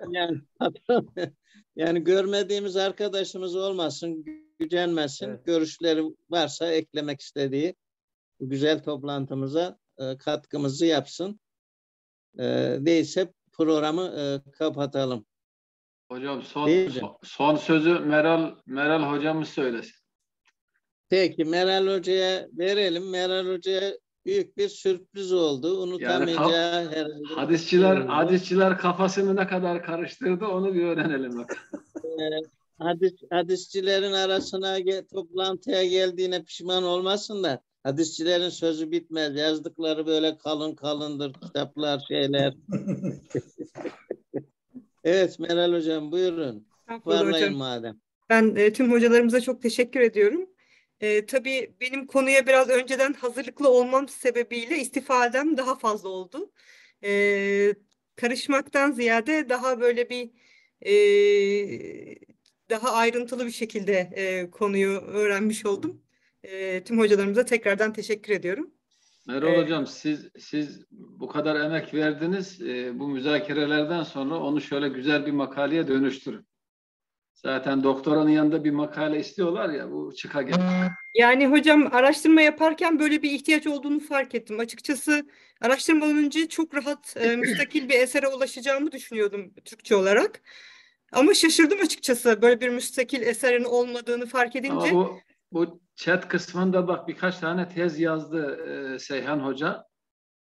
yani patron, yani görmediğimiz arkadaşımız olmasın, gücenmesin. Görüşleri varsa eklemek istediği bu güzel toplantımıza e, katkımızı yapsın. E, değilse programı e, kapatalım. Hocam son, son, son sözü Meral Meral hocamız söylesin. Peki Meral Hoca'ya verelim. Meral Hoca'ya büyük bir sürpriz oldu. Yani Unutamayacağı kaf- herhalde. hadisçiler oldu. hadisçiler kafasını ne kadar karıştırdı onu bir öğrenelim bak. Hadis, hadisçilerin arasına toplantıya geldiğine pişman olmasın da hadisçilerin sözü bitmez. Yazdıkları böyle kalın kalındır kitaplar şeyler. (laughs) Evet Meral Hocam buyurun. Varlayın hocam. madem. Ben e, tüm hocalarımıza çok teşekkür ediyorum. E, tabii benim konuya biraz önceden hazırlıklı olmam sebebiyle istifadem daha fazla oldu. E, karışmaktan ziyade daha böyle bir e, daha ayrıntılı bir şekilde e, konuyu öğrenmiş oldum. E, tüm hocalarımıza tekrardan teşekkür ediyorum. Meral Ee, Hocam siz siz bu kadar emek verdiniz. Ee, bu müzakerelerden sonra onu şöyle güzel bir makaleye dönüştürün. Zaten doktoranın yanında bir makale istiyorlar ya bu çıka gelir. Yani hocam araştırma yaparken böyle bir ihtiyaç olduğunu fark ettim. Açıkçası araştırmadan önce çok rahat e, (clears throat) müstakil bir esere ulaşacağımı düşünüyordum Türkçe olarak. Ama şaşırdım açıkçası böyle bir müstakil eserin olmadığını fark Ama edince. bu bu chat kısmında bak birkaç tane tez yazdı e, Seyhan Hoca.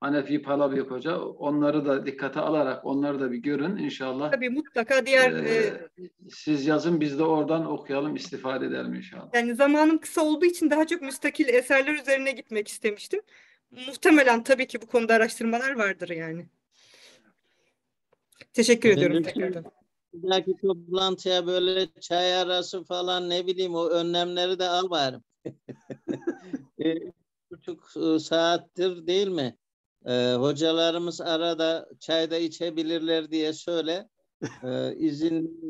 Hanefi Palabıyık Hoca. Onları da dikkate alarak onları da bir görün inşallah. Tabii mutlaka diğer Ee, e, siz yazın biz de oradan okuyalım, istifade edelim inşallah. yani zamanım kısa olduğu için daha çok müstakil eserler üzerine gitmek istemiştim. Muhtemelen tabii ki bu konuda araştırmalar vardır yani. Teşekkür ediyorum Efendim, tekrardan. Dahaki toplantıya böyle çay arası falan ne bileyim o önlemleri de al (laughs) bari. Buçuk e, saattir değil mi? Ee, hocalarımız arada çayda içebilirler diye söyle. Ee, (laughs) izin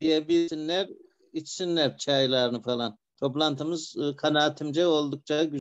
diyebilsinler, içsinler çaylarını falan. Toplantımız e, kanaatimce oldukça güzel.